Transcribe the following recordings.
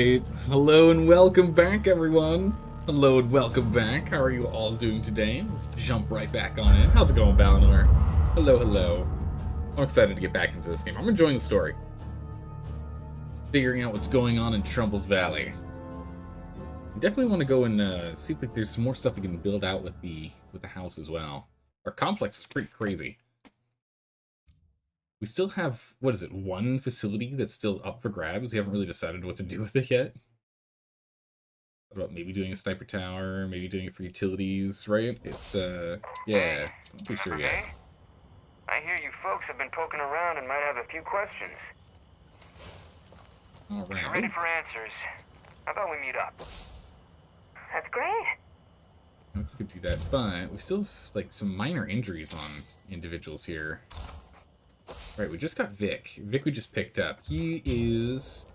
Hello and welcome back, everyone. Hello and welcome back. How are you all doing today? Let's jump right back on in. How's it going, Balinor? Hello, hello. I'm excited to get back into this game. I'm enjoying the story. Figuring out what's going on in Trumbull Valley. I definitely want to go and uh, see if like, there's some more stuff we can build out with the with the house as well. Our complex is pretty crazy. We still have, what is it, one facility that's still up for grabs. We haven't really decided what to do with it yet. About maybe doing a sniper tower, maybe doing it for utilities, right? It's, uh, yeah, so I'm pretty sure yet. Okay. I hear you folks have been poking around and might have a few questions. All If you're ready for answers, how about we meet up? That's great. We could do that, but we still have, like, some minor injuries on individuals here. Right, we just got Vic. Vic we just picked up. He is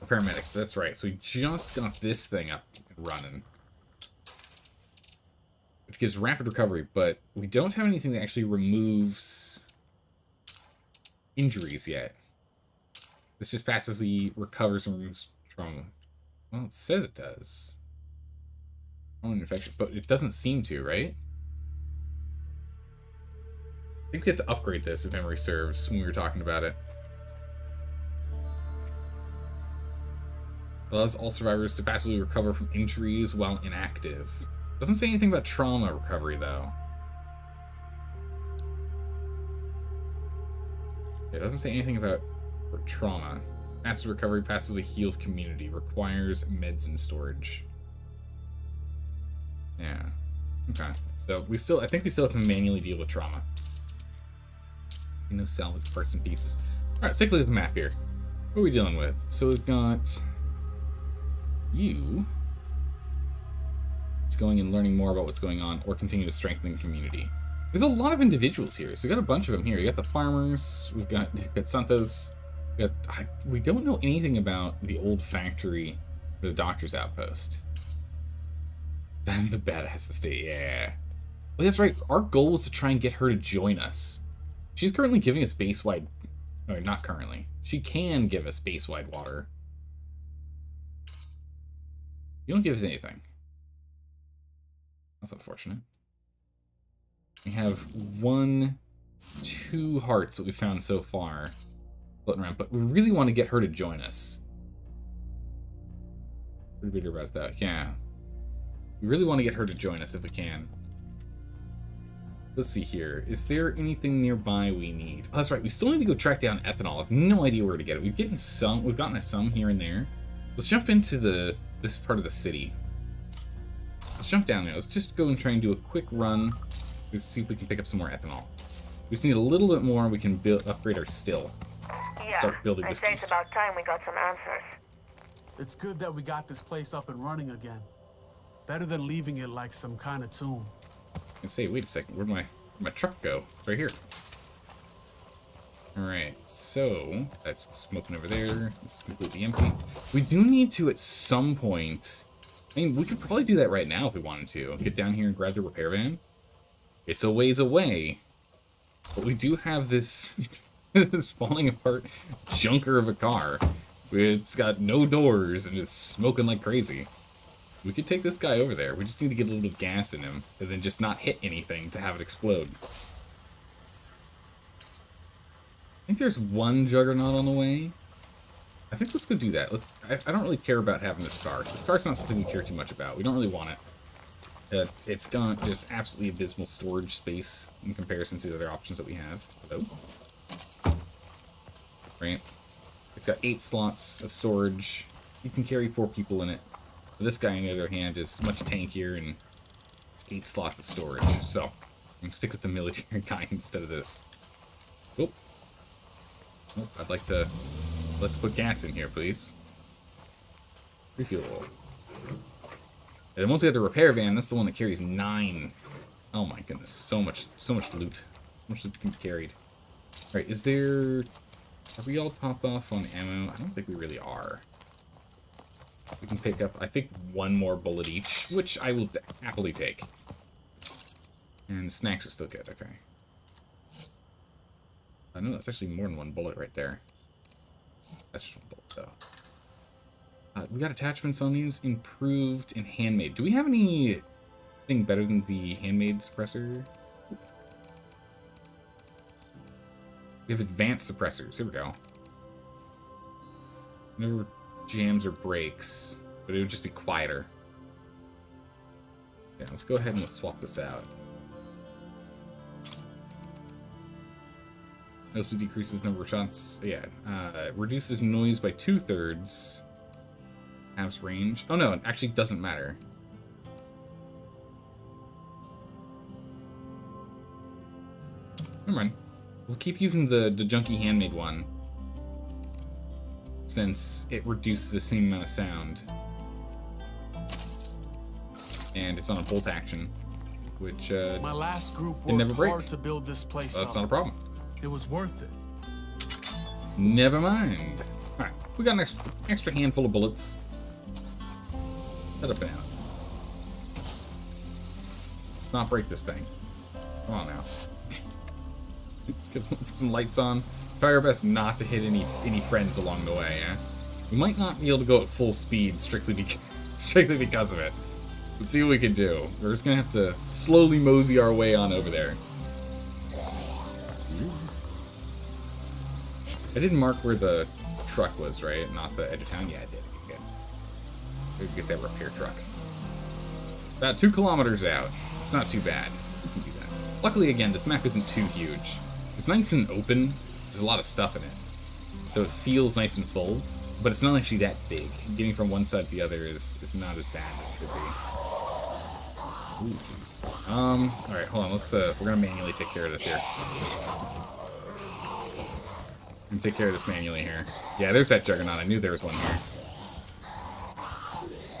a paramedic, so that's right. So we just got this thing up and running. Which gives rapid recovery, but we don't have anything that actually removes injuries yet. This just passively recovers and removes trauma. Well, it says it does. Oh, infection, but it doesn't seem to, right? Think we have to upgrade this if memory serves when we were talking about it. Allows all survivors to passively recover from injuries while inactive. Doesn't say anything about trauma recovery though. It doesn't say anything about trauma. Passive recovery passively heals community. Requires meds and storage. Yeah. Okay. So we still, I think we still have to manually deal with trauma. No salvage parts and pieces. All right, take a look at the map here. What are we dealing with? So we've got you. It's going and learning more about what's going on, or continue to strengthen the community. There's a lot of individuals here, so we got a bunch of them here. You got the farmers. We've got we've got Santos. We got I, we don't know anything about the old factory, or the doctor's outpost. Then the to stay. Yeah. Well, that's right. Our goal was to try and get her to join us. She's currently giving us base wide. Or not currently. She can give us base wide water. You don't give us anything. That's unfortunate. We have one, two hearts that we found so far floating around, but we really want to get her to join us. Pretty bitter about that. Yeah. We really want to get her to join us if we can. Let's see here. Is there anything nearby we need? Oh, that's right. We still need to go track down ethanol. I have no idea where to get it. We've gotten some. We've gotten some here and there. Let's jump into the this part of the city. Let's jump down there. Let's just go and try and do a quick run. Let's see if we can pick up some more ethanol. We just need a little bit more. We can build upgrade our still. Yeah, Start building I'd this say team. it's about time we got some answers. It's good that we got this place up and running again. Better than leaving it like some kind of tomb. Say, wait a second. Where'd my where'd my truck go? It's right here. All right. So that's smoking over there. It's completely empty. We do need to at some point. I mean, we could probably do that right now if we wanted to. Get down here and grab the repair van. It's a ways away, but we do have this this falling apart junker of a car. It's got no doors and it's smoking like crazy. We could take this guy over there. We just need to get a little gas in him, and then just not hit anything to have it explode. I think there's one Juggernaut on the way. I think let's go do that. I, I don't really care about having this car. This car's not something we care too much about. We don't really want it. Uh, it's got just absolutely abysmal storage space in comparison to the other options that we have. Hello? Right? It's got eight slots of storage. You can carry four people in it. This guy, on the other hand, is much tankier and it's eight slots of storage. So, I'm gonna stick with the military guy instead of this. Oh. I'd like to let's put gas in here, please. Refuel. And then once we have the repair van, that's the one that carries nine. Oh my goodness, so much, so much loot. So much loot be carried. All right, is there... Are we all topped off on ammo? I don't think we really are. We can pick up, I think, one more bullet each, which I will happily take. And snacks are still good, okay. I know that's actually more than one bullet right there. That's just one bullet, though. Uh, we got attachments on these, improved and handmade. Do we have anything better than the handmade suppressor? We have advanced suppressors. Here we go. Never jams or breaks, but it would just be quieter. Yeah, let's go ahead and swap this out. Also decreases number of shots. Yeah, uh, reduces noise by two thirds. Halves range. Oh no, it actually doesn't matter. Never mind. We'll keep using the, the junky handmade one. Since it reduces the same amount of sound. And it's on a bolt action. Which, uh, My last group It never worked break. hard to build this place that's up. not a problem. It was worth it. Never mind. Alright, we got an extra, extra handful of bullets. Set up out. Let's not break this thing. Come on now. Let's get some lights on. Try our best not to hit any any friends along the way, yeah? We might not be able to go at full speed strictly because, strictly because of it. Let's see what we can do. We're just gonna have to slowly mosey our way on over there. I didn't mark where the truck was, right? Not the edge of town? Yeah, I did. Okay. We get that repair truck. About two kilometers out. It's not too bad. Luckily, again, this map isn't too huge. It's nice and open. There's a lot of stuff in it. So it feels nice and full, but it's not actually that big. Getting from one side to the other is, is not as bad as it could be. Ooh, jeez. Um, alright, hold on. Let's, uh, we're gonna manually take care of this here. And take care of this manually here. Yeah, there's that Juggernaut. I knew there was one here.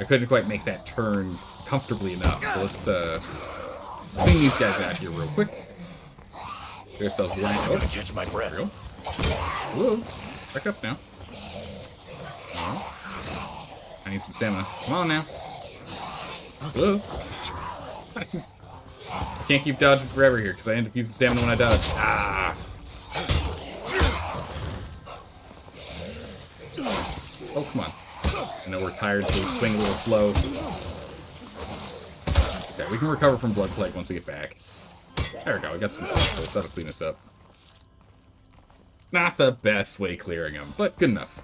I couldn't quite make that turn comfortably enough, so let's, uh, let's clean these guys out here real quick. Get ourselves one. I'm Oh, gonna catch my breath. Whoa. Back up now. I need some stamina. Come on now. I can't keep dodging forever here because I end up using stamina when I dodge. Ah. Oh, come on. I know we're tired, so we swing a little slow. That's okay. We can recover from Blood Plague once we get back. There we go. We got some stuff. That'll clean us up. Not the best way clearing them, but good enough.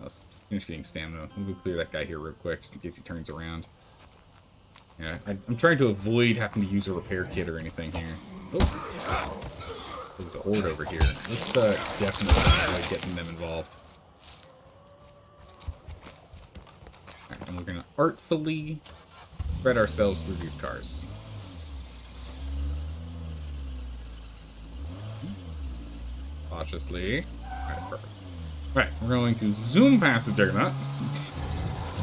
Let's finish getting stamina. We'll clear that guy here real quick, just in case he turns around. Yeah, I, I'm trying to avoid having to use a repair kit or anything here. Oh, there's a horde over here. Let's uh, definitely avoid getting them involved. Alright, and we're gonna artfully spread ourselves through these cars. Cautiously. Alright, perfect. Alright, we're going to zoom past the Juggernaut.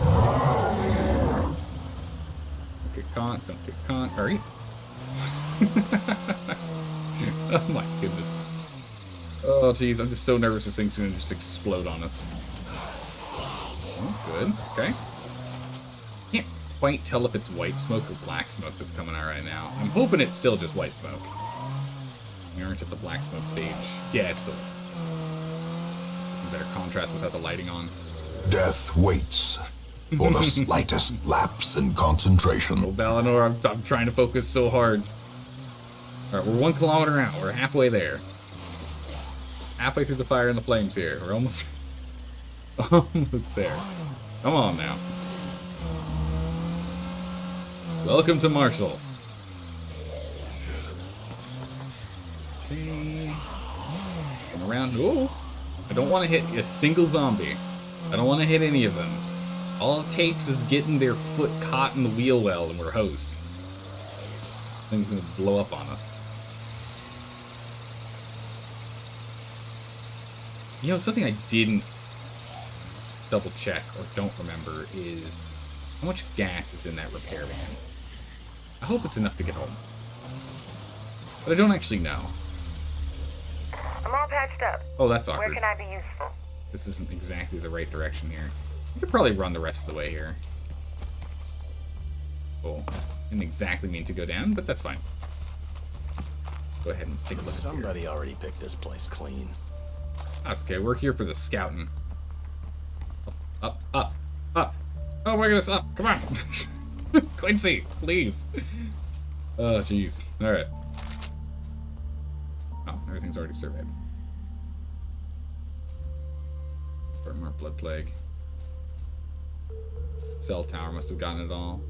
Don't get caught, don't get caught. Alright. oh my goodness. Oh jeez, I'm just so nervous this thing's gonna just explode on us. Oh, good. Okay. Can't quite tell if it's white smoke or black smoke that's coming out right now. I'm hoping it's still just white smoke. We aren't at the black smoke stage. Yeah, it still is. Just get some better contrast without the lighting on. Death waits for the slightest lapse in concentration. Oh, Balinor, I'm, I'm trying to focus so hard. Alright, we're one kilometer out. We're halfway there. Halfway through the fire and the flames here. We're almost... almost there. Come on now. Welcome to Marshall. Around. Oh! I don't want to hit a single zombie. I don't want to hit any of them. All it takes is getting their foot caught in the wheel well and we're hosed. Thing's gonna blow up on us. You know, something I didn't double check or don't remember is how much gas is in that repair van. I hope it's enough to get home. But I don't actually know. I'm all patched up. Oh, that's awkward. Where can I be useful? This isn't exactly the right direction here. We could probably run the rest of the way here. Oh, didn't exactly mean to go down, but that's fine. Go ahead and let's take a look at here. Somebody already picked this place clean. That's okay. We're here for the scouting. Up, up, up. Oh my goodness, up. Come on. Quincy, please. Oh, jeez. Alright. Oh, everything's already surveyed. More Blood Plague. Cell tower must have gotten it all.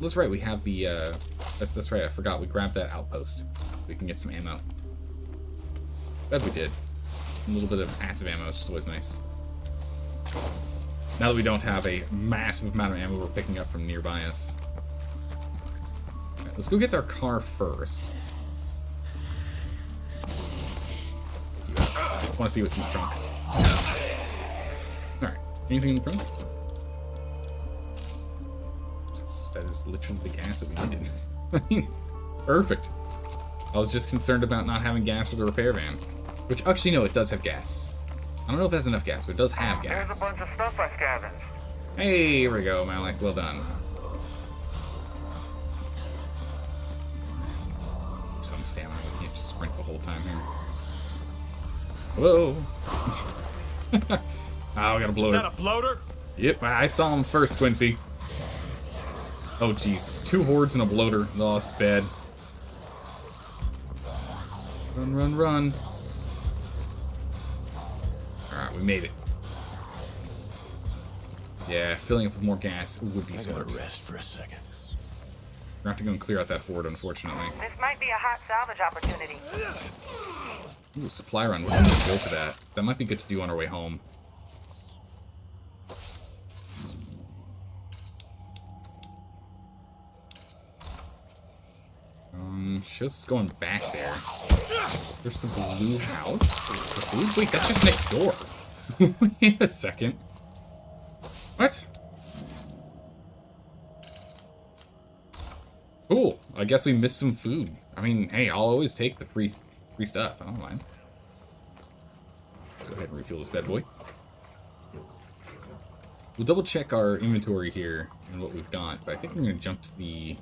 That's right, we have the, uh... That's, that's right, I forgot. We grabbed that outpost. We can get some ammo. That we did. A little bit of active ammo is just always nice. Now that we don't have a massive amount of ammo we're picking up from nearby us. Alright, let's go get our car first. I want to see what's in the trunk. Alright, anything in the trunk? That's- literally the gas that we needed. I mean, perfect. I was just concerned about not having gas for the repair van. Which, actually, no, it does have gas. I don't know if that's enough gas, but it does have gas. There's a bunch of stuff I scavenged. Hey, here we go, Malik. Well done. Some stamina. We can't just sprint the whole time here. Whoa. oh, I got a bloater. Is that a bloater? Yep, I saw him first, Quincy. Oh, jeez. Two hordes and a bloater. Lost bad. Run, run, run. Alright, we made it. Yeah, filling up with more gas would be I smart. gotta rest for a second. We're gonna have to go and clear out that horde, unfortunately. This might be a hot salvage opportunity. Ooh, supply run. We don't need to go for that. That might be good to do on our way home. Um, just going back there. There's the blue house. The blue? Wait, that's just next door. Wait a second. What? Cool. I guess we missed some food. I mean, hey, I'll always take the free free stuff. I don't mind. Let's go ahead and refuel this bad boy. We'll double check our inventory here and what we've got, but I think we're gonna jump to the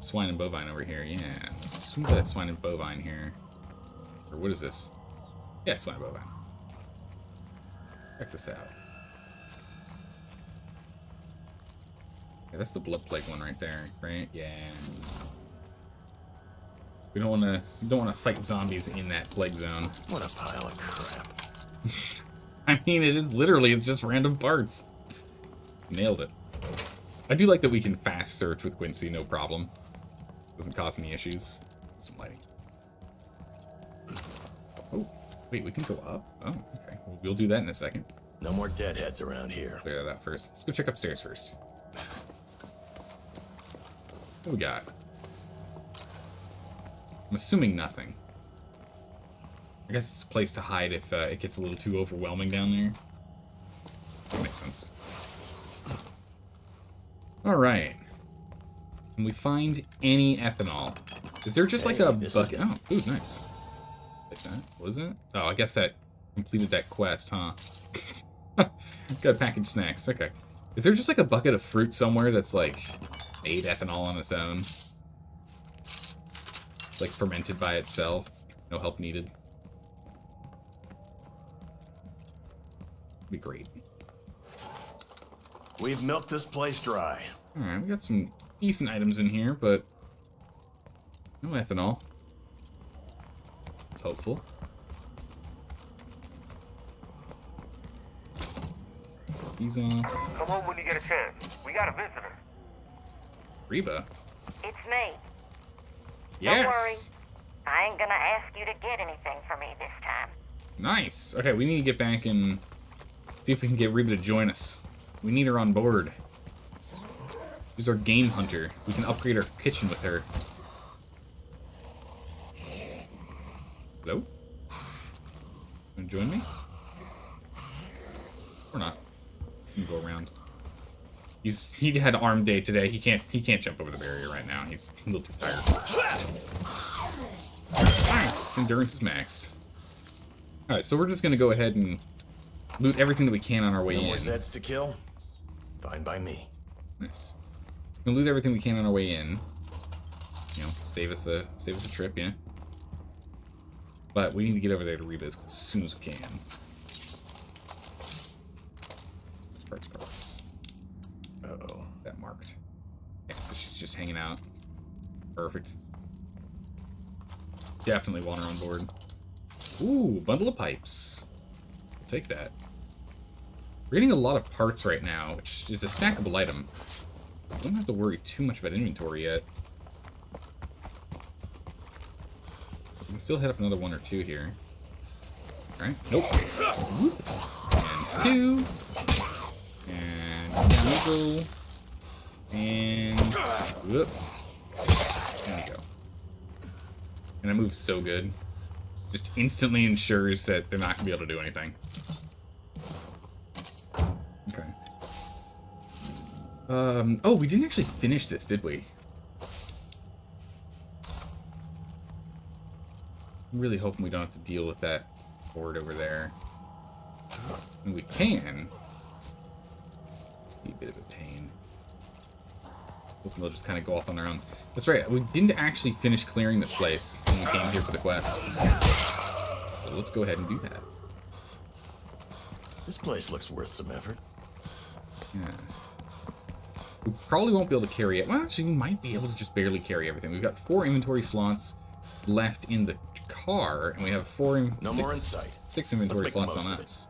swine and bovine over here. Yeah, let's to that swine and bovine here. Or what is this? Yeah, swine and bovine. Check this out. Yeah, that's the blood plague one right there, right? Yeah. We don't want to. We don't want to fight zombies in that plague zone. What a pile of crap. I mean, it is literally. It's just random parts. Nailed it. I do like that we can fast search with Quincy, no problem. Doesn't cause any issues. Some lighting. Oh, wait, we can go up. Oh, okay. Well, we'll do that in a second. No more deadheads around here. Clear that first. Let's go check upstairs first. What we got? I'm assuming nothing. I guess it's a place to hide if uh, it gets a little too overwhelming down there. That makes sense. Alright. Can we find any ethanol? Is there just like a bucket? Oh, food, nice. Like that, was it? Oh, I guess that completed that quest, huh? Got a packaged snacks, okay. Is there just like a bucket of fruit somewhere that's like made ethanol on its own? It's like fermented by itself. No help needed. Be great. We've milked this place dry. Alright, we got some decent items in here, but no ethanol. It's hopeful. These off. Come home when you get a chance. We got a visitor. Reba. It's me. Yes. I ain't gonna ask you to get anything for me this time. Nice. Okay, we need to get back and see if we can get Reba to join us. We need her on board. She's our game hunter. We can upgrade our kitchen with her. Hello? Wanna join me? Or not? You can go around. He's he had arm day today. He can't he can't jump over the barrier right now. He's a little too tired. Nice. Endurance is maxed. Alright, so we're just gonna go ahead and loot everything that we can on our way No more in. Zeds to kill? Fine by me. Nice. We're gonna loot everything we can on our way in. You know, save us a save us a trip, yeah. But we need to get over there to Reba as soon as we can. That's just hanging out. Perfect. Definitely water on board. Ooh, bundle of pipes. I'll take that. We're getting a lot of parts right now, which is a stackable item. Don't have to worry too much about inventory yet. We can still hit up another one or two here. Alright, nope. Whoop. And two. And go. And whoop. There we go. And it moves so good. Just instantly ensures that they're not gonna be able to do anything. Okay. Um, oh, we didn't actually finish this, did we? I'm really hoping we don't have to deal with that board over there. And we can. Be a bit of a they'll just kind of go off on their own. That's right, we didn't actually finish clearing this place when we came here for the quest. So let's go ahead and do that. This place looks worth some effort. Yeah. We probably won't be able to carry it. Well, actually, we might be able to just barely carry everything. We've got four inventory slots left in the car, and we have four... In, No six, more in sight. Six inventory Let's make the slots on us.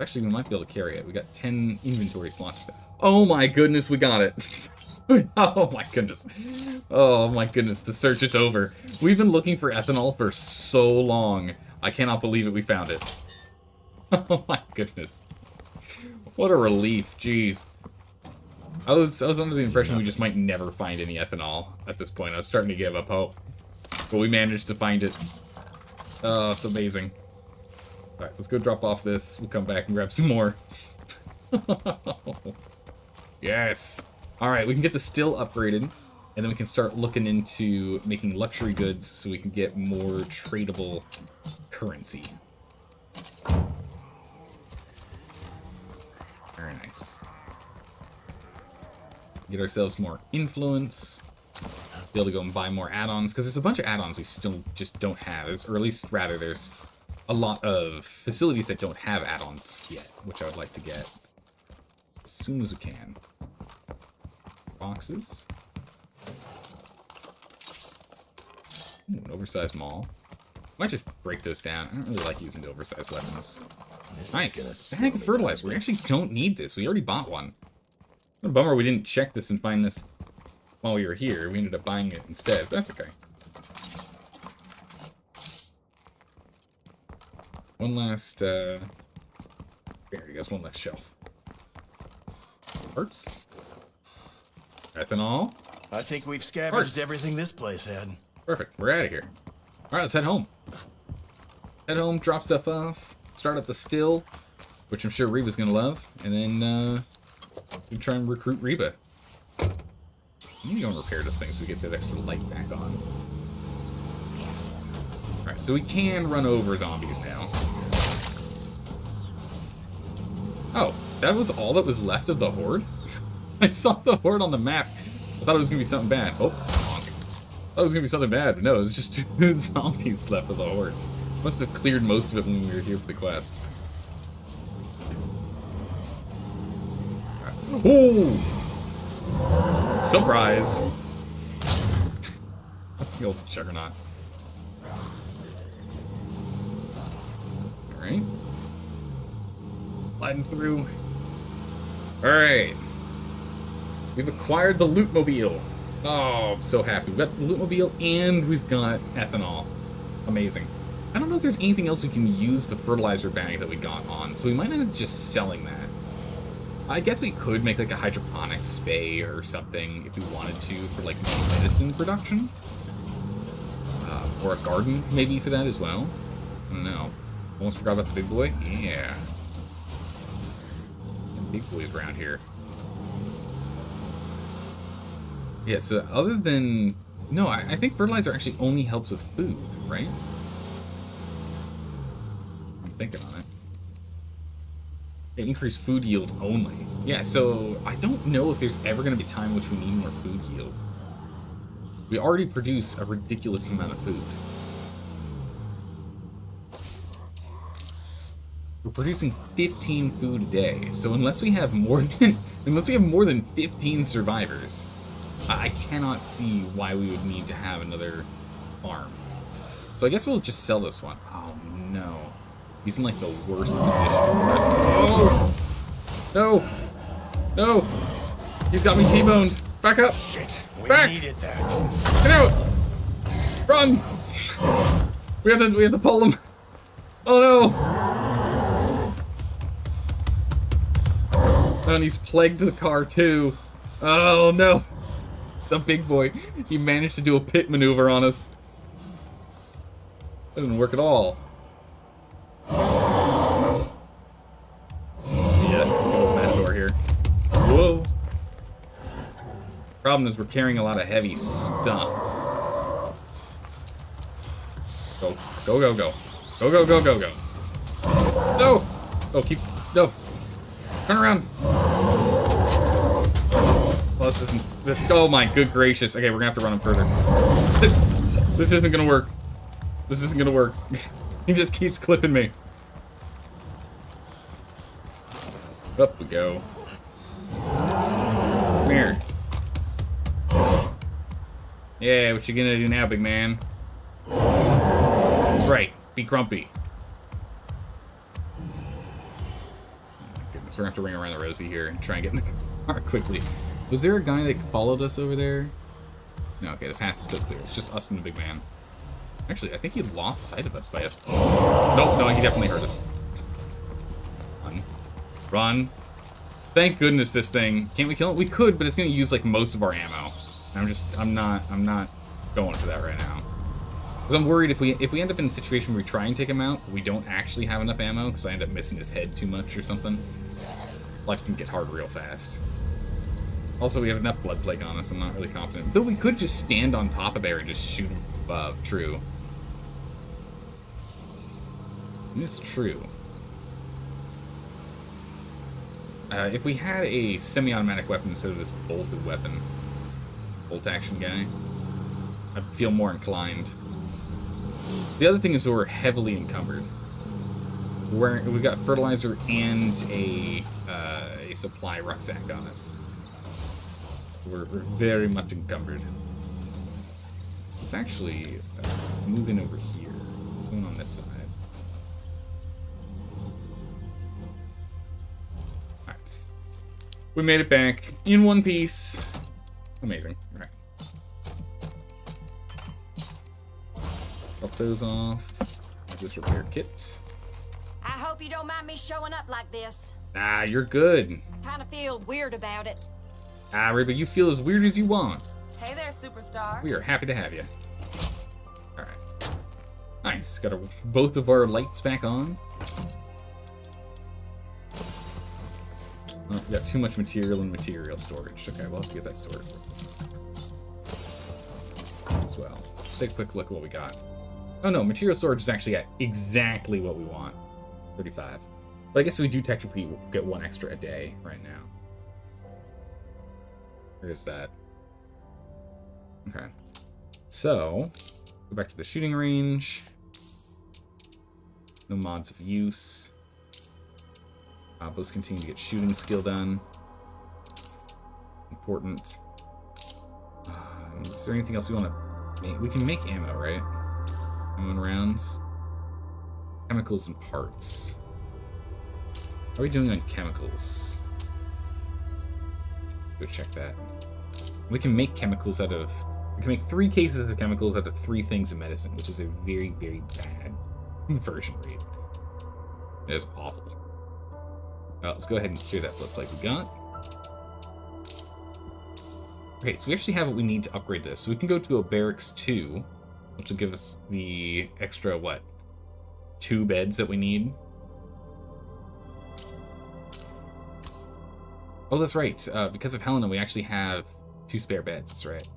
Actually, we might be able to carry it. We got ten inventory slots. For that. Oh my goodness, we got it. oh my goodness. Oh my goodness, the search is over. We've been looking for ethanol for so long. I cannot believe it, we found it. Oh my goodness. What a relief, jeez. I was I was under the impression we just might never find any ethanol at this point. I was starting to give up hope. But we managed to find it. Oh, it's amazing. Alright, let's go drop off this. We'll come back and grab some more. yes! Alright, we can get the still upgraded. And then we can start looking into making luxury goods so we can get more tradable currency. Very nice. Get ourselves more influence. Be able to go and buy more add-ons, because there's a bunch of add-ons we still just don't have. There's, or at least, rather, there's a lot of facilities that don't have add-ons yet, which I would like to get as soon as we can. Boxes. Ooh, an oversized maul. Might just break those down. I don't really like using the oversized weapons. This Nice. gonna Bag of fertilizer. We actually don't need this. We already bought one. What a bummer we didn't check this and find this while we were here. We ended up buying it instead, but that's okay. One last, uh... There he goes, one last shelf. Parts. Ethanol. I think we've scavenged everything this place had. Perfect. We're out of here. All right, let's head home. Head home, drop stuff off, start up the still, which I'm sure Reba's gonna love, and then uh, we try and recruit Reba. I'm gonna go and repair this thing so we get that extra light back on. All right, so we can run over zombies now. Oh, that was all that was left of the horde. I saw the horde on the map. I thought it was gonna be something bad. Oh, honk. thought it was gonna be something bad, but no, it was just two zombies left of the horde. Must have cleared most of it when we were here for the quest. Ooh! Surprise! the old juggernaut. Alright. Sliding through. Alright. We've acquired the lootmobile. Oh, I'm so happy. We've got the lootmobile and we've got ethanol. Amazing. I don't know if there's anything else we can use the fertilizer bag that we got on, so we might end up just selling that. I guess we could make like a hydroponic spay or something if we wanted to for like medicine production. Uh, or a garden maybe for that as well. I don't know. Almost forgot about the big boy? Yeah. Big boys around here. Yeah, so other than... No, I, I think fertilizer actually only helps with food, right? I'm thinking on it. They increase food yield only. Yeah, so I don't know if there's ever going to be time in which we need more food yield. We already produce a ridiculous amount of food. We're producing 15 food a day, so unless we have more than unless we have more than 15 survivors, I, I cannot see why we would need to have another arm. So I guess we'll just sell this one. Oh no. He's in like the worst position for us. Oh! No! No! He's got me T-boned. Back up! Shit, we Back! needed that. Get out! Run! We have to we have to pull him. Oh no! And he's plagued the car too. Oh no! The big boy. He managed to do a pit maneuver on us. That didn't work at all. Yeah, go Matador here. Whoa. Problem is we're carrying a lot of heavy stuff. Go, go, go, go. Go, go, go, go, go. No! Oh, keep, no. Turn around. Well, this isn't, oh my good gracious. Okay, we're gonna have to run him further. This, this isn't gonna work. This isn't gonna work. he just keeps clipping me. Up we go. Come here. Yeah, what you gonna do now, big man? That's right. Be grumpy. Oh goodness, we're gonna have to ring around the rosy here and try and get in the car quickly. Was there a guy that followed us over there? No, okay, the path's still clear. It's just us and the big man. Actually, I think he lost sight of us by us. Nope, no, he definitely heard us. Run. Run. Thank goodness this thing. Can't we kill it? We could, but it's gonna use like most of our ammo. I'm just, I'm not, I'm not going for that right now. Because I'm worried if we if we end up in a situation where we try and take him out, we don't actually have enough ammo because I end up missing his head too much or something. Life can get hard real fast. Also, we have enough blood plague on us. I'm not really confident. Though we could just stand on top of there and just shoot above. True. It's true. Uh, if we had a semi-automatic weapon instead of this bolted weapon, bolt action guy, I'd feel more inclined. The other thing is we're heavily encumbered. We're, we got fertilizer and a, uh, a supply rucksack on us. We're, we're very much encumbered. Let's actually uh, move in over here. Going on this side. Alright. We made it back in one piece. Amazing. Alright. Drop those off. This repair kit. I hope you don't mind me showing up like this. Ah, you're good. Kinda feel weird about it. Ah, Reba, you feel as weird as you want. Hey there, superstar. We are happy to have you. Alright. Nice. Got a, both of our lights back on. Oh, we got too much material and material storage. Okay, we'll have to get that sorted. As well. Take a quick look at what we got. Oh no, material storage is actually at exactly what we want. 35. But I guess we do technically get one extra a day right now. There's that. Okay. So, go back to the shooting range. No mods of use. Uh, let's continue to get shooting skill done. Important. Um, is there anything else we want to make? We can make ammo, right? Ammo rounds. Chemicals and parts. How are we doing on chemicals? Go check that. We can make chemicals out of... We can make three cases of chemicals out of three things of medicine, which is a very, very bad conversion rate. It is awful. Well, let's go ahead and clear that blood plague we got. Okay, so we actually have what we need to upgrade this. So we can go to a barracks 2, which will give us the extra, what, two beds that we need? Oh, that's right. Uh, because of Helena, we actually have two spare beds. That's right.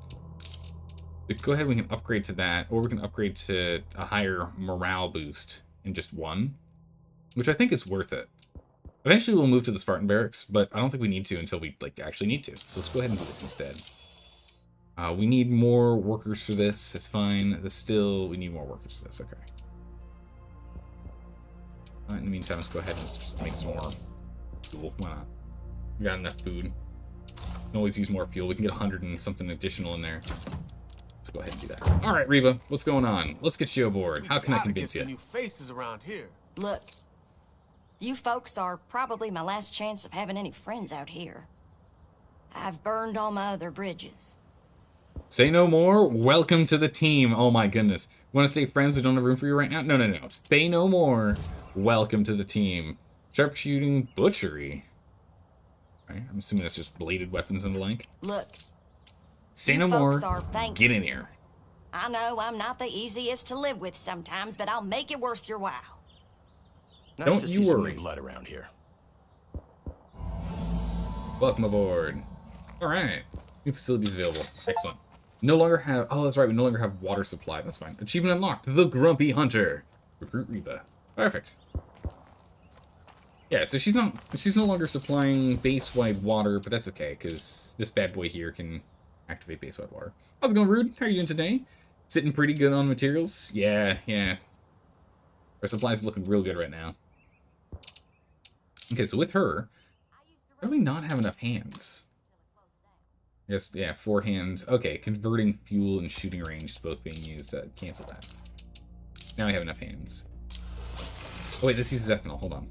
Go ahead, we can upgrade to that, or we can upgrade to a higher morale boost in just one, which I think is worth it. Eventually, we'll move to the Spartan barracks, but I don't think we need to until we like actually need to. So let's go ahead and do this instead. Uh, we need more workers for this. It's fine. The still, we need more workers for this. Okay. in the meantime, let's go ahead and make some more. Cool. Why not? We got enough food. Can always use more fuel. We can get 100 and something additional in there. Let's go ahead and do that. All right, Reba, what's going on? Let's get you aboard. How can I convince you? new faces around here. Look, you folks are probably my last chance of having any friends out here. I've burned all my other bridges. Say no more. Welcome to the team. Oh my goodness. Want to stay friends? We don't have room for you right now. No, no, no. Stay no more. Welcome to the team. Sharpshooting butchery. Right, I'm assuming that's just bladed weapons and the like. Look, Say no more. are thanks. Get in here. I know I'm not the easiest to live with sometimes, but I'll make it worth your while. Nice Don't to you see some worry. new blood around here. Welcome aboard. All right. New facilities available. Excellent. No longer have. Oh, that's right. We no longer have water supply. That's fine. Achievement unlocked. The Grumpy Hunter. Recruit Reba. Perfect. Yeah, so she's not. She's no longer supplying base-wide water, but that's okay because this bad boy here can activate base-wide water. How's it going, Rude? How are you doing today? Sitting pretty good on materials? Yeah, yeah. Our supplies looking real good right now. Okay, so with her, we not have enough hands? Yes, yeah, four hands. Okay, converting fuel and shooting range both being used. Uh, cancel that. Now I have enough hands. Oh wait, this uses ethanol. Hold on.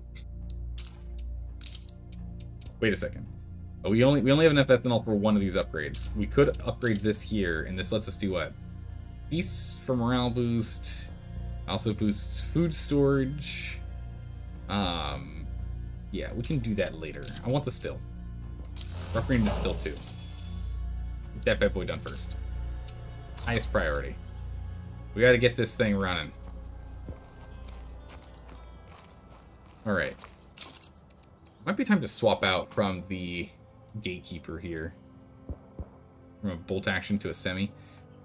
Wait a second. We only we only have enough ethanol for one of these upgrades. We could upgrade this here, and this lets us do what? Beasts for morale boost. Also boosts food storage. Um, yeah, we can do that later. I want the still. We're upgrading the still too. Get that bad boy done first. Highest priority. We gotta get this thing running. Alright. Might be time to swap out from the gatekeeper here. From a bolt action to a semi.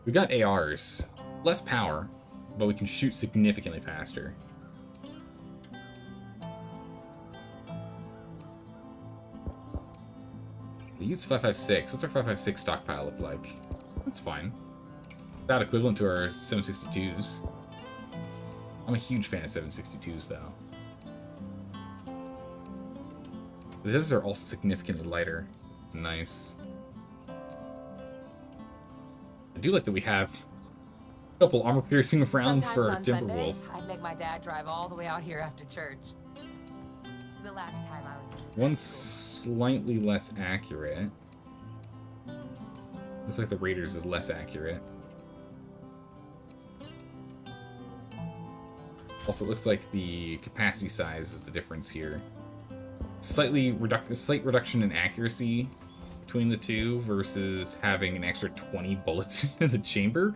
We've got ARs. Less power, but we can shoot significantly faster. We use 556. What's our 556 stockpile look like? That's fine. About equivalent to our 762s. I'm a huge fan of 762s, though. The others are all significantly lighter. It's nice. I do like that we have a couple armor-piercing rounds Sometimes for Timberwolf. I'd make my dad drive all the way out here after church. The last time I was One's slightly less accurate. Looks like the Raiders is less accurate. Also, it looks like the capacity size is the difference here. Slightly reduc- slight reduction in accuracy between the two versus having an extra 20 bullets in the chamber.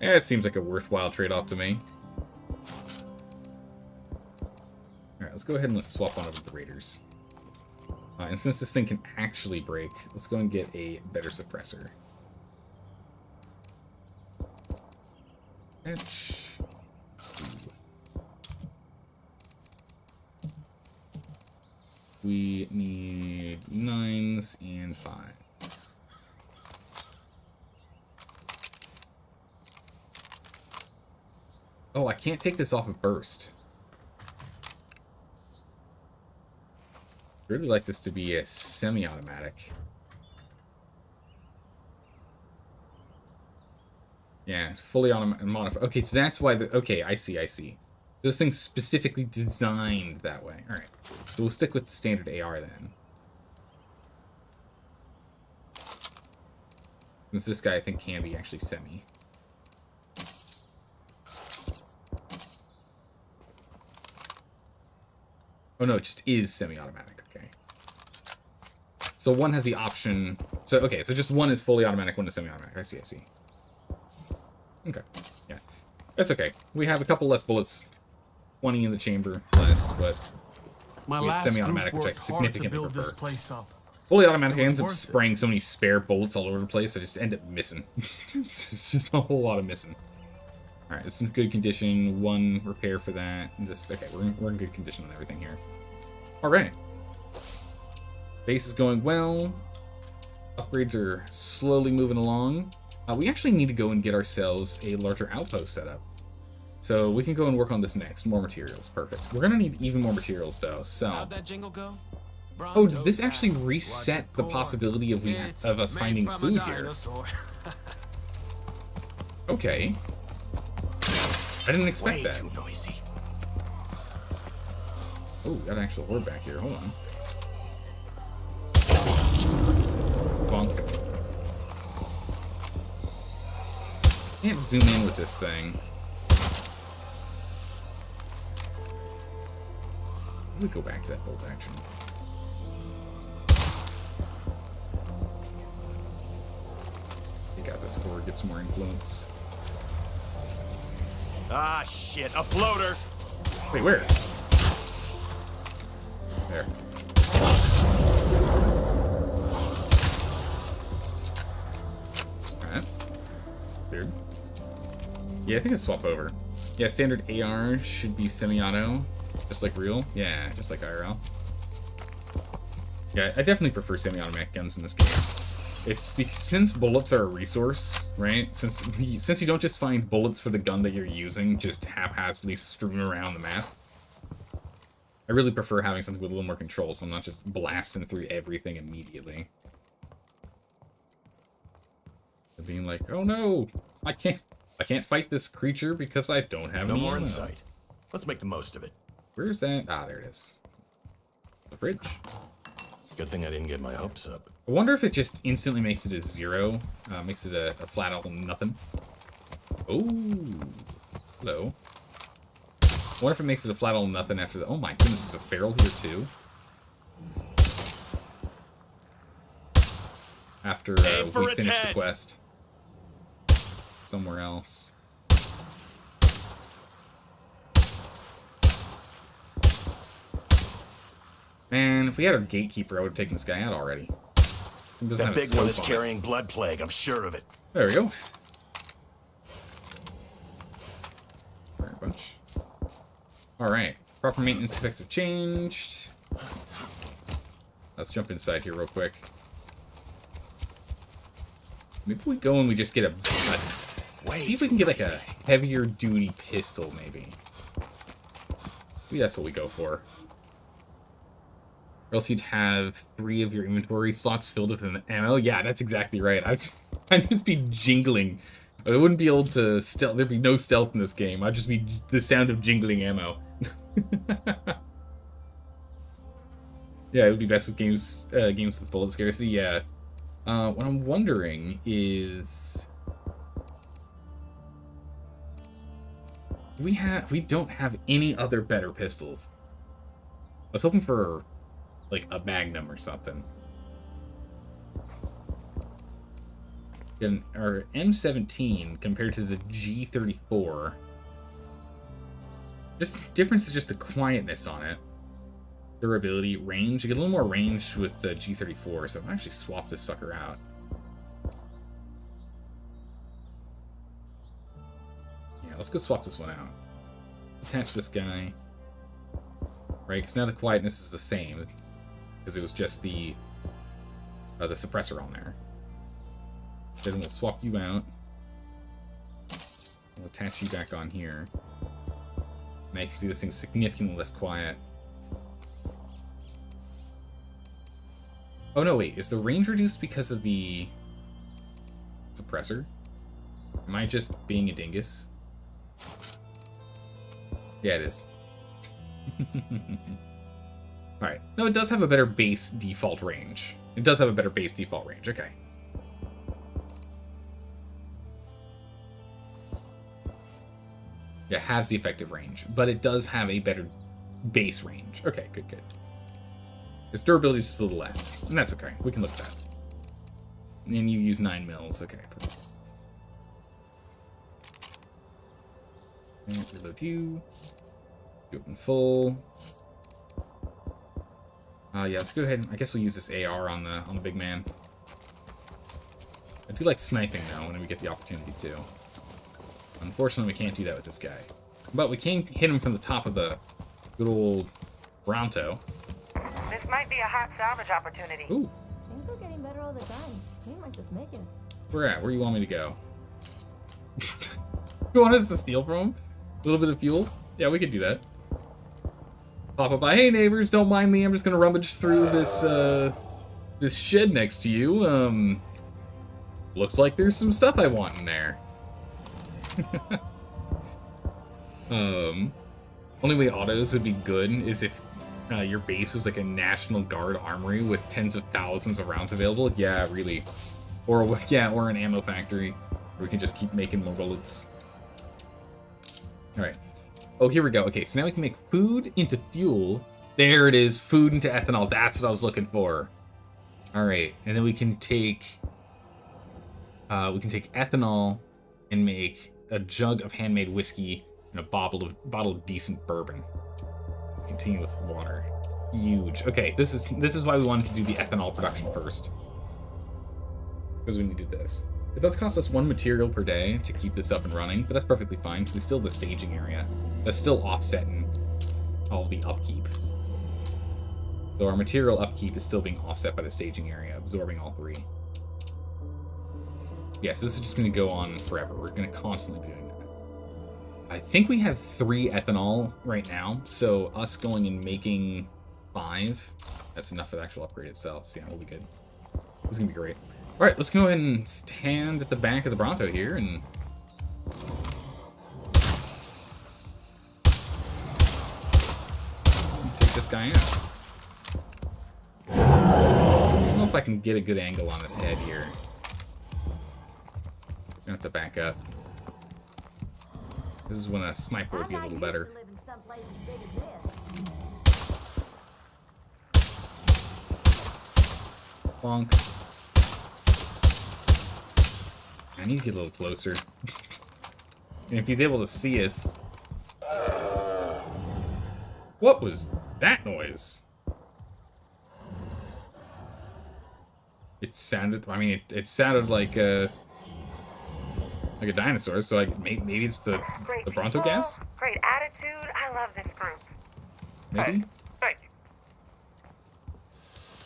Eh, it seems like a worthwhile trade-off to me. Alright, let's go ahead and let's swap on over the Raiders. Uh, and since this thing can actually break, let's go and get a better suppressor. Etch. We need nines and five. Oh, I can't take this off of burst. I really like this to be a semi-automatic. Yeah, fully automatic. Okay, so that's why the okay, I see, I see. This thing's specifically designed that way. Alright. So we'll stick with the standard AR then. Since this guy I think can be actually semi. Oh no, it just is semi-automatic, okay. So one has the option... So, okay, so just one is fully automatic, one is semi-automatic. I see, I see. Okay, yeah. That's okay. We have a couple less bullets. 20 in the chamber less, but My last semi-automatic, which I worked hard to significantly build this prefer. place up. fully automatic ends up it. spraying so many spare bullets all over the place, I just end up missing. it's just a whole lot of missing. Alright, it's in good condition. One repair for that. This okay, we're in, we're in good condition on everything here. Alright. Base is going well. Upgrades are slowly moving along. Uh, we actually need to go and get ourselves a larger outpost set up. So we can go and work on this next. More materials. Perfect. We're going to need even more materials, though. So How'd that jingle go? Oh, did this actually reset the possibility of we of us finding food here. Okay. I didn't expect Way that. too noisy. Oh, got an actual orb back here. Hold on. Bonk. Can't zoom in with this thing. Let me go back to that bolt action. You got this before get some more influence. Ah, shit. A bloater. Wait, where? There. Alright. Weird. Yeah, I think I swap over. Yeah, standard AR should be semi-auto, just like real. Yeah, just like IRL. Yeah, I definitely prefer semi-automatic guns in this game. It's be- since bullets are a resource, right? Since we, since you don't just find bullets for the gun that you're using, just haphazardly strewn around the map. I really prefer having something with a little more control, so I'm not just blasting through everything immediately. And Being like, oh no, I can't, I can't fight this creature because I don't have No any more in ammo." sight. Let's make the most of it. Where's that? Ah, there it is. The fridge. Good thing I didn't get my hopes up. I wonder if it just instantly makes it a zero, uh, makes it a, a flat out nothing. Oh, hello. I wonder if it makes it a flat out nothing after the. Oh my goodness, there's a barrel here too. After uh, we its finish the quest, somewhere else. Man, if we had our gatekeeper, I would have taken this guy out already. That have big one is on it. carrying blood plague, I'm sure of it. There we go. Fire bunch. Alright. Proper maintenance effects have changed. Let's jump inside here real quick. Maybe we go and we just get a... a see if we can get like a heavier duty pistol, maybe. Maybe that's what we go for. Or else you'd have three of your inventory slots filled with an ammo. Yeah, that's exactly right. I'd, I'd just be jingling. I wouldn't be able to stealth. There'd be no stealth in this game. I'd just be the sound of jingling ammo. yeah, it would be best with games uh, games with bullet scarcity. Yeah. Uh, what I'm wondering is, we have we don't have any other better pistols. I was hoping for like a Magnum or something. And our M17 compared to the G34. Just difference is just the quietness on it. Durability, range. You get a little more range with the G34, so I'm actually swap this sucker out. Yeah, let's go swap this one out. Attach this guy. Right, because now the quietness is the same. Because it was just the uh, the suppressor on there. Then we'll swap you out. We'll attach you back on here. Now you can see this thing's significantly less quiet. Oh no, wait, is the range reduced because of the suppressor? Am I just being a dingus? Yeah, it is. Alright. No, it does have a better base default range. It does have a better base default range. Okay. Yeah, it has the effective range, but it does have a better base range. Okay, good, good. Its durability is just a little less, and that's okay. We can look at that. And you use 9 mils. Okay. And reload you. You open full. Uh, yeah, let's go ahead. and- I guess we'll use this AR on the on the big man. I do like sniping though when we get the opportunity to. Unfortunately, we can't do that with this guy, but we can hit him from the top of the good old Bronto. This might be a hot salvage opportunity. Ooh, Things are getting better all the time. We might just make it. where at? Where you want me to go? you want us to steal from him? A little bit of fuel? Yeah, we could do that. Up by, hey neighbors, don't mind me. I'm just gonna rummage through this uh, this shed next to you. Um, looks like there's some stuff I want in there. um, only way autos would be good is if uh, your base was like a National Guard armory with tens of thousands of rounds available. Yeah, really. Or yeah, or an ammo factory where we can just keep making more bullets. All right. Oh, here we go. Okay, so now we can make food into fuel. There it is, food into ethanol. That's what I was looking for. All right, and then we can take uh, we can take ethanol and make a jug of handmade whiskey and a bottle of bottle of decent bourbon. Continue with water. Huge. Okay, this is this is why we wanted to do the ethanol production first. Because we needed this. It does cost us one material per day to keep this up and running, but that's perfectly fine because it's still the staging area. That's still offsetting all the upkeep. So our material upkeep is still being offset by the staging area, absorbing all three. Yes, this is just going to go on forever. We're going to constantly be doing that. I think we have three ethanol right now, so us going and making five, that's enough for the actual upgrade itself. So yeah, we'll be good. This is going to be great. All right, let's go ahead and stand at the back of the Bronto here and... Take this guy out. I don't know if I can get a good angle on his head here. Gonna have to back up. This is when a sniper would be a little better. Bonk. I need to get a little closer. and if he's able to see us... What was that noise? It sounded... I mean, it, it sounded like a... Like a dinosaur, so like maybe, maybe it's the, Great the Bronto people, gas? Great attitude. I love this group. Maybe? Thank you.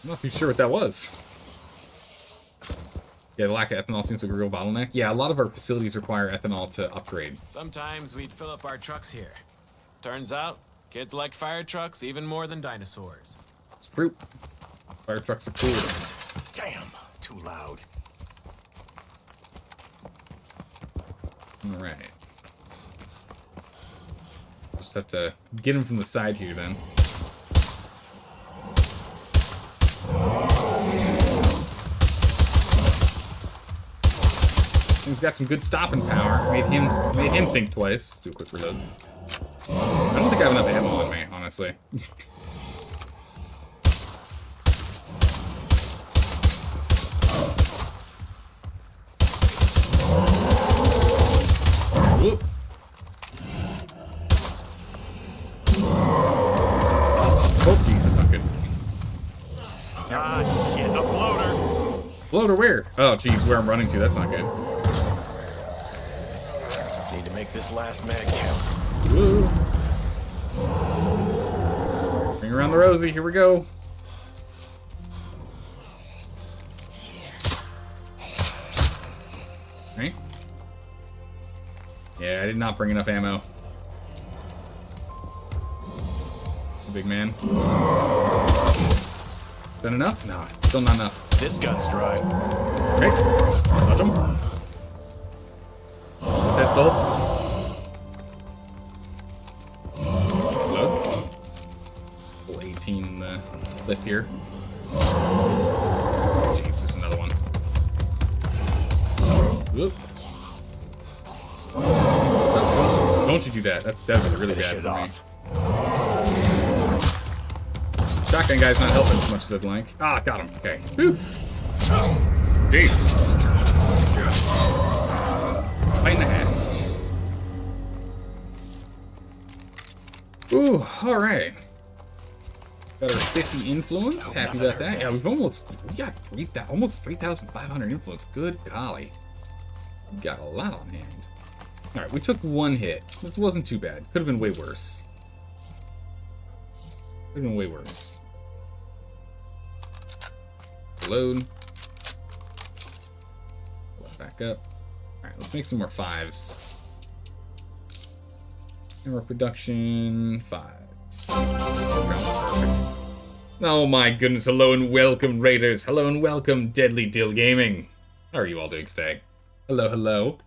I'm not too sure what that was. Yeah, the lack of ethanol seems like a real bottleneck. Yeah, a lot of our facilities require ethanol to upgrade. Sometimes we'd fill up our trucks here. Turns out, kids like fire trucks even more than dinosaurs. It's fruit. Fire trucks are cool. Damn, too loud. Alright. Just have to get him from the side here then. He's got some good stopping power. Made him made him think twice. Do a quick reload. I don't think I have enough ammo on me, honestly. Whoop. Oh, jeez, that's not good. Ah, shit, a bloater. Floater where? Oh, jeez, where I'm running to. That's not good. Need to make this last mag count. Woo. Bring around the Rosie. Here we go. Right? Yeah, I did not bring enough ammo. Big man. Is that enough? No, it's still not enough. This gun's dry. Okay. Touch him. Just a pistol. 15 uh, lip here. Jeez, there's another one. Whoop. Don't, you do that. That's that was really Finish bad. It off. Shotgun guy's not helping as much as I'd like. Ah, got him. Okay. Whew. Jeez. Fight in the hat. Ooh, alright. Got our 50 influence. Hope Happy about that. Yeah, we've almost we got three almost 3,500 influence. Good golly. We got a lot on hand. Alright, we took one hit. This wasn't too bad. Could have been way worse. Could have been way worse. Load. Back up. Alright, let's make some more fives. More production. Five. Oh my goodness, hello and welcome, Raiders. Hello and welcome, Deadly Dill Gaming. How are you all doing today? Hello, hello.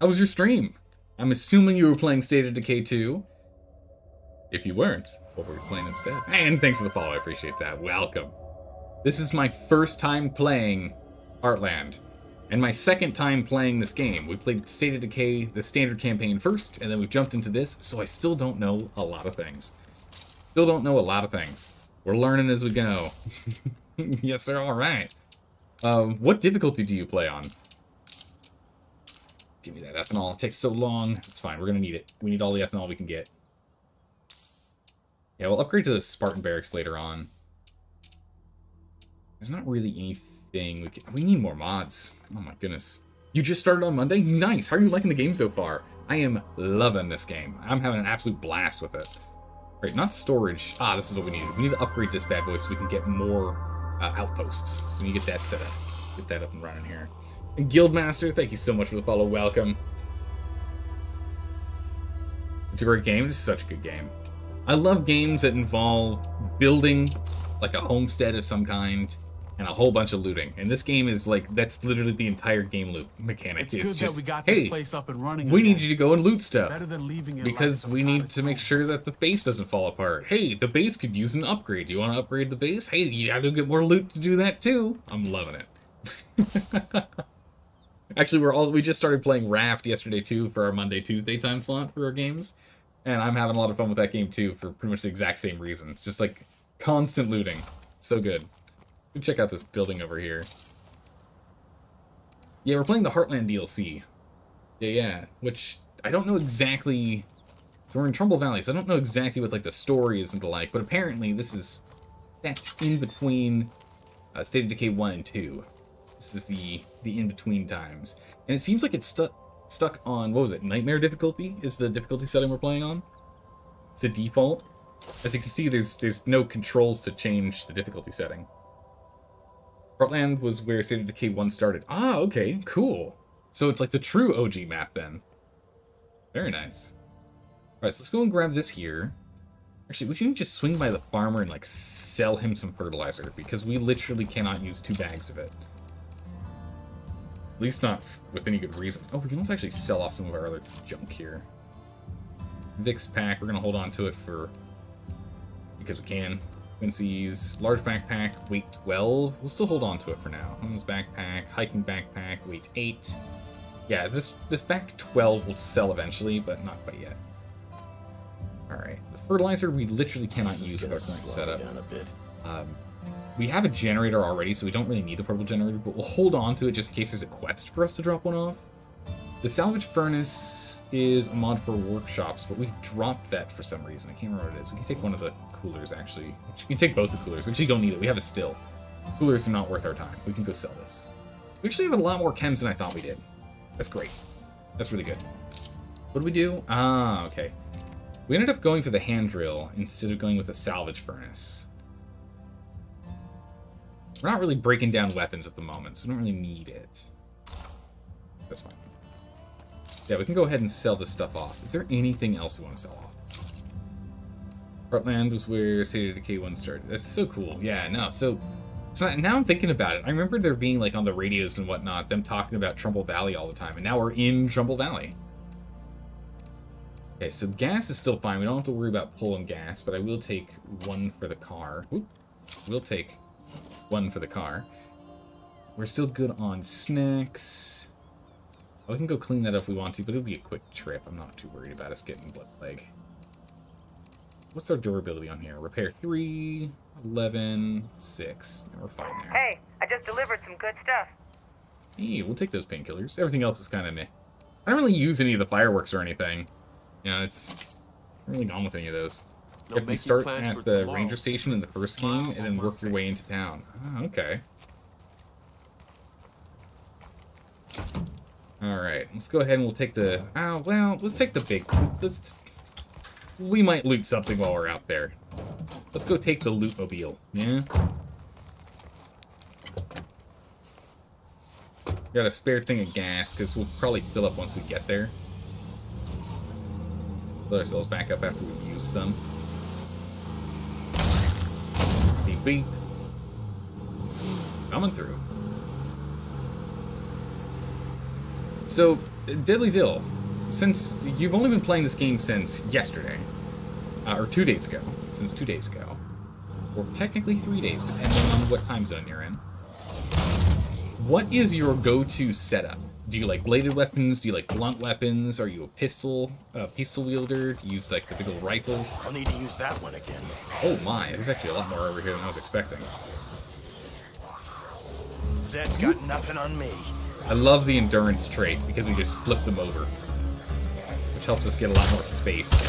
How was your stream? I'm assuming you were playing State of Decay 2. If you weren't, what were you playing instead? And thanks for the follow, I appreciate that. Welcome. This is my first time playing Heartland, and my second time playing this game. We played State of Decay, the standard campaign first, and then we've jumped into this, so I still don't know a lot of things. Still don't know a lot of things. We're learning as we go. yes, sir, alright. Um, what difficulty do you play on? Give me that ethanol. It takes so long. It's fine. We're going to need it. We need all the ethanol we can get. Yeah, we'll upgrade to the Spartan Barracks later on. There's not really anything we can... We need more mods. Oh my goodness. You just started on Monday? Nice! How are you liking the game so far? I am loving this game. I'm having an absolute blast with it. Right, not storage. Ah, this is what we need. We need to upgrade this bad boy so we can get more uh, outposts. So we need to get that set up. Get that up and running here. And Guildmaster, thank you so much for the follow. Welcome. It's a great game. It's such a good game. I love games that involve building like a homestead of some kind and a whole bunch of looting. And this game is like that's literally the entire game loop mechanic. It's, It's, good just that we got hey, this place up and running. we again. need you to go and loot stuff Better than leaving it because we need to make sure that the base doesn't fall apart. Hey, the base could use an upgrade. You want to upgrade the base? Hey, you got to get more loot to do that too. I'm loving it. Actually, we're all we just started playing Raft yesterday too for our Monday Tuesday time slot for our games, and I'm having a lot of fun with that game too for pretty much the exact same reason. It's just like constant looting. So good. Check out this building over here. Yeah, we're playing the Heartland DLC. Yeah, yeah. Which I don't know exactly. So we're in Trumbull Valley, so I don't know exactly what like the story is and the like, but apparently this is that's in between uh, State of Decay one and two. This is the the in between times, and it seems like it's stuck stuck on what was it? Nightmare difficulty is the difficulty setting we're playing on. It's the default. As you can see, there's there's no controls to change the difficulty setting. Heartland was where State of Decay 1 started. Ah, okay, cool. So it's like the true OG map then. Very nice. Alright, so let's go and grab this here. Actually, we can just swing by the farmer and like sell him some fertilizer because we literally cannot use two bags of it. At least not with any good reason. Oh, we can also actually sell off some of our other junk here. Vix pack, we're gonna hold on to it for because we can. Quincy's large backpack, weight 12. We'll still hold on to it for now. Women's backpack, hiking backpack, weight 8. Yeah, this this back 12 will sell eventually, but not quite yet. Alright, the fertilizer we literally cannot use with our current setup. down a bit. Um, we have a generator already, so we don't really need the purple generator, but we'll hold on to it just in case there's a quest for us to drop one off. The salvage furnace is a mod for workshops, but we dropped that for some reason. I can't remember what it is. We can take one of the coolers, actually. We can take both the coolers. We actually don't need it. We have a still. Coolers are not worth our time. We can go sell this. We actually have a lot more chems than I thought we did. That's great. That's really good. What do we do? Ah, okay. We ended up going for the hand drill instead of going with the salvage furnace. We're not really breaking down weapons at the moment, so we don't really need it. That's fine. Yeah, we can go ahead and sell this stuff off. Is there anything else we want to sell off? Heartland was where State of Decay 1 started. That's so cool. Yeah, no, so... So now I'm thinking about it. I remember there being, like, on the radios and whatnot, them talking about Trumbull Valley all the time, and now we're in Trumbull Valley. Okay, so gas is still fine. We don't have to worry about pulling gas, but I will take one for the car. Oop. We'll take one for the car. We're still good on snacks. Oh, we can go clean that up if we want to, but it'll be a quick trip. I'm not too worried about us getting blood plague. What's our durability on here? Repair 3, 11, 6. We're fine there. Hey, I just delivered some good stuff. Hey, we'll take those painkillers. Everything else is kind of meh. I don't really use any of the fireworks or anything. You know, it's I haven't really gone with any of those. No, You have to start at the tomorrow. ranger station in the first game and then work my your way into town. Oh, okay. All right, let's go ahead and we'll take the. Oh well, let's take the big. Let's. We might loot something while we're out there. Let's go take the loot mobile. Yeah. Got a spare thing of gas because we'll probably fill up once we get there. Fill ourselves back up after we've used some. beep. Coming through. So, Deadly Dill, since you've only been playing this game since yesterday, uh, or two days ago, since two days ago, or technically three days, depending on what time zone you're in, what is your go-to setup? Do you like bladed weapons? Do you like blunt weapons? Are you a pistol, uh, pistol wielder? Do you use like the big old rifles? I'll need to use that one again. Oh my, there's actually a lot more over here than I was expecting. Zed's got nothing on me. I love the endurance trait because we just flip them over, which helps us get a lot more space.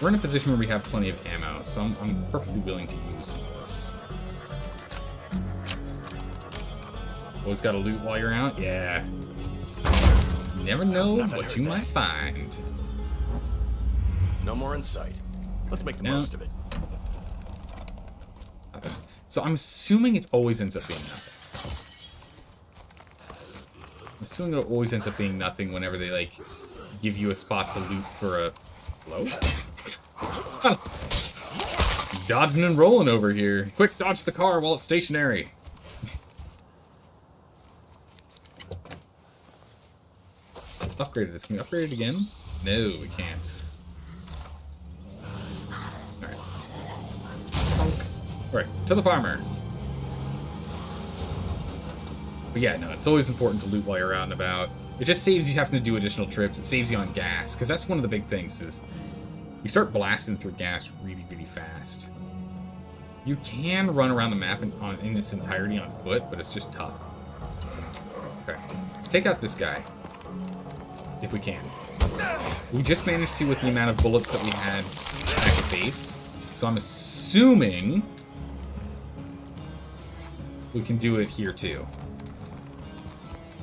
We're in a position where we have plenty of ammo, so I'm, I'm perfectly willing to use some of this. Always gotta loot while you're out? Yeah. You never know what you that. might find. No more in sight. Let's make the No. most of it. So I'm assuming it always ends up being nothing. I'm assuming it always ends up being nothing whenever they like give you a spot to loot for a hello. Dodging and rolling over here. Quick, dodge the car while it's stationary. Upgraded this. Can we upgrade it again? No, we can't. Alright, to the farmer. But yeah, no, it's always important to loot while you're out and about. It just saves you having to do additional trips. It saves you on gas, because that's one of the big things is you start blasting through gas really, really fast. You can run around the map in, on, in its entirety on foot, but it's just tough. Okay, let's take out this guy. If we can. We just managed to with the amount of bullets that we had at base. So I'm assuming we can do it here too.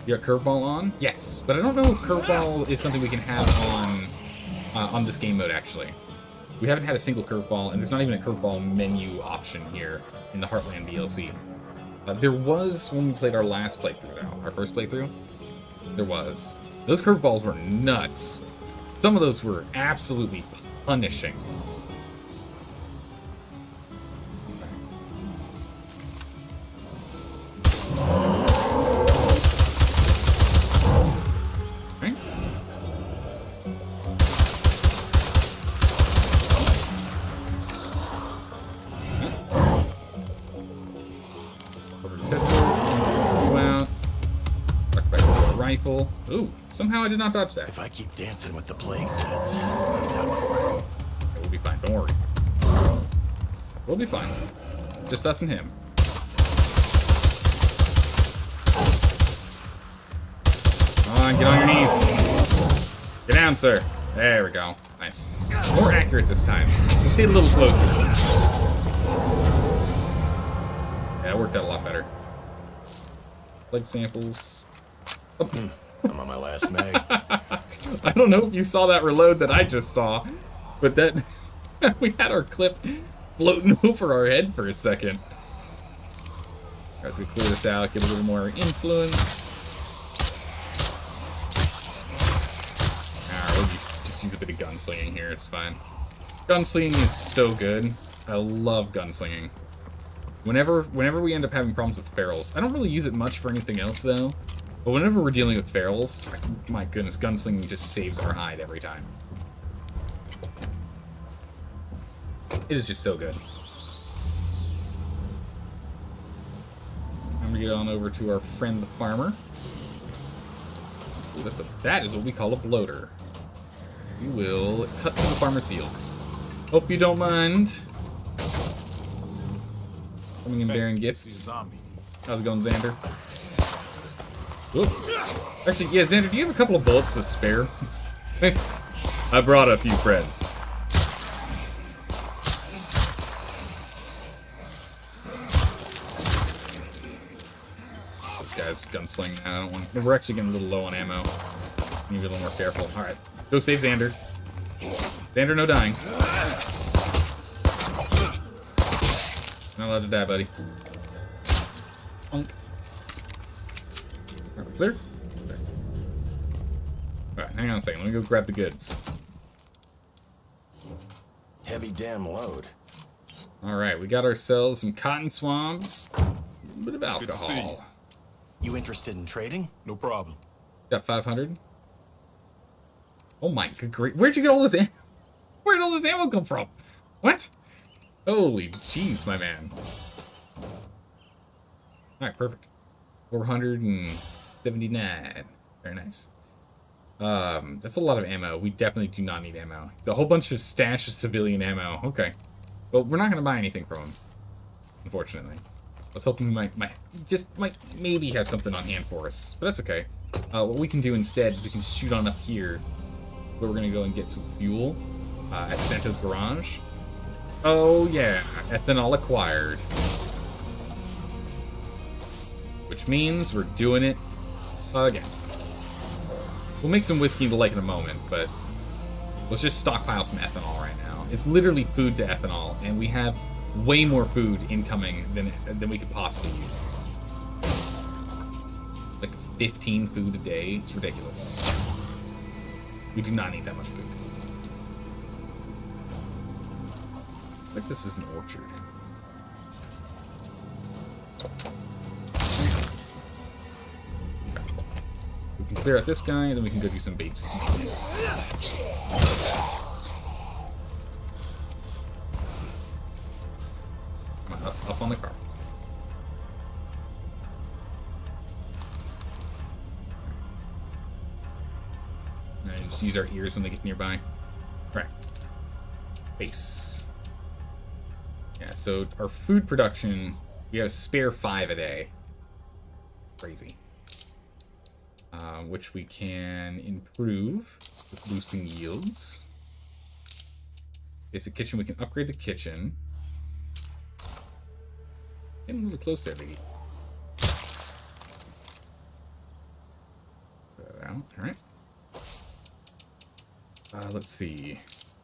You got curveball on? Yes, but I don't know if curveball is something we can have on uh, on this game mode actually. We haven't had a single curveball, and there's not even a curveball menu option here in the Heartland DLC. Uh, there was when we played our last playthrough, though. Our first playthrough. There was. Those curveballs were nuts. Some of those were absolutely punishing. Rifle. Ooh, somehow I did not dodge that. If I keep dancing with the plague sets, I'm done for. We'll be fine. Don't worry. We'll be fine. Just us and him. On, get on your knees. Get down, sir. There we go. Nice. More accurate this time. We stayed a little closer. Yeah, it worked out a lot better. Leg samples. Oh. Hmm. I'm on my last mag. I don't know if you saw that reload that I just saw, but that we had our clip floating over our head for a second. As we clear this out, get a little more influence. Alright, we'll just, just use a bit of gunslinging here, it's fine. Gunslinging is so good. I love gunslinging. Whenever whenever we end up having problems with ferals, I don't really use it much for anything else though. But whenever we're dealing with ferals, my goodness, gunslinging just saves our hide every time. It is just so good. I'm gonna get on over to our friend the farmer. Ooh, that's a that is what we call a bloater. We will cut to the farmer's fields. Hope you don't mind. Coming in bearing gifts. How's it going, Xander? Actually, yeah, Xander, do you have a couple of bullets to spare? I brought a few friends. This guy's gunslinging. I don't want. We're actually getting a little low on ammo. Need to be a little more careful. All right, go save Xander. Xander, no dying. Not allowed to die, buddy. Bonk. Are we clear? Clear. Alright, hang on a second. Let me go grab the goods. Heavy damn load. All right, we got ourselves some cotton swabs, a bit of Good you. alcohol. You interested in trading? No problem. Got 500. Oh my good great. Where'd you get all this ammo? Where'd all this ammo come from? What? Holy jeez, my man. Alright, perfect. 479. Very nice. Um, that's a lot of ammo. We definitely do not need ammo. The whole bunch of stash of civilian ammo. Okay. Well, we're not going to buy anything from him. Unfortunately. I was hoping we might, might, just might maybe have something on hand for us. But that's okay. Uh, what we can do instead is we can shoot on up here. We're going to go and get some fuel uh, at Santa's garage. Oh, yeah. Ethanol acquired. Which means we're doing it again. We'll make some whiskey to like in a moment, but let's just stockpile some ethanol right now. It's literally food to ethanol, and we have way more food incoming than than we could possibly use. Like 15 food a day. It's ridiculous. We do not need that much food. Like this is an orchard. We can clear out this guy, and then we can go do some on, Up, up on the car. Just use our ears when they get nearby. Right. Base. Yeah, so our food production, we have a spare five a day. Crazy. Uh, which we can improve with boosting yields. Basic kitchen, we can upgrade the kitchen. Getting a little close there, lady. Put that out, alright. Uh, let's see.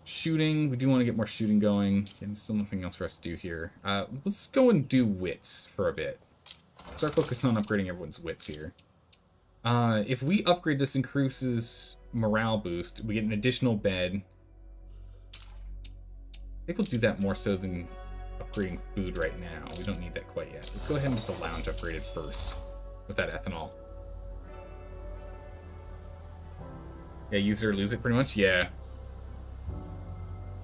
Shooting, we do want to get more shooting going. And something else for us to do here. Uh, let's go and do wits for a bit. Start focusing on upgrading everyone's wits here. Uh, if we upgrade this increases morale boost, we get an additional bed. I think we'll do that more so than upgrading food right now. We don't need that quite yet. Let's go ahead and get the lounge upgraded first with that ethanol. Yeah, use it or lose it pretty much? Yeah.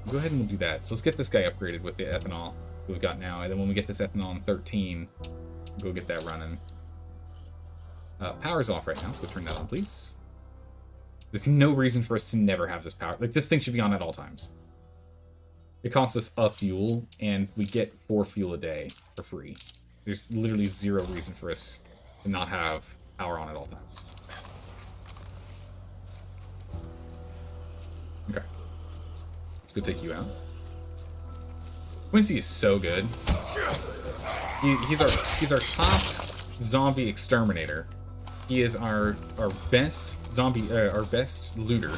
Go ahead and we'll do that. So let's get this guy upgraded with the ethanol we've got now. And then when we get this ethanol in 13, we'll go get that running. Uh, power's off right now, so go turn that on, please. There's no reason for us to never have this power. Like, this thing should be on at all times. It costs us a fuel, and we get four fuel a day for free. There's literally zero reason for us to not have power on at all times. Okay. Let's go take you out. Quincy is so good. He, he's our he's our top zombie exterminator. He is our our best zombie uh, our best looter.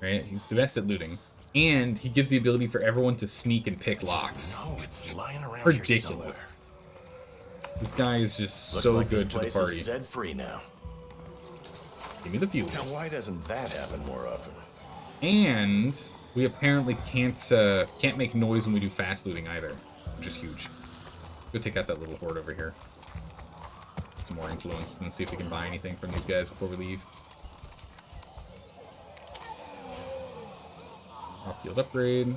Right? He's the best at looting. And he gives the ability for everyone to sneak and pick locks. No, it's lying around Ridiculous. This guy is just Looks so like good to the party. is free now. Give me the fuel. Now, why doesn't that happen more often? And we apparently can't uh, can't make noise when we do fast looting either, which is huge. Go take out that little horde over here. Some more influence and see if we can buy anything from these guys before we leave. Rock field upgrade.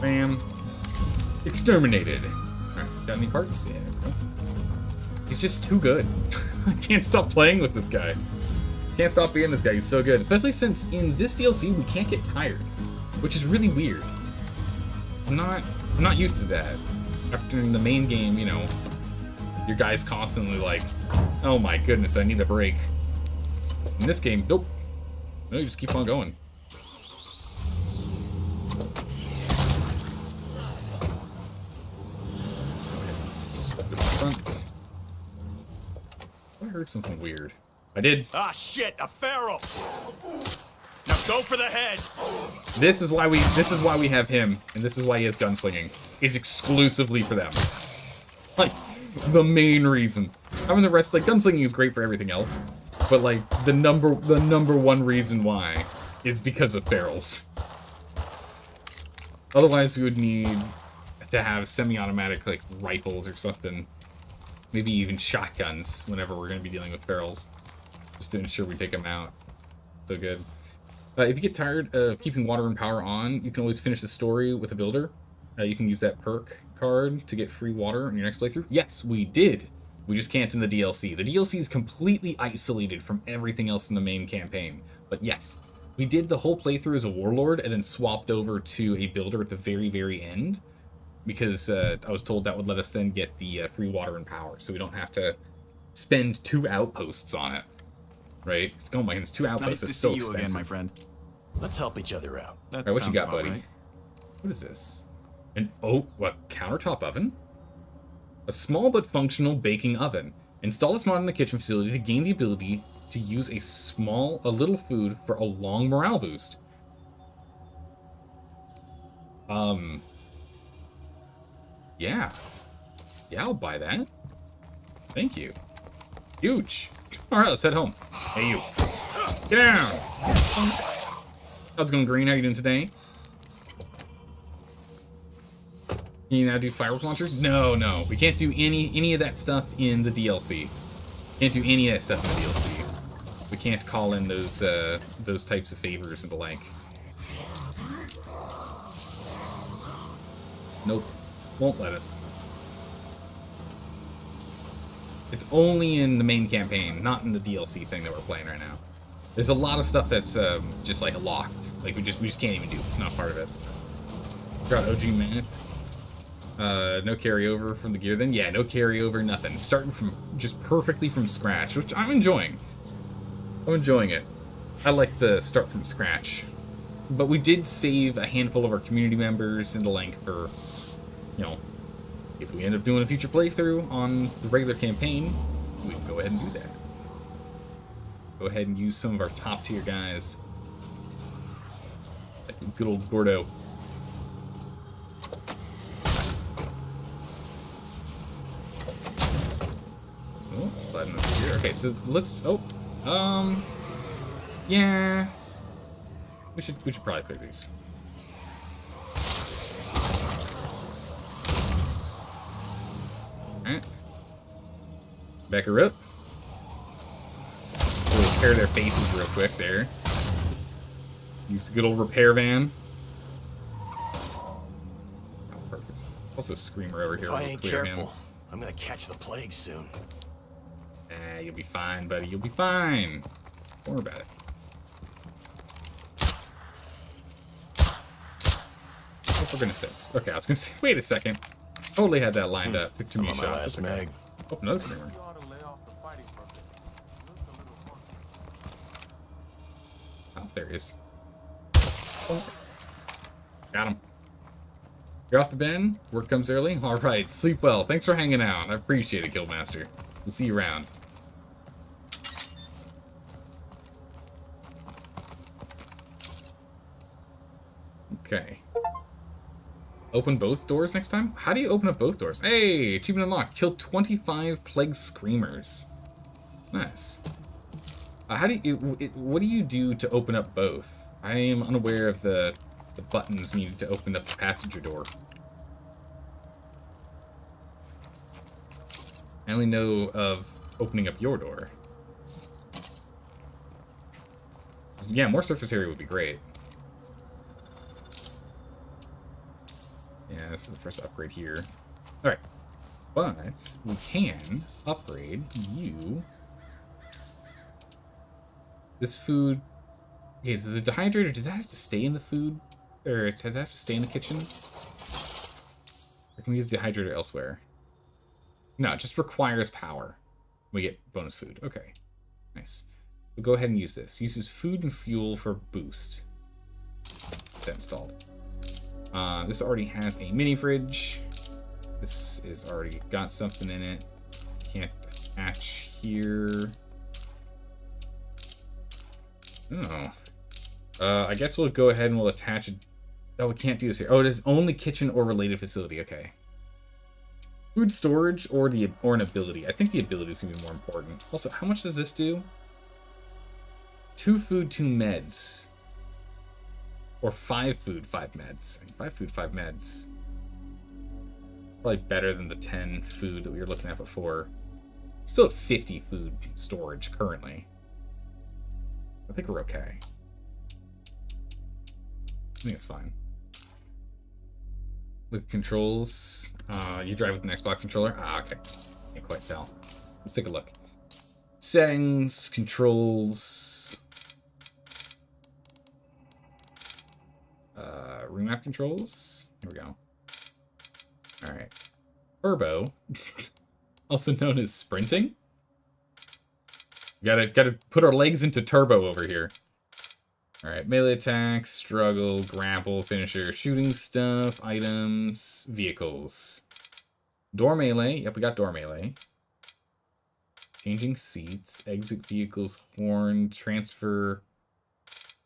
Bam. Exterminated. Any parts? Yeah. He's just too good. I can't stop playing with this guy. Can't stop being this guy. He's so good. Especially since in this DLC we can't get tired, which is really weird. I'm not I'm not used to that. After in the main game, you know, your guy's constantly like, "Oh my goodness, I need a break." In this game, nope. No, you just keep on going. Go ahead and scoop it front. I heard something weird. I did. Ah, shit, a feral! Now go for the head! This is why we this is why we have him, and this is why he has gunslinging. Is exclusively for them. Like the main reason. Having the rest, like, gunslinging is great for everything else, but, like, the number, the number one reason why is because of ferals. Otherwise, we would need to have semi-automatic, like, rifles or something. Maybe even shotguns whenever we're going to be dealing with ferals. Just to ensure we take them out. So good. Uh, if you get tired of keeping water and power on, you can always finish the story with a builder. Uh, you can use that perk card to get free water in your next playthrough. Yes, we did. We just can't in the DLC. The DLC is completely isolated from everything else in the main campaign. But yes, we did the whole playthrough as a warlord and then swapped over to a builder at the very, very end because uh, I was told that would let us then get the uh, free water and power, so we don't have to spend two outposts on it. Right? Oh my goodness, two outposts Nice to is so see you expensive. again, my friend. Let's help each other out. All right, what you got, buddy? What is this? An oh, what countertop oven? A small but functional baking oven. Install this mod in the kitchen facility to gain the ability to use a small, a little food for a long morale boost. Um. Yeah. Yeah, I'll buy that. Thank you. Huge. All right, let's head home. Hey, you. Get down. How's it going, Green? How you doing today? Can you now do fireworks launcher? No, no. We can't do any any of that stuff in the DLC. Can't do any of that stuff in the DLC. We can't call in those uh, those types of favors and the like. Nope. Won't let us. It's only in the main campaign, not in the DLC thing that we're playing right now. There's a lot of stuff that's um, just like locked. Like we just we just can't even do. It's not part of it. Got OG map. Uh, no carryover from the gear then? Yeah, no carryover, nothing. Starting from just perfectly from scratch, which I'm enjoying. I'm enjoying it. I like to start from scratch. But we did save a handful of our community members in the link for, you know, if we end up doing a future playthrough on the regular campaign, we can go ahead and do that. Go ahead and use some of our top tier guys. Like good old Gordo. Oh, sliding over here. Okay, so it looks. Oh, um, yeah. We should we should probably clear these. Back her up. We'll repair their faces real quick there. Use the good old repair van. Oh, perfect. Also, Screamer over here. If I ain't careful, him. I'm gonna catch the plague soon. Ah, you'll be fine, buddy. You'll be fine. Don't worry about it. Oh, for goodness sakes. Okay, I was gonna say, wait a second. Totally had that lined up. Took too many shots. last That's okay. mag. Oh, another screamer. You ought to lay off the fighting for a bit. Looked a little funny. Oh, there he is. Got him. You're off the bed? Work comes early? Alright, sleep well. Thanks for hanging out. I appreciate it, Guildmaster. We'll see you around. Okay. Open both doors next time? How do you open up both doors? Hey, achievement unlocked. Kill 25 plague screamers. Nice. Uh, how do you? It, what do you do to open up both? I am unaware of the the buttons needed to open up the passenger door. I only know of opening up your door. Yeah, more surface area would be great. Yeah, this is the first upgrade here. Alright. But we can upgrade you. This food. Okay, so the dehydrator, does that have to stay in the food? Or does that have to stay in the kitchen? Or can we use the dehydrator elsewhere? No, it just requires power. We get bonus food. Okay. Nice. We'll go ahead and use this. Uses food and fuel for boost. That installed. Uh, this already has a mini fridge. This is already got something in it. Can't attach here. Oh. Uh, I guess we'll go ahead and we'll attach it. Oh, we can't do this here. Oh, it is only kitchen or related facility. Okay. Food storage or the or an ability. I think the ability is gonna be more important. Also, how much does this do? Two food, two meds. Or five food, five meds. Five food, five meds. Probably better than the 10 food that we were looking at before. Still at 50 food storage currently. I think we're okay. I think it's fine. Look at controls. Uh, you drive with an Xbox controller? Ah, okay. Can't quite tell. Let's take a look. Settings, controls. Uh, remap controls. Here we go. Alright. Turbo, also known as sprinting. Gotta gotta put our legs into turbo over here. Alright, melee attacks, struggle, grapple, finisher, shooting stuff, items, vehicles. Door melee, yep, we got door melee. Changing seats, exit vehicles, horn, transfer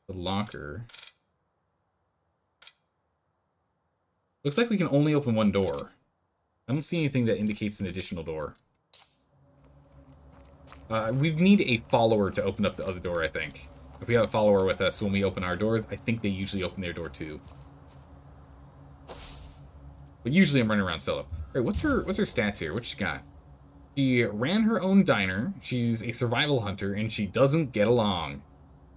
the locker. Looks like we can only open one door. I don't see anything that indicates an additional door. Uh, we need a follower to open up the other door, I think. If we have a follower with us when we open our door, I think they usually open their door too. But usually I'm running around solo. Alright, what's her what's her stats here? What she got? She ran her own diner, she's a survival hunter, and she doesn't get along.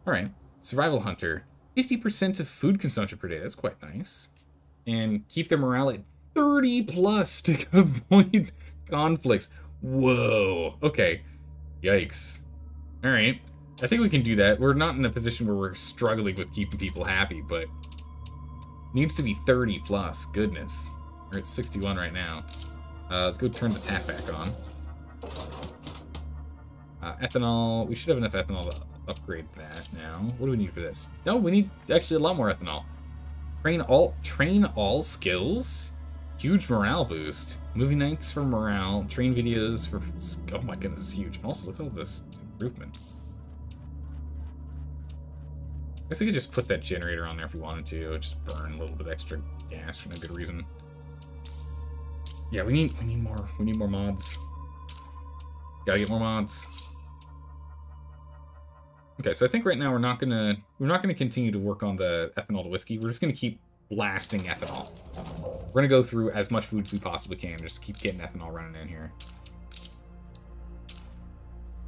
Alright, survival hunter. 50% of food consumption per day, that's quite nice. And keep their morale at 30 plus to avoid conflicts. Whoa, okay. Yikes. Alright. I think we can do that. We're not in a position where we're struggling with keeping people happy, but needs to be 30 plus. Goodness. We're at 61 right now. Uh, let's go turn the tap back on. Uh, ethanol. We should have enough ethanol to upgrade that now. What do we need for this? No, we need actually a lot more ethanol. Train all train all skills. Huge morale boost. Movie nights for morale. Train videos for... Oh my goodness, it's huge. Also, look at all this improvement. I guess we could just put that generator on there if we wanted to. Just burn a little bit extra gas for no good reason. Yeah, we need we need more we need more mods. Gotta get more mods. Okay, so I think right now we're not gonna we're not gonna continue to work on the ethanol to whiskey. We're just gonna keep blasting ethanol. We're gonna go through as much food as we possibly can. Just keep getting ethanol running in here.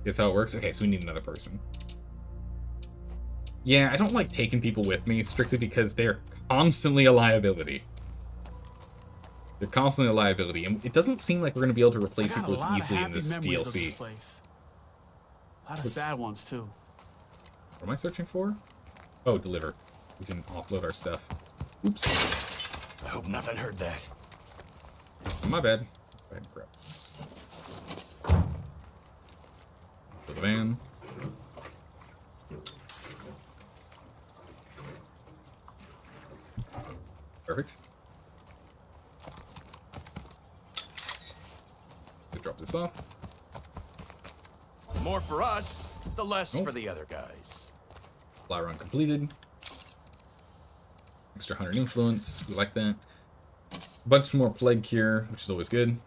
That's how it works? Okay, so we need another person. Yeah, I don't like taking people with me strictly because they're constantly a liability. They're constantly a liability, and it doesn't seem like we're going to be able to replace people as easily in this DLC. This a lot of sad ones, too. What am I searching for? Oh, deliver. We can offload our stuff. Oops. I hope nothing heard that. My bad. Go ahead and grab this. To the van. Perfect. drop this off. More for us, the less for the other guys. Fly run completed. Extra 100 influence. We like that. A bunch more plague here, which is always good.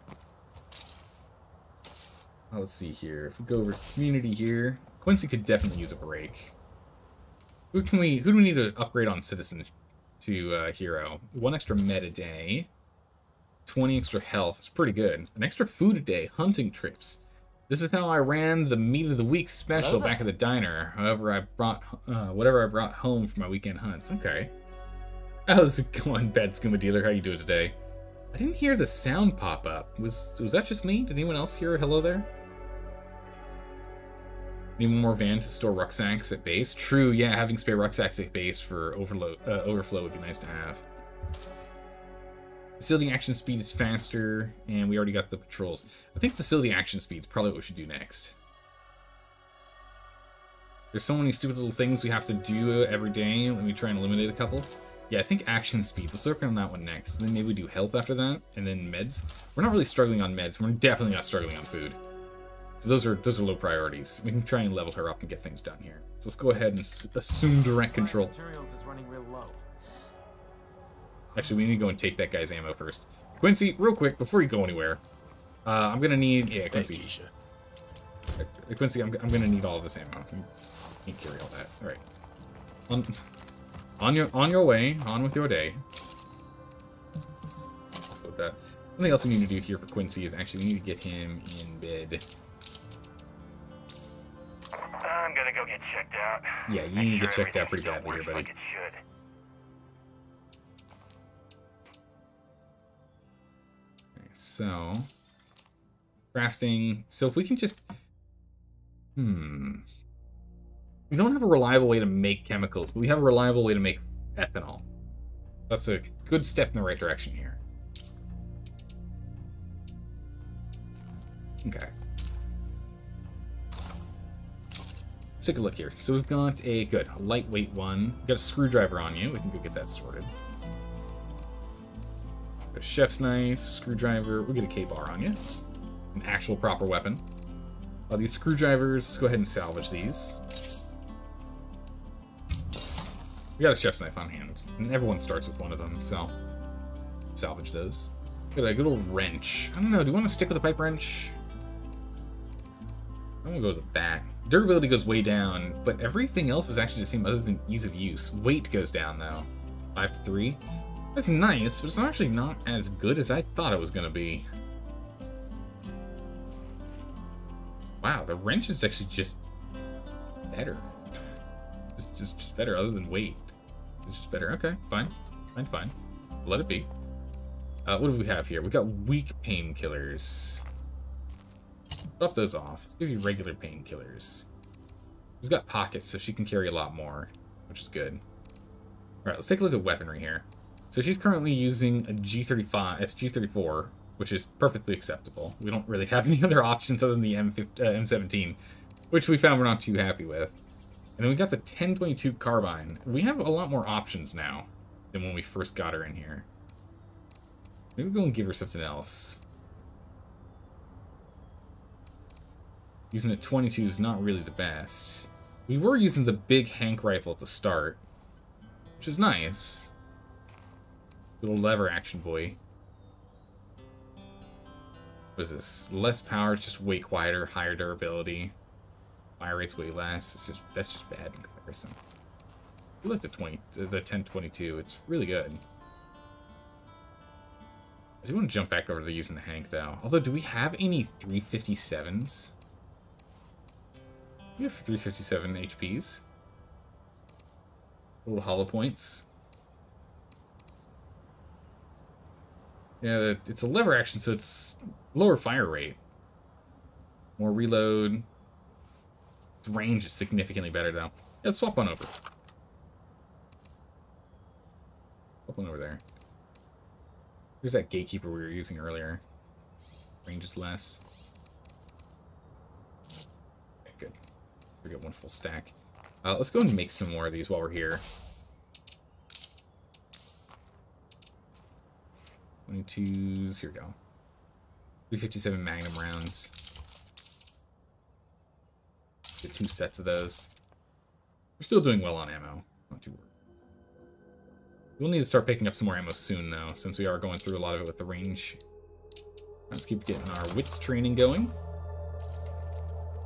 Oh, let's see here. If we go over community here, Quincy could definitely use a break. Who can we? Who do we need to upgrade on citizen to uh, hero? One extra med a day. 20 extra health. It's pretty good. An extra food a day. Hunting trips. This is how I ran the meat of the week special back at the diner. However, I brought uh, whatever I brought home for my weekend hunts. Okay. How's it going, bad scuba dealer? How you doing today? I didn't hear the sound pop up. Was was that just me? Did anyone else hear hello there? Need one more van to store rucksacks at base? True, yeah, having spare rucksacks at base for overload, uh, overflow would be nice to have. Facility action speed is faster, and we already got the patrols. I think facility action speed is probably what we should do next. There's so many stupid little things we have to do every day. Let me try and eliminate a couple. Yeah, I think action speed. Let's work on that one next. And then maybe we do health after that, and then meds. We're not really struggling on meds. We're definitely not struggling on food. So those are those are low priorities. We can try and level her up and get things done here. So let's go ahead and assume direct control. Materials is running real low. Actually, we need to go and take that guy's ammo first. Quincy, real quick, before you go anywhere, Uh, I'm gonna need yeah, Thanks, Quincy. Keisha. Uh, Quincy, I'm, I'm gonna need all of this ammo. You can't carry all that. All right. On, on your on your way. On with your day. With that. Something else we need to do here for Quincy is actually we need to get him in bed. I'm gonna go get checked out. Yeah, you Make need to sure get checked out pretty badly here, buddy. Like. Okay, so crafting. So if we can just, hmm, we don't have a reliable way to make chemicals, but we have a reliable way to make ethanol. That's a good step in the right direction here. Okay. Let's take a look here. So we've got a good a lightweight one. We've got a screwdriver on you. We can go get that sorted. A chef's knife, screwdriver. We'll get a K-bar on you. An actual proper weapon. Uh, these screwdrivers, let's go ahead and salvage these. We got a chef's knife on hand, and everyone starts with one of them, so salvage those. Got a good old wrench. I don't know, do you want to stick with the pipe wrench? I'm gonna go with that. Durability goes way down, but everything else is actually the same other than ease of use. Weight goes down though. Five to three. That's nice, but it's actually not as good as I thought it was gonna be. Wow, the wrench is actually just better. It's just, just better other than weight. It's just better. Okay, fine. Fine, fine. Let it be. Uh, what do we have here? We got weak painkillers. Drop those off. Let's give you regular painkillers. She's got pockets, so she can carry a lot more, which is good. Alright, let's take a look at weaponry here. So she's currently using a G35, a G34, which is perfectly acceptable. We don't really have any other options other than the M15, uh, M17, which we found we're not too happy with. And then we got the 1022 carbine. We have a lot more options now than when we first got her in here. Maybe go and give her something else. Using a 22 is not really the best. We were using the big Hank rifle at the start, which is nice. Little lever action boy. What is this? Less power, just way quieter, higher durability. Fire rate's way less. It's just that's just bad in comparison. We left uh, the 20 the 1022. It's really good. I do want to jump back over to using the Hank though. Although, do we have any 357s? We have 357 HPs. Little hollow points. Yeah, it's a lever action, so it's lower fire rate. More reload. Range is significantly better, though. Yeah, let's swap one over. Swap one over there. Here's that gatekeeper we were using earlier. Range is less. Okay, good. We got one full stack. Uh, let's go and make some more of these while we're here. 22s, here we go. 357 Magnum rounds. Get two sets of those. We're still doing well on ammo. Not too worried. We'll need to start picking up some more ammo soon, though, since we are going through a lot of it with the range. Let's keep getting our wits training going.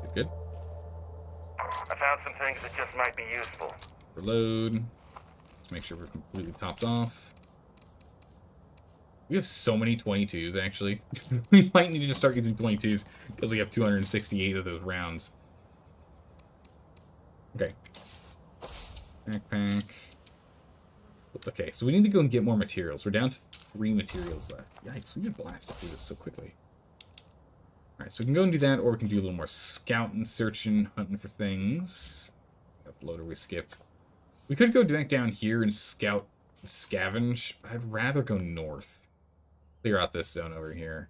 Good, good. I found some things that just might be useful. Reload. Let's make sure we're completely topped off. We have so many 22s, actually. we might need to start using 22s because we have 268 of those rounds. Okay. Backpack. Okay, so we need to go and get more materials. We're down to three materials left. Yikes, we did blast through this so quickly. Alright, so we can go and do that, or we can do a little more scouting, searching, hunting for things. Uploader we skipped. We could go back down here and scout, scavenge. I'd rather go north. Clear out this zone over here.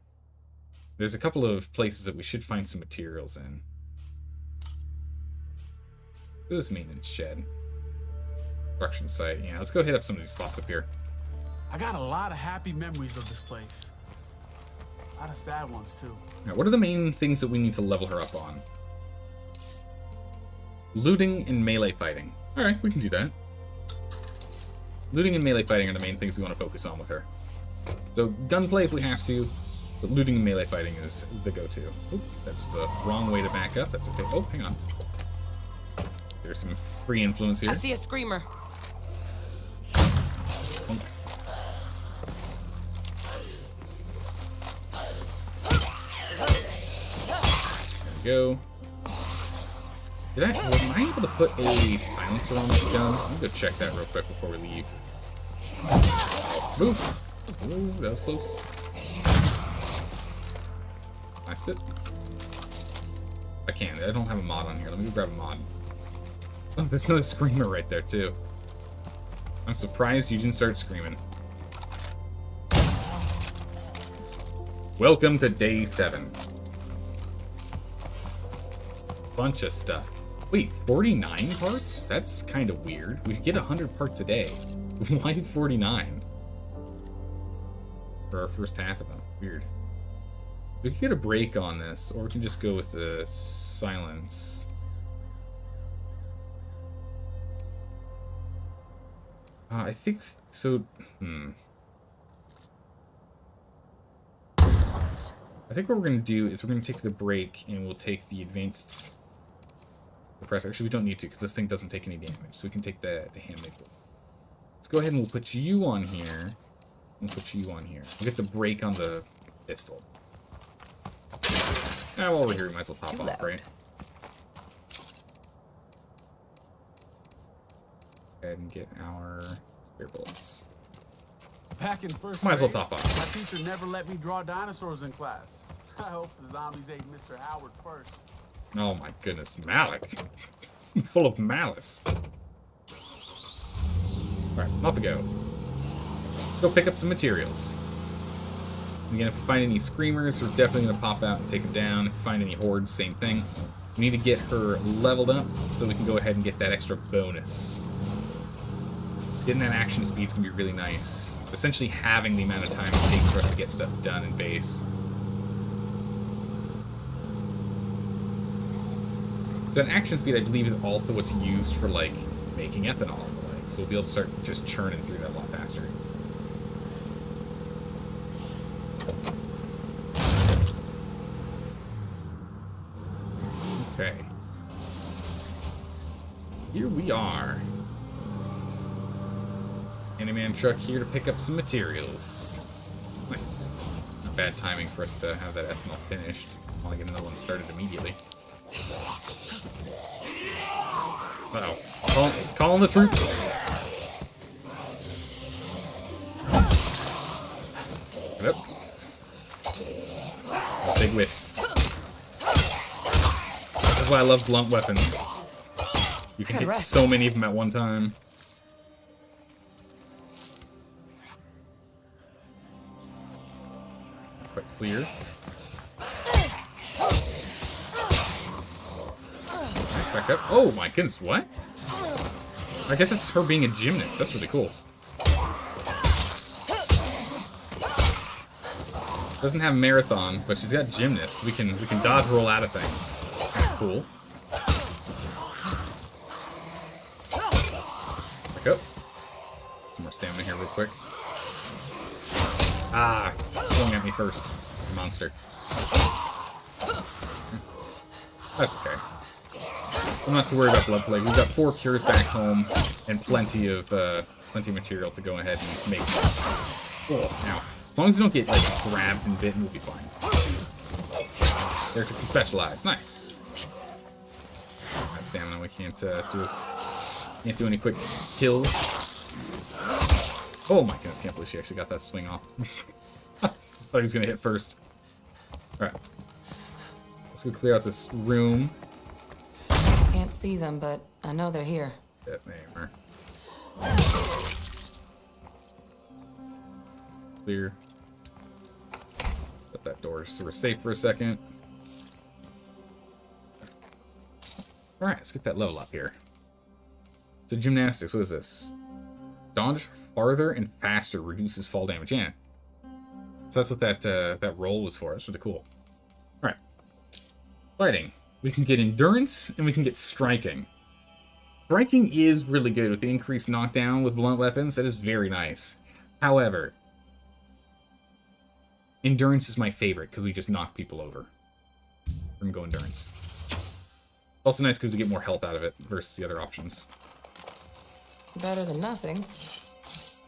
There's a couple of places that we should find some materials in. At this maintenance shed. Construction site. Yeah, let's go hit up some of these spots up here. I got a lot of happy memories of this place. A lot of sad ones too. Now, what are the main things that we need to level her up on? Looting and melee fighting. Alright, we can do that. Looting and melee fighting are the main things we want to focus on with her. So, gunplay if we have to. But looting and melee fighting is the go-to. Oop, that's the wrong way to back up. That's okay. Oh, hang on. There's some free influence here. I see a screamer. There we go. Did I, am I able to put a silencer on this gun? I'm gonna go check that real quick before we leave. Move! Ooh, that was close. Nice fit. I can't. I don't have a mod on here. Let me go grab a mod. Oh, there's another screamer right there, too. I'm surprised you didn't start screaming. Welcome to day seven. Bunch of stuff. Wait, 49 parts? That's kind of weird. We get 100 parts a day. Why 49? For our first half of them. Weird. We could get a break on this, or we can just go with the silence. Uh, I think so. Hmm. I think what we're going to do is we're going to take the break and we'll take the advanced suppressor. Actually, we don't need to because this thing doesn't take any damage, so we can take the, the handmade one. Let's go ahead and we'll put you on here. We'll put you on here. We'll get the break on the pistol. Ah, while we're here, we might as well pop off, right? Ahead and get our spare bullets. Back in first Might as well top off. My teacher never let me draw dinosaurs in class. I hope the zombies ate Mr. Howard first. Oh my goodness, Malik. Full of malice. Alright, off we go. Go pick up some materials. Again, if we find any screamers, we're definitely going to pop out and take them down. If we find any hordes, same thing. We need to get her leveled up so we can go ahead and get that extra bonus. Getting that action speed is going to be really nice. Essentially having the amount of time it takes for us to get stuff done in base. So an action speed, I believe, is also what's used for, like, making ethanol. Like, so we'll be able to start just churning through that a lot faster. Okay. Here we are. Handyman truck here to pick up some materials. Nice. Not bad timing for us to have that ethanol finished. I'll get another one started immediately. Uh-oh. Call, calling the troops. Yep. Big whiffs. This is why I love blunt weapons. You can hit so many of them at one time. Clear. Back up. Oh my goodness, what? I guess that's her being a gymnast. That's really cool. Doesn't have marathon, but she's got gymnast. We can we can dodge roll out of things. Kinda cool. Back up. Some more stamina here real quick. Ah, swung at me first. Monster. That's okay. I'm not too worried about blood plague. We've got four cures back home and plenty of uh, plenty of material to go ahead and make. Oh, now as long as you don't get like grabbed and bitten, we'll be fine. They're specialized. Nice. That stamina. We can't uh, do can't do any quick kills. Oh my goodness! Can't believe she actually got that swing off. Thought he was gonna hit first. All right. Let's go clear out this room. Can't see them, but I know they're here. That Clear. Shut that door so we're safe for a second. Alright, let's get that level up here. So gymnastics, what is this? Dodge farther and faster reduces fall damage. Yeah. So that's what that uh, that roll was for. That's really cool. Alright. Fighting. We can get endurance and we can get striking. Striking is really good with the increased knockdown with blunt weapons. That is very nice. However, Endurance is my favorite because we just knock people over. We're gonna go endurance. Also nice because we get more health out of it versus the other options. Better than nothing.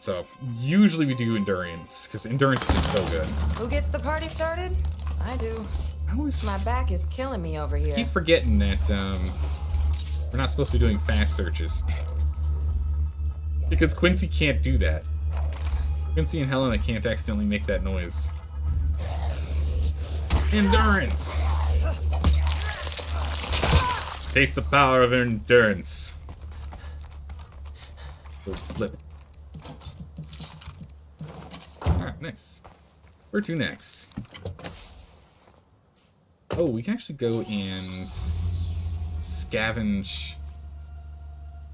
So usually we do endurance because endurance is just so good. Who gets the party started? I do. I always My back is killing me over here. I keep forgetting that um, we're not supposed to be doing fast searches because Quincy can't do that. Quincy and Helena can't accidentally make that noise. Endurance. Taste the power of endurance. Go flip. Alright, nice. Where to next? Oh, we can actually go and scavenge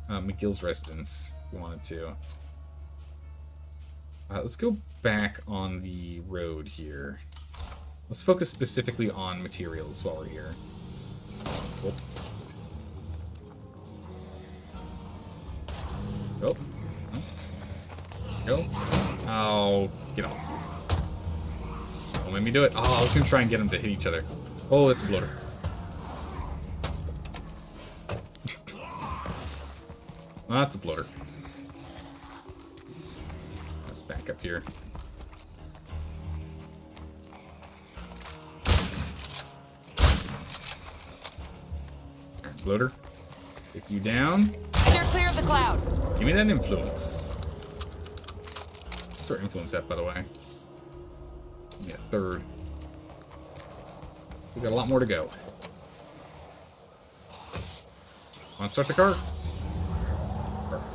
uh, McGill's residence if we wanted to. Uh, let's go back on the road here. Let's focus specifically on materials while we're here. Whoop. Go. Go. Oh, get off. Don't make me do it. Oh, I was gonna try and get them to hit each other. Oh, it's a bloater. That's a bloater. Let's back up here. Alright, bloater. Take you down. Steer clear of the cloud. Give me that influence. What's our influence at, by the way? Yeah, third. We got a lot more to go. Want to start the car? Perfect.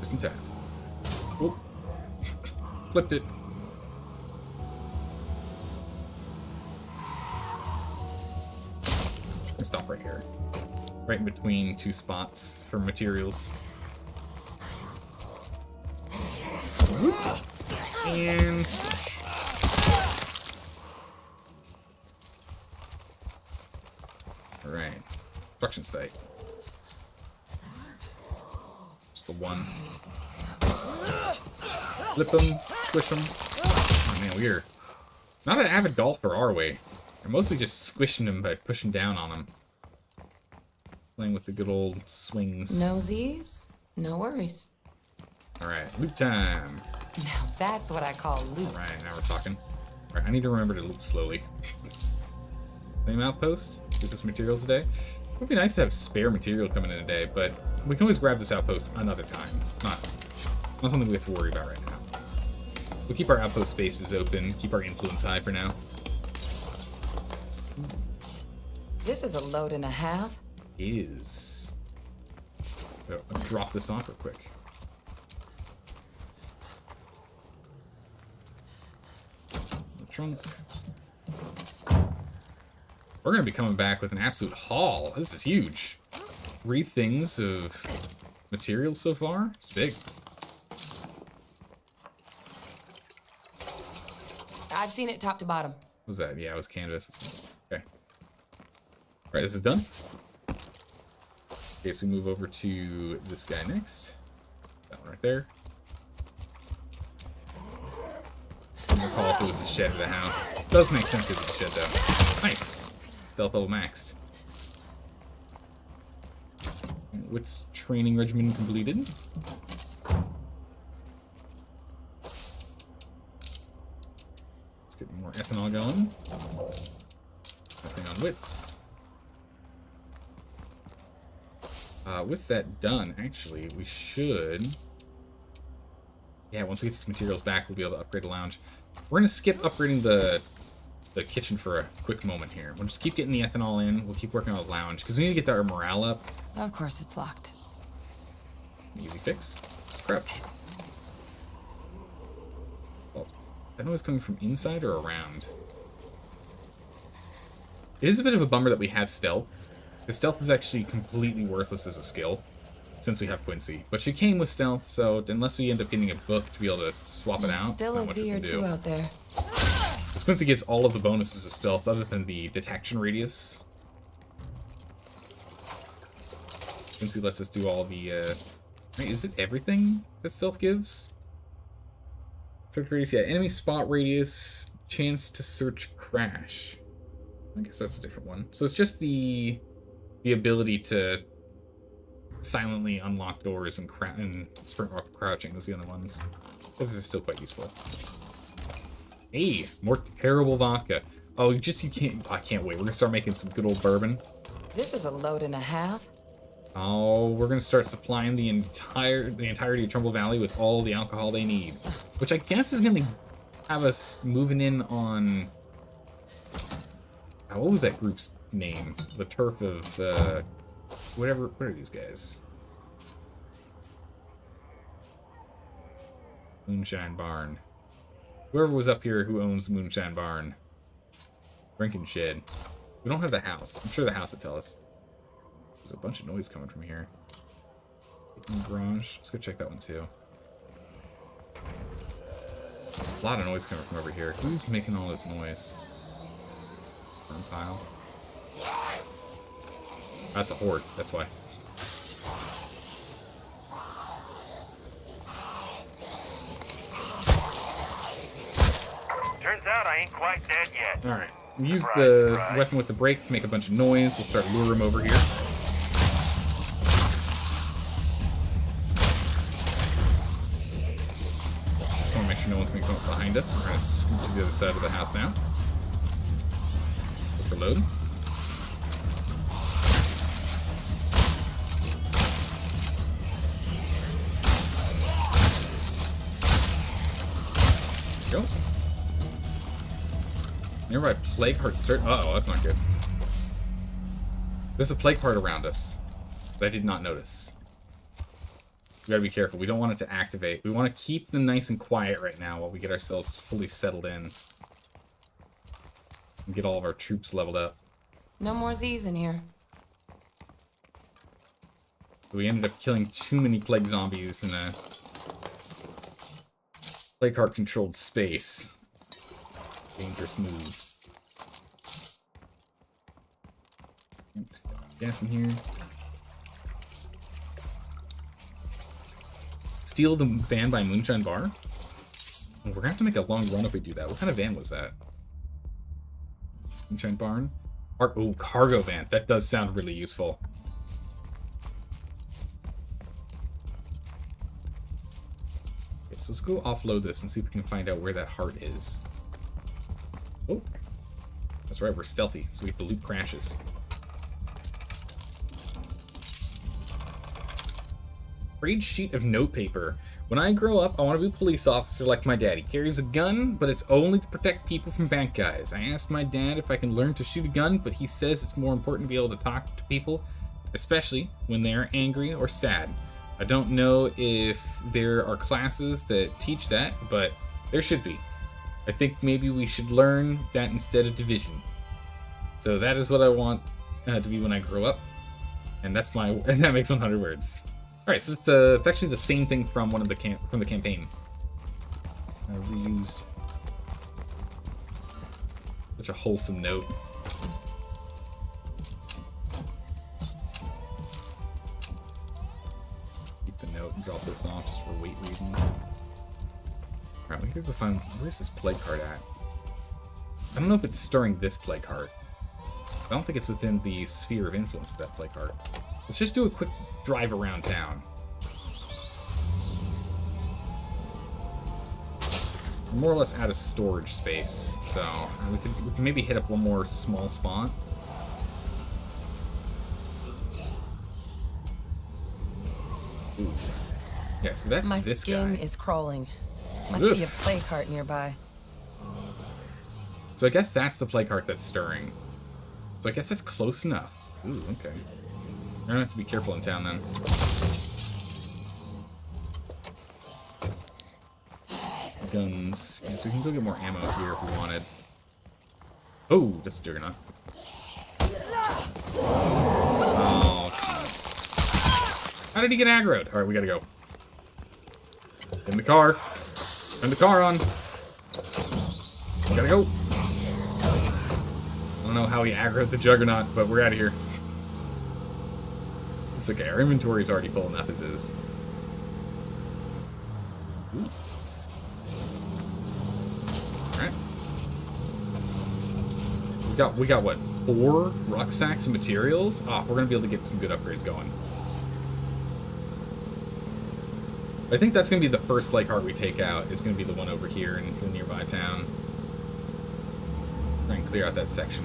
Just in time. Oop. Flipped it. Stop right here. Right in between two spots for materials. Whoop. And squish. Alright. Construction site. Just the one. Flip them, squish them. Oh man, we're not an avid golfer, are we? We're mostly just squishing them by pushing down on them. Playing with the good old swings. No Z's, no worries. Alright, loot time. Now that's what I call loot. Alright, now we're talking. Alright, I need to remember to loot slowly. Flame outpost. Is this materials today? It would be nice to have spare material coming in today, but we can always grab this outpost another time. Not, not something we have to worry about right now. We'll keep our outpost spaces open, keep our influence high for now. This is a load and a half. Is. So, I'll drop this off real quick. The trunk. We're gonna be coming back with an absolute haul. This is huge. Three things of materials so far. It's big. I've seen it top to bottom. What was that? Yeah, it was canvas. Okay. Alright, this is done. Okay, so we move over to this guy next. That one right there. Call if it was the shed of the house. Does make sense if it's the shed though. Nice. Stealth level maxed. What's training regimen completed? Let's get more ethanol going. Nothing on wits. Uh, with that done, actually, we should... Yeah, once we get these materials back, we'll be able to upgrade the lounge. We're going to skip upgrading the the kitchen for a quick moment here. We'll just keep getting the ethanol in. We'll keep working on the lounge, because we need to get our morale up. Of course it's locked. It's an easy fix. Just crouch. Oh, that noise coming from inside or around? It is a bit of a bummer that we have stealth. The stealth is actually completely worthless as a skill, since we have Quincy. But she came with stealth, so unless we end up getting a book to be able to swap it out, Still a we or two out there. Because Quincy gets all of the bonuses of stealth other than the detection radius. Quincy lets us do all the, uh... Wait, is it everything that stealth gives? Search radius, yeah. Enemy spot radius, chance to search crash. I guess that's a different one. So it's just the the ability to silently unlock doors and, cra and sprint while crouching. Those are the other ones. Those are still quite useful. Hey, more terrible vodka. Oh, you just you can't. I can't wait. We're gonna start making some good old bourbon. This is a load and a half. Oh, we're gonna start supplying the entire the entirety of Trumbull Valley with all the alcohol they need, which I guess is gonna have us moving in on. Uh, what was that group's name? The turf of uh, whatever. What are these guys? Moonshine Barn. Whoever was up here who owns Moonshine Barn. Drinking Shed. We don't have the house. I'm sure the house would tell us. There's a bunch of noise coming from here. Garage. Let's go check that one too. A lot of noise coming from over here. Who's making all this noise? Burn pile. That's a horde. That's why. Turns out I ain't quite dead yet. All right. Use the weapon with the break to make a bunch of noise. We'll start lure him over here. Just want to make sure no one's going to come up behind us. We're going to scoot to the other side of the house now. Look for Go. Nearby plague heart start. Uh oh, that's not good. There's a plague heart around us that I did not notice. We gotta be careful. We don't want it to activate. We want to keep them nice and quiet right now while we get ourselves fully settled in. And get all of our troops leveled up. No more Z's in here. We ended up killing too many plague zombies in a plague heart controlled space. Dangerous move. Let's gas in here. Steal the van by Moonshine Bar? We're gonna have to make a long run if we do that. What kind of van was that? Moonshine Barn? Car oh, cargo van. That does sound really useful. So let's go offload this and see if we can find out where that heart is. Oh, that's right, we're stealthy, so we get the loot crashes. Trade sheet of notepaper. When I grow up, I want to be a police officer like my daddy. He carries a gun, but it's only to protect people from bad guys. I asked my dad if I can learn to shoot a gun, but he says it's more important to be able to talk to people, especially when they are angry or sad. I don't know if there are classes that teach that, but there should be. I think maybe we should learn that instead of division. So that is what I want uh, to be when I grow up, and that's my and that makes 100 words. All right, so it's, uh, it's actually the same thing from one of the camp from the campaign. Uh, reused. Such a wholesome note. Drop this off just for weight reasons. Alright, we could go find where's this plague heart at? I don't know if it's stirring this plague heart. I don't think it's within the sphere of influence of that plague heart. Let's just do a quick drive around town. We're more or less out of storage space, so we could, we can maybe hit up one more small spot. Yeah, so that's My this skin guy. is crawling. Must be a plague heart nearby. So I guess that's the plague heart that's stirring. So I guess that's close enough. Ooh, okay. We're gonna have to be careful in town then. Guns. Yeah, so we can go get more ammo here if we wanted. Oh, that's a juggernaut. Oh, jeez. How did he get aggroed? Alright, we gotta go. In the car. Turn the car on. Gotta go. I don't know how he aggroed the Juggernaut, but we're out of here. It's okay, our inventory's already full enough as is. Alright. We got, we got what, four rucksacks of materials? Ah, oh, we're gonna be able to get some good upgrades going. I think that's gonna be the first Plague Heart we take out. Is gonna be the one over here in the nearby town. Try and clear out that section.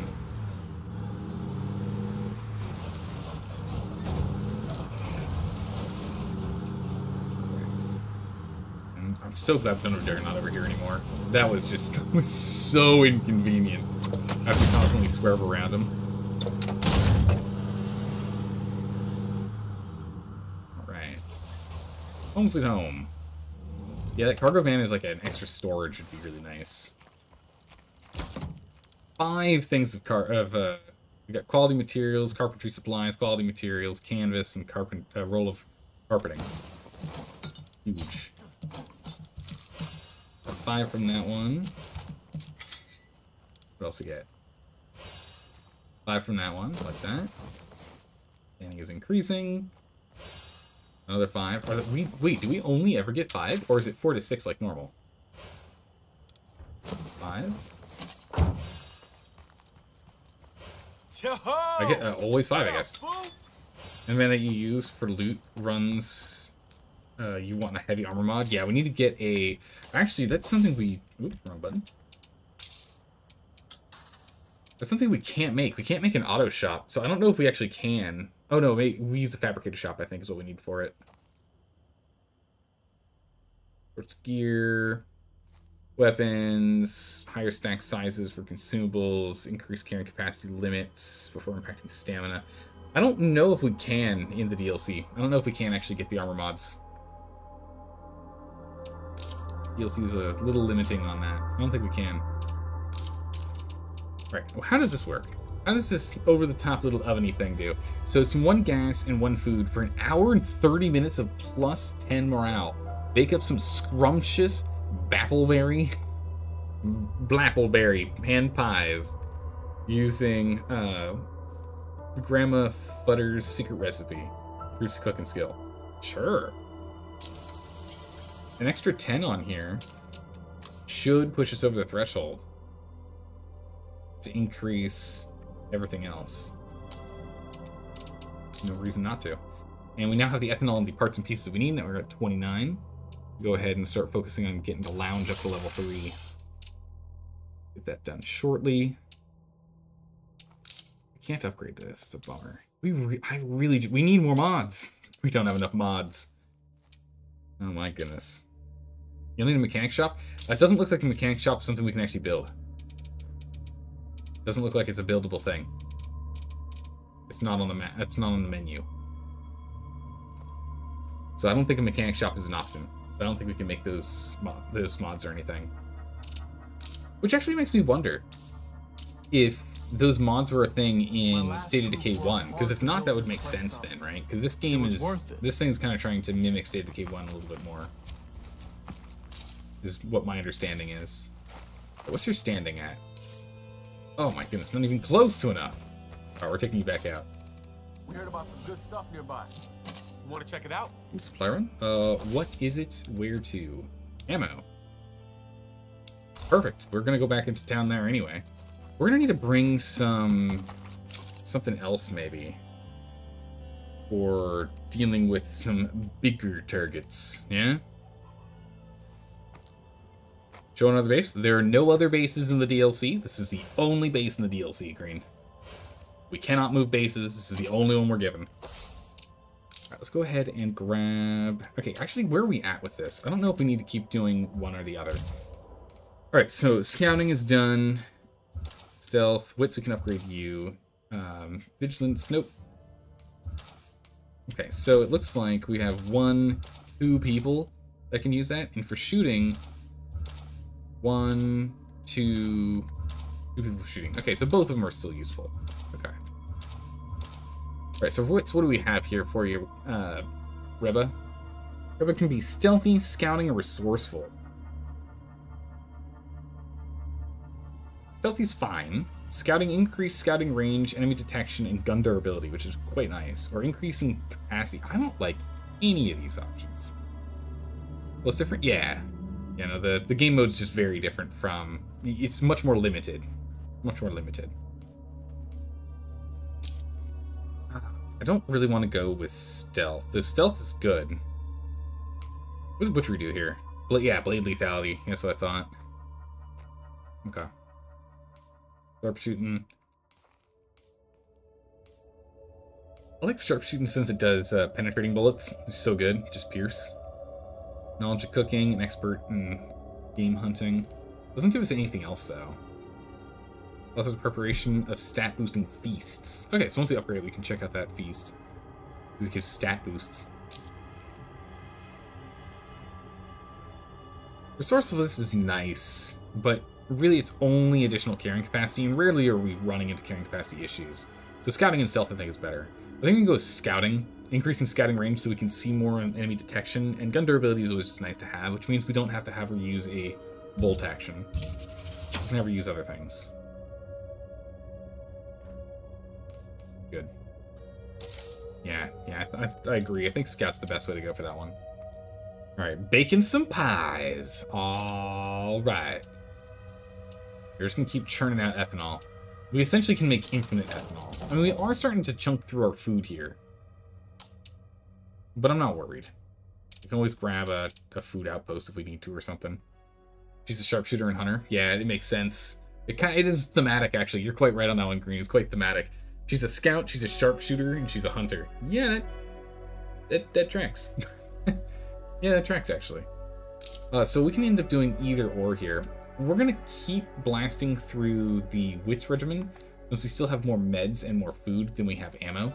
I'm so glad Thunderdare not over here anymore. That was just was so inconvenient. I have to constantly swerve around him. Alright. Home sweet home. Yeah, that cargo van is like an extra storage would be really nice. Five things of car of uh we got quality materials, carpentry supplies, quality materials, canvas, and carpent a roll of carpeting. Huge. Five from that one. What else we get? Five from that one, like that. Standing is increasing. Another five. Are we wait? Do we only ever get five, or is it four to six like normal? Five. I get uh, always five, I guess. And then that you use for loot runs. Uh, you want a heavy armor mod? Yeah, we need to get a. Actually, that's something we. Oops, wrong button. That's something we can't make. We can't make an auto shop, so I don't know if we actually can. Oh no, we, we use a fabricator shop. I think is what we need for it. Sports gear, weapons, higher stack sizes for consumables, increased carrying capacity limits before impacting stamina. I don't know if we can in the DLC. I don't know if we can actually get the armor mods. DLC is a little limiting on that. I don't think we can. Right, well, how does this work? How does this over-the-top little oveny thing do? So it's one gas and one food for an hour and 30 minutes of plus 10 morale. Bake up some scrumptious bappleberry, blappleberry pan pies using uh, Grandma Futter's secret recipe. Bruce cooking skill. Sure. An extra 10 on here should push us over the threshold to increase everything else. There's no reason not to. And we now have the ethanol and the parts and pieces we need. Now we're at 29. Go ahead and start focusing on getting the lounge up to level 3. Get that done shortly. I can't upgrade this. It's a bummer. We re I really we need more mods. We don't have enough mods. Oh my goodness. You'll need a mechanic shop? That doesn't look like a mechanic shop something we can actually build. Doesn't look like it's a buildable thing. It's not on the map. It's not on the menu. So I don't think a mechanic shop is an option. So I don't think we can make those mo those mods or anything. Which actually makes me wonder if those mods were a thing in State of Decay 1. Because if not, that would make sense then, right? Because this game is... This thing's kind of trying to mimic State of Decay 1 a little bit more. Is what my understanding is. What's your standing at? Oh my goodness, not even close to enough. Alright, we're taking you back out. We heard about some good stuff nearby. You want to check it out? Ooh, supply? Uh, what is it? Where to? Ammo. Perfect. We're gonna go back into town there anyway. We're gonna need to bring some... something else, maybe. For dealing with some bigger targets, yeah? Show another base. There are no other bases in the DLC. This is the only base in the DLC, Green. We cannot move bases. This is the only one we're given. Alright, let's go ahead and grab... Okay, actually, where are we at with this? I don't know if we need to keep doing one or the other. Alright, so scouting is done. Stealth. Wits, we can upgrade you. Um, vigilance, nope. Okay, so it looks like we have one, two people that can use that. And for shooting, one, two, two people shooting. Okay, so both of them are still useful. Okay. All right, so what's, what do we have here for you, uh, Reba? Reba can be stealthy, scouting, or resourceful. Stealthy's fine. Scouting increased scouting range, enemy detection, and gun durability, which is quite nice. Or increasing capacity. I don't like any of these options. It's different. Yeah. You know, the, the game mode is just very different from... It's much more limited. Much more limited. I don't really want to go with stealth. The stealth is good. What does Butchery do here? Bla yeah, Blade Lethality. That's what I thought. Okay. Sharpshooting. I like sharpshooting since it does uh, penetrating bullets. So good. Just pierce. Knowledge of cooking, an expert in game hunting. Doesn't give us anything else, though. Also, the preparation of stat boosting feasts. Okay, so once we upgrade, we can check out that feast. Because it gives stat boosts. Resourcefulness is nice, but really it's only additional carrying capacity, and rarely are we running into carrying capacity issues. So scouting and stealth I think is better. I think we can go scouting, increasing scouting range so we can see more enemy detection, and gun durability is always just nice to have, which means we don't have to have her use a bolt action. We can never use other things. Good. Yeah, yeah, I, I agree. I think scout's the best way to go for that one. Alright, baking some pies. Alright. We're just gonna keep churning out ethanol. We essentially can make infinite ethanol. I mean, we are starting to chunk through our food here. But I'm not worried. We can always grab a, a food outpost if we need to or something. She's a sharpshooter and hunter. Yeah, it makes sense. It kind of, it is thematic, actually. You're quite right on that one, Green. It's quite thematic. She's a scout, she's a sharpshooter, and she's a hunter. Yeah, that, that, that tracks. yeah, that tracks, actually. Uh, so we can end up doing either or here. We're going to keep blasting through the Wits Regimen, since we still have more meds and more food than we have ammo.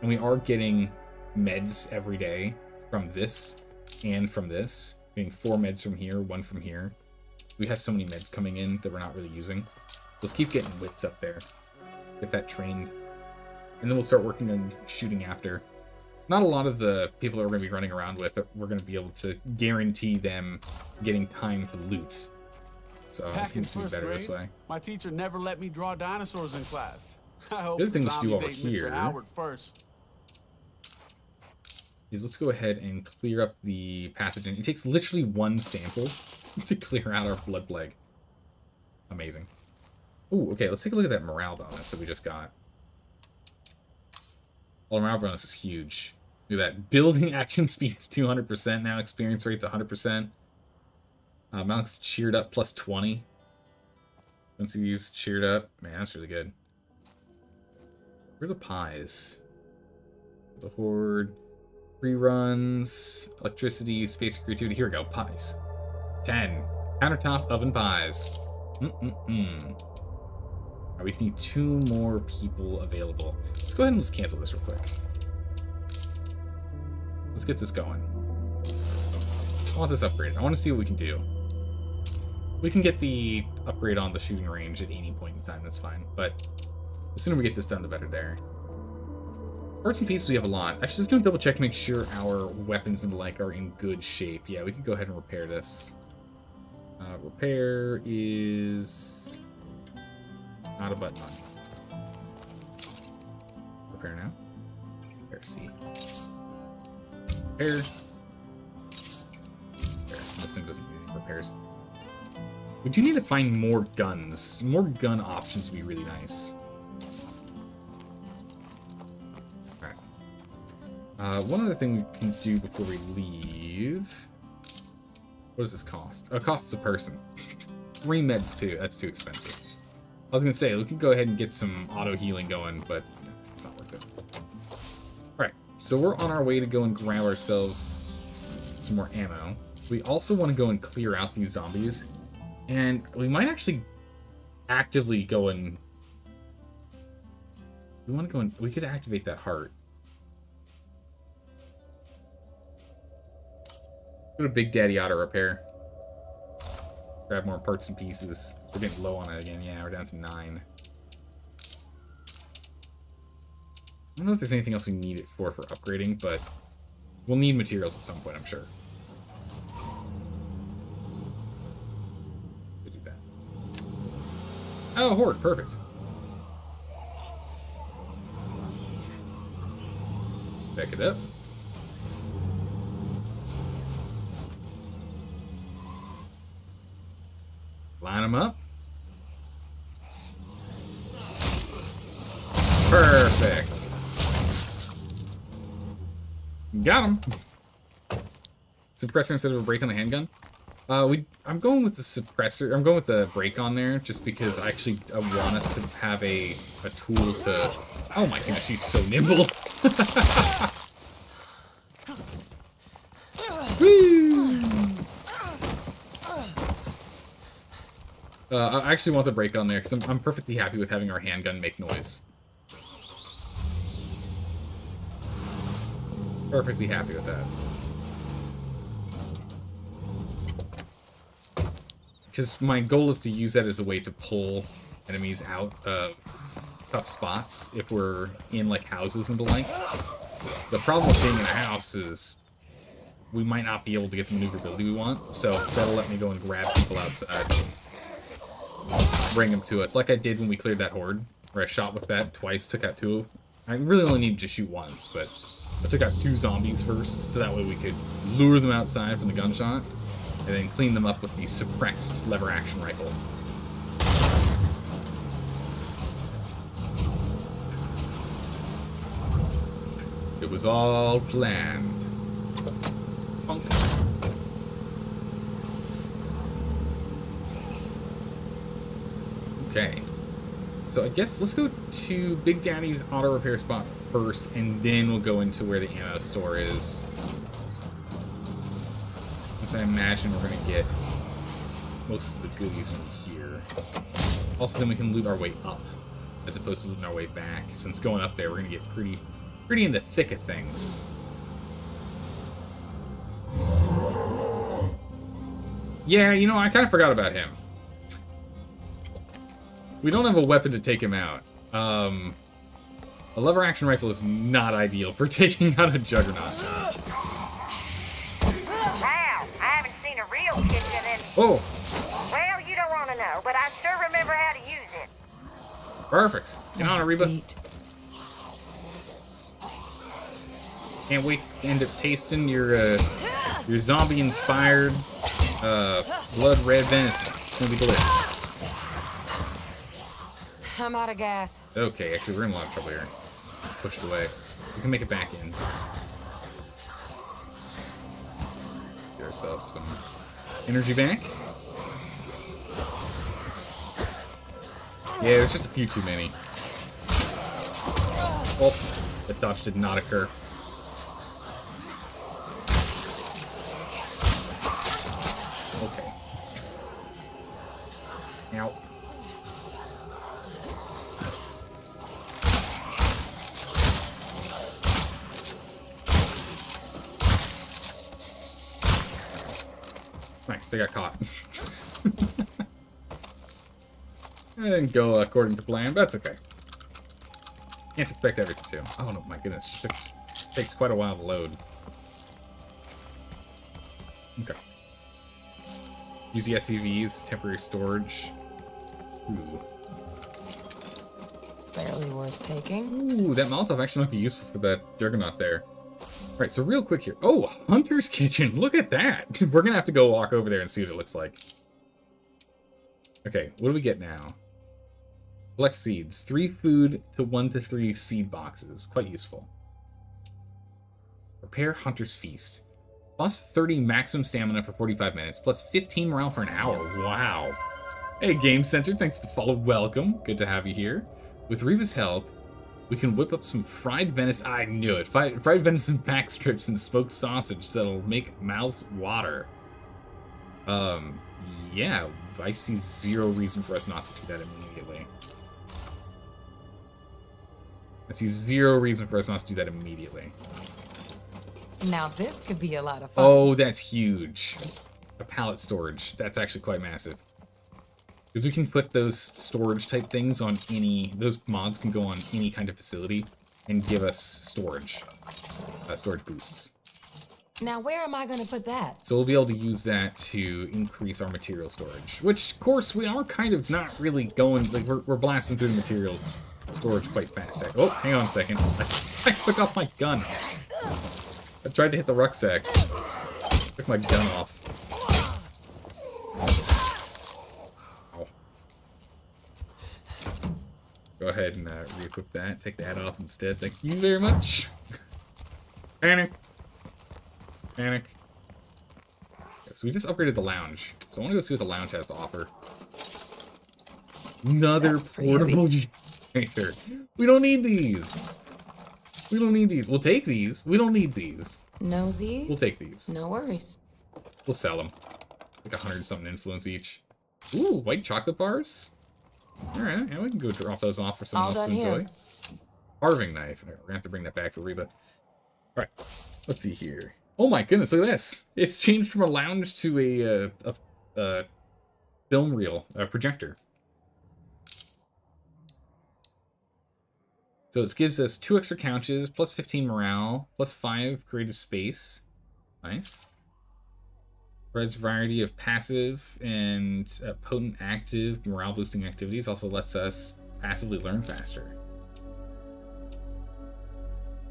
And we are getting meds every day from this and from this. Getting four meds from here, one from here. We have so many meds coming in that we're not really using. Let's keep getting wits up there. Get that trained. And then we'll start working on shooting after. Not a lot of the people that we're going to be running around with, we're going to be able to guarantee them getting time to loot. So I think it's better grade, this way. My teacher never let me draw dinosaurs in class. I hope the other thing we should do over here Howard first. Is let's go ahead and clear up the pathogen. It takes literally one sample to clear out our blood plague. Amazing. Ooh, okay, let's take a look at that morale bonus that we just got. Well, morale bonus is huge. Look at that. Building action speed's 200% now. Experience rate's 100%. Uh, Monk's cheered up plus 20. Once use cheered up. Man, that's really good. Where are the pies? The Horde. Reruns. Electricity. Space creativity. Here we go. Pies. 10. Countertop oven pies. Mm-mm-mm. Right, we need two more people available. Let's go ahead and let's cancel this real quick. Let's get this going. I want this upgraded. I want to see what we can do. We can get the upgrade on the shooting range at any point in time, that's fine. But the sooner we get this done, the better there. Parts and pieces we have a lot. Actually, just gonna double check make sure our weapons and like are in good shape. Yeah, we can go ahead and repair this. Uh, repair is not a button on. Repair now. Repair C. Repair. Repair. This thing doesn't need any repairs. We do need to find more guns. More gun options would be really nice. Uh, one other thing we can do before we leave... What does this cost? Oh, it costs a person. Three meds, too. That's too expensive. I was gonna say, we could go ahead and get some auto-healing going, but it's not worth it. Alright, so we're on our way to go and grab ourselves some more ammo. We also want to go and clear out these zombies, and we might actually actively go and... We want to go and... We could activate that heart. Go to Big Daddy Auto Repair. Grab more parts and pieces. We're getting low on it again. Yeah, we're down to nine. I don't know if there's anything else we need it for for upgrading, but we'll need materials at some point, I'm sure. do that. Oh, Horde, perfect. Back it up. Line them up. Perfect. Got him. Suppressor instead of a brake on the handgun. Uh, we. I'm going with the suppressor. I'm going with the brake on there, just because I actually I want us to have a a tool to. Oh my goodness, she's so nimble. Woo! Uh, I actually want the brake on there because I'm, I'm perfectly happy with having our handgun make noise. Perfectly happy with that. Because my goal is to use that as a way to pull enemies out of tough spots if we're in like houses and the like. The problem with being in a house is we might not be able to get the maneuverability we want, so that'll let me go and grab people outside. Bring them to us, like I did when we cleared that horde, where I shot with that twice, took out two. I really only needed to shoot once, but I took out two zombies first, so that way we could lure them outside from the gunshot, and then clean them up with the suppressed lever action rifle. It was all planned. Okay. So I guess let's go to Big Daddy's auto repair spot first, and then we'll go into where the ammo store is. Since I imagine we're gonna get most of the goodies from here. Also, then we can loot our way up, as opposed to looting our way back. Since going up there, we're gonna get pretty, pretty in the thick of things. Yeah, you know, I kind of forgot about him. We don't have a weapon to take him out. Um, a lever action rifle is not ideal for taking out a juggernaut. Wow, I haven't seen a real kitchen in... Oh, Well, you don't want to know, but I sure remember how to use it. perfect. Get on it, Reba. Can't wait to end up tasting your uh, your zombie-inspired uh, blood red venison. It's gonna be delicious. I'm out of gas. Okay, actually, we're in a lot of trouble here. Pushed away. We can make it back in. Get ourselves some energy back. Yeah, there's just a few too many. Oh, that dodge did not occur. Okay. Ow. Nice, they got caught. I didn't go according to plan, but that's okay. Can't expect everything to. Oh no, my goodness, it takes, takes quite a while to load. Okay. Use the SUVs, temporary storage. Ooh. Barely worth taking. Ooh, that Molotov actually might be useful for that Juggernaut there. Alright, so real quick here. Oh, Hunter's Kitchen. Look at that. We're gonna have to go walk over there and see what it looks like. Okay, what do we get now? Collect seeds. Three food to one to three seed boxes. Quite useful. Prepare Hunter's Feast. Plus 30 maximum stamina for 45 minutes, plus 15 morale for an hour. Wow. Hey, Game Center, thanks to follow. Welcome. Good to have you here. With Reba's help, we can whip up some fried venison. I knew it. Fried, fried venison back strips and smoked sausage that'll make mouths water. Um, yeah, I see zero reason for us not to do that immediately. I see zero reason for us not to do that immediately. Now this could be a lot of fun. Oh, that's huge. A pallet storage. That's actually quite massive. Because we can put those storage type things on any, those mods can go on any kind of facility and give us storage, uh, storage boosts. Now where am I going to put that? So we'll be able to use that to increase our material storage, which of course we are kind of not really going, like we're, we're blasting through the material storage quite fast. Oh, hang on a second. I, I took off my gun. I tried to hit the rucksack. Took my gun off. Go ahead and uh, re-equip that. Take that off instead. Thank you very much. Panic. Panic. Okay, so we just upgraded the lounge. So I want to go see what the lounge has to offer. Another That's portable generator. We don't need these. We don't need these. We'll take these. We don't need these. No these? We'll take these. No worries. We'll sell them. Like a hundred something influence each. Ooh, white chocolate bars. All right, yeah, we can go drop those off for someone All else to done here. enjoy. Carving knife. Okay, we're gonna have to bring that back for Reba. All right, let's see here. Oh my goodness, look at this! It's changed from a lounge to a uh, a, a film reel, a projector. So it gives us two extra couches, plus 15 morale, plus 5 creative space. Nice. Provides variety of passive and uh, potent active morale boosting activities. Also lets us passively learn faster.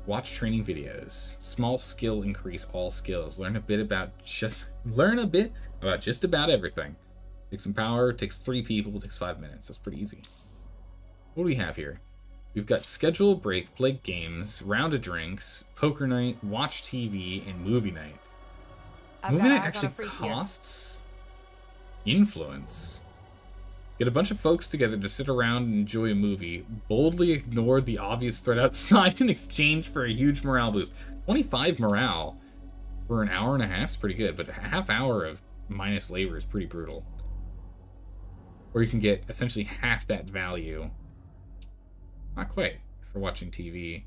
Watch training videos. Small skill increase all skills. Learn a bit about just learn a bit about just about everything. Takes some power, takes three people, takes five minutes. That's pretty easy. What do we have here? We've got schedule break, play games, round of drinks, poker night, watch TV, and movie night. I've movie got night eyes on a actually freak here. costs influence. Get a bunch of folks together to sit around and enjoy a movie. Boldly ignore the obvious threat outside in exchange for a huge morale boost. 25 morale for an hour and a half is pretty good, but a half hour of minus labor is pretty brutal. Or you can get essentially half that value. Not quite for watching TV.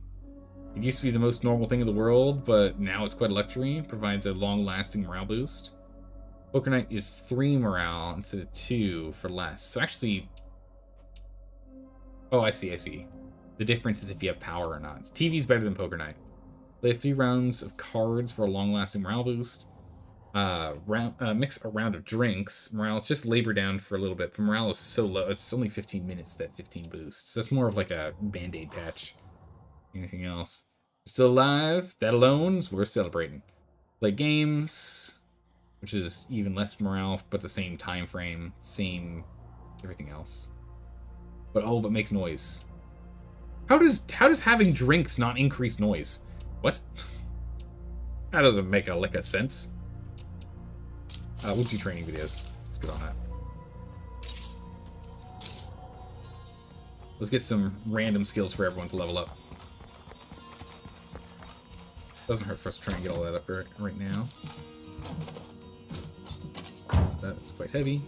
It used to be the most normal thing in the world, but now it's quite a luxury. Provides a long-lasting morale boost. Poker Night is 3 morale instead of 2 for less. So actually... Oh, I see, I see. The difference is if you have power or not. TV's better than Poker Night. Play a few rounds of cards for a long-lasting morale boost. Uh, round, uh, mix a round of drinks. Morale it's just labor down for a little bit, but morale is so low. It's only 15 minutes that 15 boosts. So it's more of like a band-aid patch. Anything else? Still alive? That alone is worth celebrating. Play games, which is even less morale, but the same time frame, same everything else. But oh, but makes noise. How does how does having drinks not increase noise? What? that doesn't make a lick of sense. Uh, we'll do training videos. Let's get on that. Let's get some random skills for everyone to level up. Doesn't hurt for us to try and get all that up right, right now. That's quite heavy.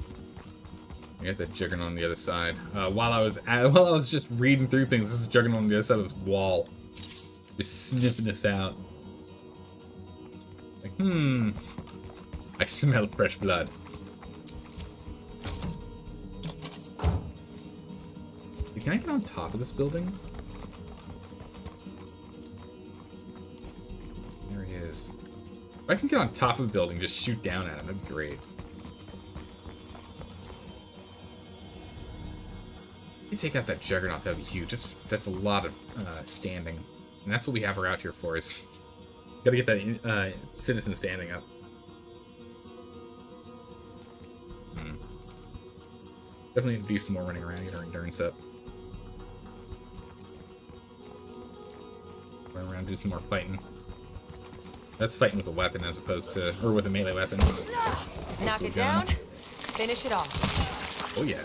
I got that juggernaut on the other side. Uh, while I was at, while I was just reading through things, this is juggernaut on the other side of this wall, just sniffing us out. Like, hmm, I smell fresh blood. Can I get on top of this building? Is. If I can get on top of the building, just shoot down at him, that'd be great. If you take out that juggernaut, that'd be huge. That's, that's a lot of uh, standing. And that's what we have her out here for, is... Gotta get that uh, citizen standing up. Hmm. Definitely need to do some more running around, get our endurance up. Run around, do some more fighting. That's fighting with a weapon as opposed to, or with a melee weapon. Knock it down, finish it off. Oh yeah.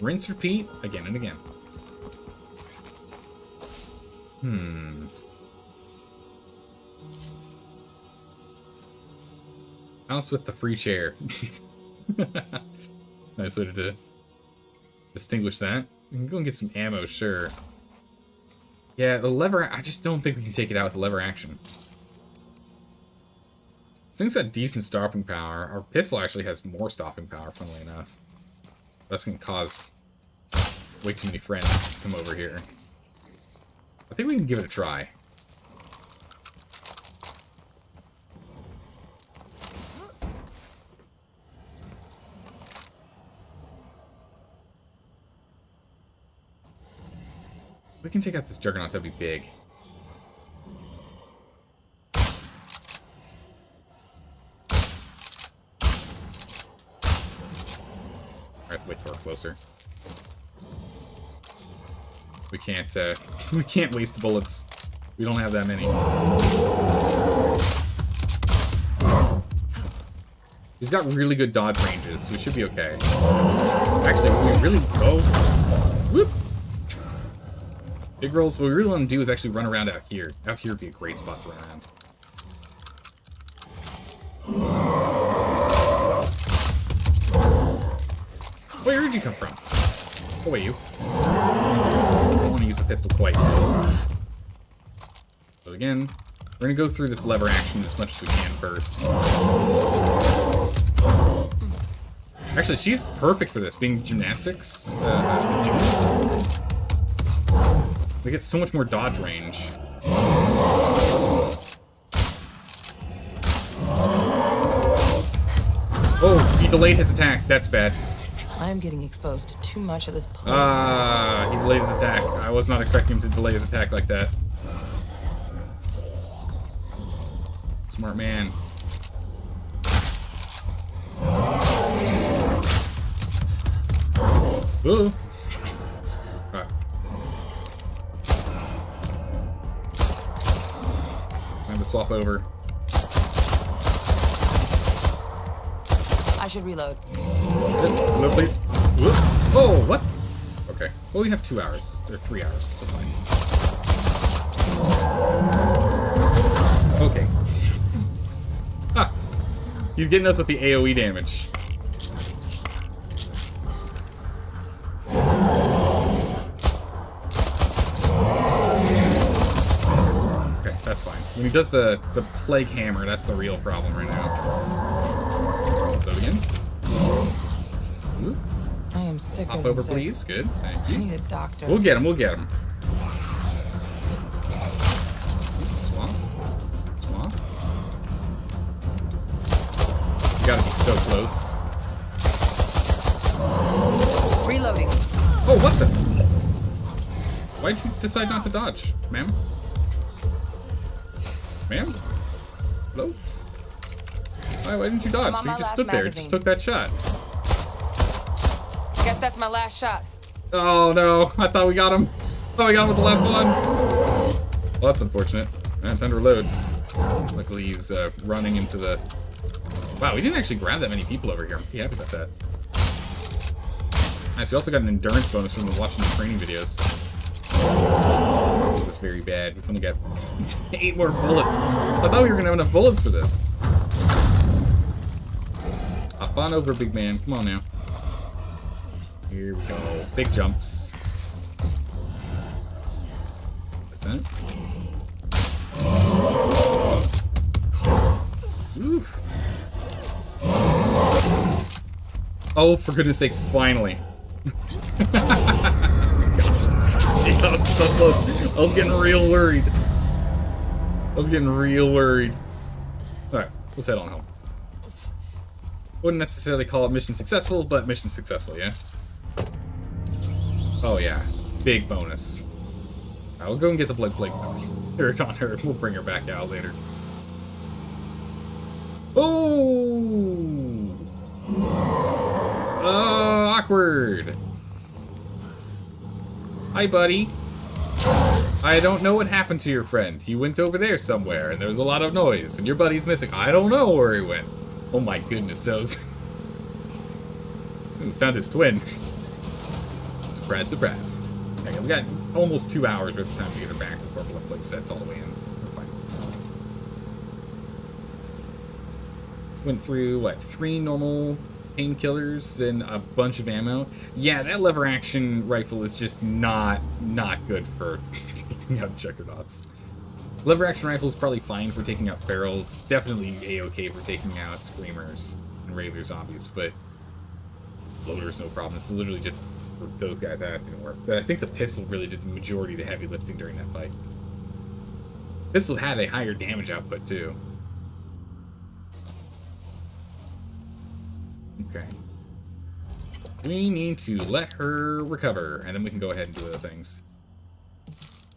Rinse, repeat, again and again. Hmm. House with the free chair. nice way to distinguish that. We can go and get some ammo, sure. Yeah, the lever, I just don't think we can take it out with the lever action. Thing's got decent stopping power. Our pistol actually has more stopping power, funnily enough. That's gonna cause way too many friends to come over here. I think we can give it a try. We can take out this juggernaut, that'd be big. I have to wait till we're closer. We can't, uh, we can't waste bullets. We don't have that many. He's got really good dodge ranges, so we should be okay. Actually, we really... Oh! Whoop! Big rolls, what we really want to do is actually run around out here. Out here would be a great spot to run around. Where did you come from? Oh, wait, you. I don't want to use the pistol quite. So again, we're gonna go through this lever action as much as we can first. Actually, she's perfect for this, being gymnastics. Uh, gymnast. We get so much more dodge range. Oh, he delayed his attack. That's bad. I'm getting exposed to too much of this plague. Ah, he delayed his attack. I was not expecting him to delay his attack like that. Smart man. Ooh. Time to swap over. I should reload. Reload, please. Whoop. Oh, what? Okay. Well, we have two hours. Or three hours. Still fine. Okay. Ah. He's getting us with the AoE damage. Okay, that's fine. When he does the, the Plague Hammer, that's the real problem right now. It again. Whoop. Sick Hop over, sick. please. Good. Thank I you. need a doctor. We'll get him. We'll get him. Swamp. Swamp. You gotta be so close. Reloading. Oh, what the? Why'd you decide not to dodge, ma'am? Ma'am? Hello? Why, why didn't you dodge? I'm You just stood there. Just took that shot. Guess that's my last shot. Oh no, I thought we got him. thought we got him with the last one. Well, that's unfortunate. Uh, time to reload. Luckily, he's uh, running into the. Wow, we didn't actually grab that many people over here. I'm pretty happy about that. Nice. We also got an endurance bonus from watching the training videos. This is very bad. We've only got eight more bullets. I thought we were gonna have enough bullets for this. Hop on over, big man. Come on now. Here we go. Big jumps. Like that. Oof. Oh, for goodness sakes, finally. Gee, I was so close. I was getting real worried. I was getting real worried. Alright, let's head on home. Wouldn't necessarily call it mission successful, but mission successful, yeah? Oh yeah, big bonus. I will go and get the blood plague spirit on her. We'll bring her back out later. Oh! Oh, awkward. Hi, buddy. I don't know what happened to your friend. He went over there somewhere, and there was a lot of noise, and your buddy's missing. I don't know where he went. Oh my goodness, those. Found his twin. Surprise, surprise. Okay, we got almost two hours worth of time to get her back before blood plague sets all the way in. Went through, what, three normal painkillers and a bunch of ammo. Yeah, that lever action rifle is just not not good for taking out juggernauts. Lever action rifle is probably fine for taking out ferals. It's definitely a-okay for taking out screamers and regular zombies, but bloater's no problem. It's literally just those guys that didn't work. But I think the pistol really did the majority of the heavy lifting during that fight. Pistol had a higher damage output too. Okay. We need to let her recover, and then we can go ahead and do other things.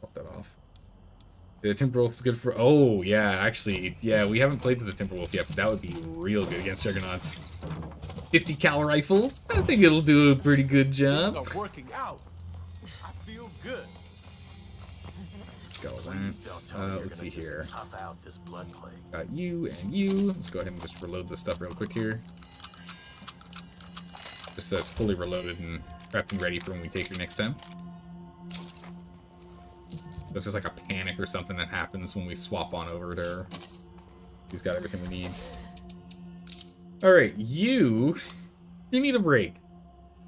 Pop that off. The Timberwolf is good for... Oh, yeah, actually, yeah, we haven't played with the Timberwolf yet, but that would be real good against Juggernauts. 50 cal rifle. I think it'll do a pretty good job. are working out. I feel good. got all Please that. don't tell me Uh, let's see here. Out this blood plague. Got you and you. Let's go ahead and just reload this stuff real quick here. Just says fully reloaded and prepped and ready for when we take your next time. There's just like a panic or something that happens when we swap on over to her. He's got everything we need. Alright, you... You need a break.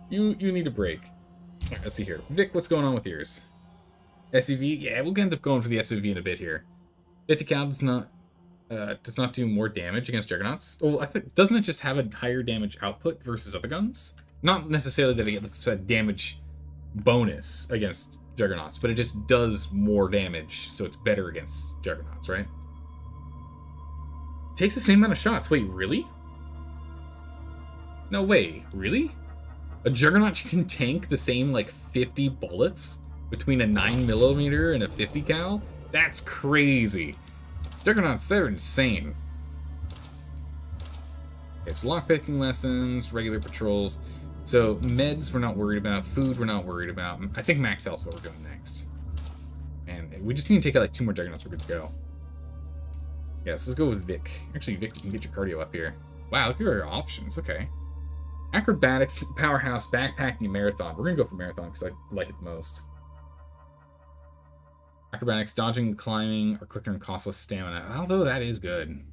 You you need a break. Alright, let's see here. Vic, what's going on with yours? SUV? Yeah, we'll end up going for the SUV in a bit here. Vitical does not uh, does not do more damage against Juggernauts. Well, I think doesn't it just have a higher damage output versus other guns? Not necessarily that it gets a damage bonus against Juggernauts, but it just does more damage, so it's better against Juggernauts, right? Takes the same amount of shots. Wait, really? No way, really? A Juggernaut can tank the same like 50 bullets between a 9 millimeter and a 50 cal? That's crazy. Juggernauts, they're insane. Okay, so lockpicking lessons, regular patrols. So meds we're not worried about, food we're not worried about. I think max health's what we're doing next. And we just need to take out like two more Juggernauts, we're good to go. Yes, let's go with Vic. Actually, Vic, we can get your cardio up here. Wow, look at our options, okay. Acrobatics, powerhouse, backpacking, and marathon. We're gonna go for marathon because I like it the most. Acrobatics, dodging, climbing are quicker and costless stamina. Although that is good.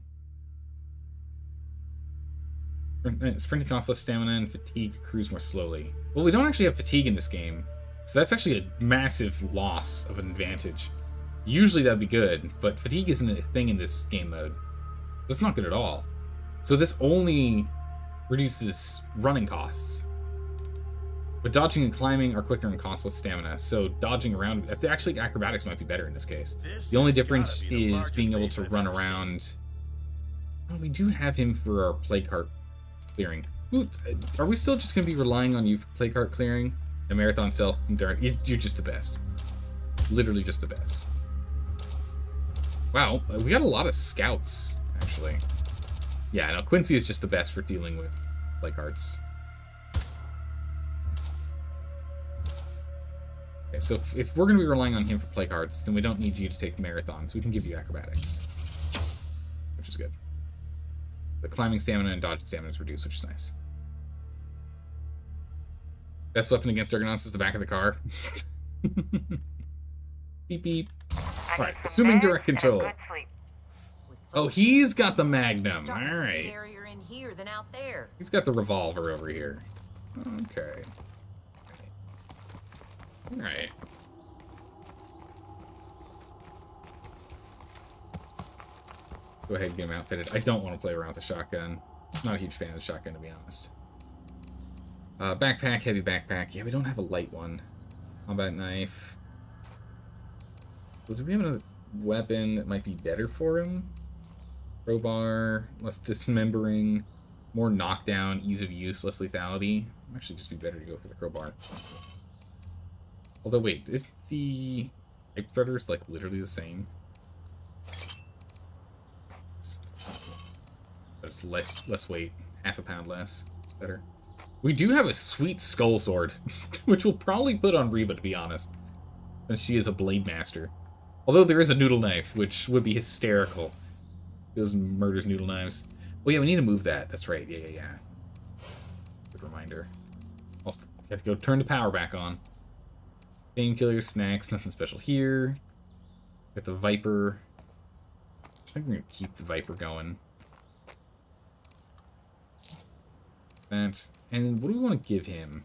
Sprinting costs less stamina and fatigue cruise more slowly. Well, we don't actually have fatigue in this game, so that's actually a massive loss of an advantage. Usually that'd be good, but fatigue isn't a thing in this game mode. That's not good at all. So this only reduces running costs. But dodging and climbing are quicker and cost less stamina, so dodging around... Actually, acrobatics might be better in this case. This The only difference be the is being able to I've run around... Oh, we do have him for our plague heart clearing. Ooh, are we still just going to be relying on you for plague heart clearing? The marathon self endurance. You- You're just the best. Literally just the best. Wow, uh, we got a lot of scouts, actually. Yeah, no, Quincy is just the best for dealing with plague hearts. Okay, so if, if we're going to be relying on him for plague hearts, then we don't need you to take marathons. We can give you acrobatics, which is good. The climbing stamina and dodging stamina is reduced, which is nice. Best weapon against Juggernauts is the back of the car. beep beep. Alright, assuming direct control. Oh, he's got the Magnum. Alright. Scarier in here than out there. He's got the revolver over here. Okay. Alright. Go ahead and get him outfitted. I don't want to play around with a shotgun. Not a huge fan of the shotgun, to be honest. Uh, backpack, heavy backpack. Yeah, we don't have a light one. Combat knife. Well, do we have another weapon that might be better for him? Crowbar, less dismembering, more knockdown, ease of use, less lethality. Actually, just be better to go for the crowbar. Although, wait, is the pipe threaders like literally the same? It's- It's less less weight, half a pound less. It's better. We do have a sweet skull sword, which we'll probably put on Reba, to be honest, since she is a blade master. Although there is a noodle knife, which would be hysterical. And murders noodle knives. Oh yeah, we need to move that. That's right. Yeah, yeah, yeah. Good reminder. Also, have to go turn the power back on. Painkillers, snacks, nothing special here. Got the Viper. I think we're gonna keep the Viper going. That. And what do we want to give him?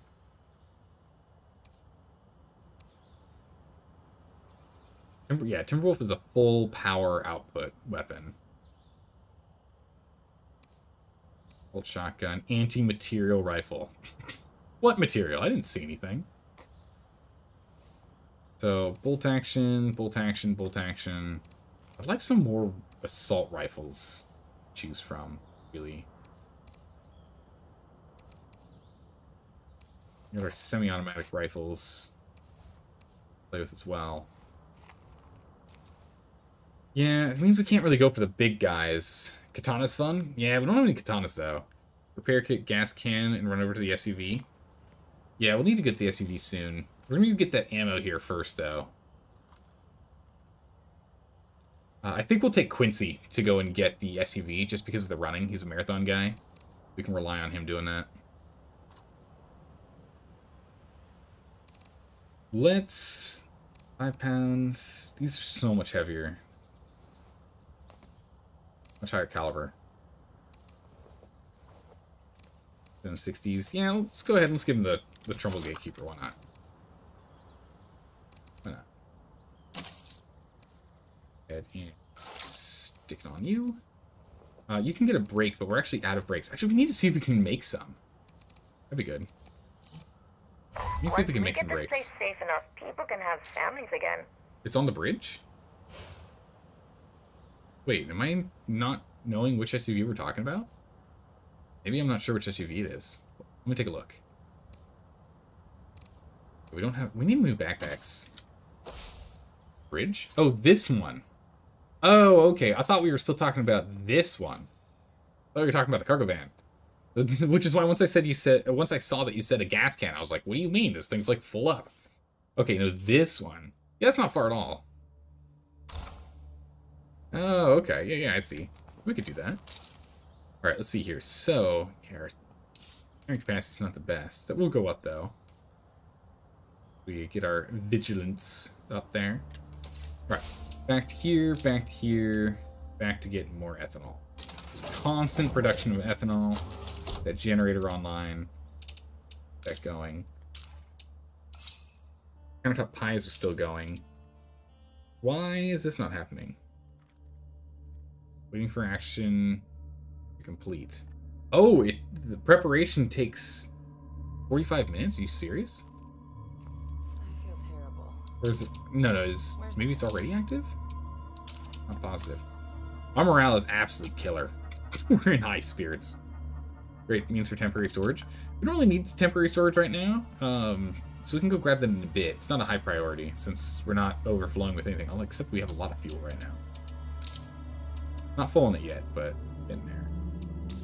Timber, yeah, Timberwolf is a full power output weapon. Bolt shotgun, anti-material rifle. what material? I didn't see anything. So, bolt action, bolt action, bolt action. I'd like some more assault rifles to choose from, really. There are semi-automatic rifles. Play with as well. Yeah, it means we can't really go for the big guys. Katana's fun? Yeah, we don't have any katanas, though. Repair kit, gas can, and run over to the SUV. Yeah, we'll need to get the SUV soon. We're gonna get that ammo here first, though. Uh, I think we'll take Quincy to go and get the SUV just because of the running. He's a marathon guy. We can rely on him doing that. Let's... Five pounds. These are so much heavier. Much higher caliber. Them 60s. Yeah, let's go ahead and let's give him the, the Trumbull Gatekeeper. Why not? Why not? Head and stick it on you. Uh, you can get a brake, but we're actually out of brakes. Actually, we need to see if we can make some. That'd be good. Let me see if we can make get some brakes. safe enough, people can have families again. It's on the bridge? Wait, am I not knowing which SUV we're talking about? Maybe I'm not sure which SUV it is. Let me take a look. We don't have... We need new backpacks. Bridge? Oh, this one. Oh, okay. I thought we were still talking about this one. I thought we were talking about the cargo van. Which is why once I said you said... Once I saw that you said a gas can, I was like, what do you mean? This thing's like full up. Okay, no, this one. Yeah, that's not far at all. Oh, okay. Yeah, yeah, I see. We could do that. Alright, let's see here. So, our carrying capacity's not the best. That will go up, though. We get our vigilance up there. Right. Back to here, back to here, back to getting more ethanol. Just constant production of ethanol. That generator online. That going. Countertop pies are still going. Why is this not happening? Waiting for action to complete. Oh, it, the preparation takes 45 minutes? Are you serious? I feel terrible. Or is it... No, no, is maybe it's already active? I'm positive. Our morale is absolute killer. We're in high spirits. Great means for temporary storage. We don't really need temporary storage right now, um, so we can go grab them in a bit. It's not a high priority, since we're not overflowing with anything, except we have a lot of fuel right now. Not full on it yet, but getting there.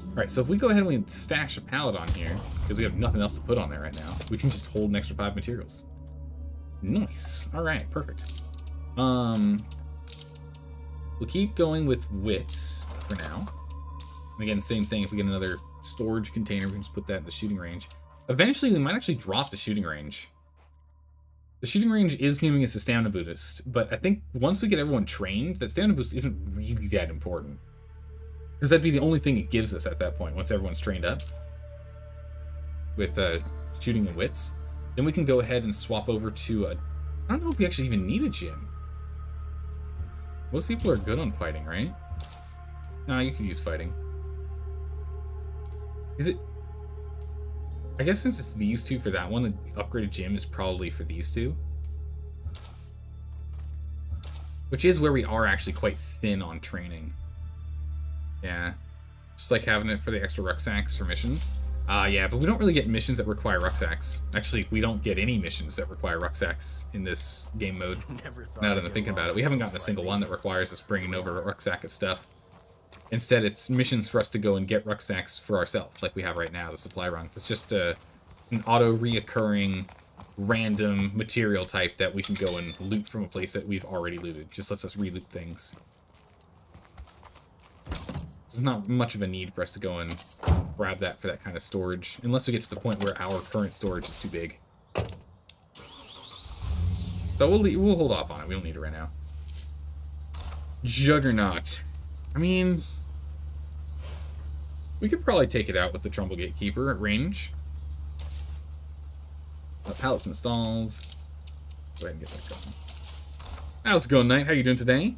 Alright, so if we go ahead and we stash a pallet on here, because we have nothing else to put on there right now, we can just hold an extra five materials. Nice. Alright, perfect. Um, We'll keep going with wits for now. And again, same thing, if we get another storage container, we can just put that in the shooting range. Eventually, we might actually drop the shooting range. The shooting range is giving us a stamina boost, but I think once we get everyone trained, that stamina boost isn't really that important. Because that'd be the only thing it gives us at that point, once everyone's trained up. With uh, shooting and wits. Then we can go ahead and swap over to a... I don't know if we actually even need a gym. Most people are good on fighting, right? Nah, you could use fighting. Is it... I guess since it's these two for that one, the upgraded gym is probably for these two. Which is where we are actually quite thin on training. Yeah. Just like having it for the extra rucksacks for missions. Uh, yeah, but we don't really get missions that require rucksacks. Actually, we don't get any missions that require rucksacks in this game mode. Never Now that I'm thinking about it, we haven't gotten a single one that requires us bringing over a rucksack of stuff. Instead, it's missions for us to go and get rucksacks for ourselves, like we have right now, the supply run. It's just uh, an auto-reoccurring, random material type that we can go and loot from a place that we've already looted. Just lets us re-loot things. There's not much of a need for us to go and grab that for that kind of storage, unless we get to the point where our current storage is too big. So we'll, we'll hold off on it. We don't need it right now. Juggernaut. I mean, we could probably take it out with the Trumbull Gatekeeper at range. The pallet's installed. Go ahead and get that going. How's it going, Knight? How you doing today?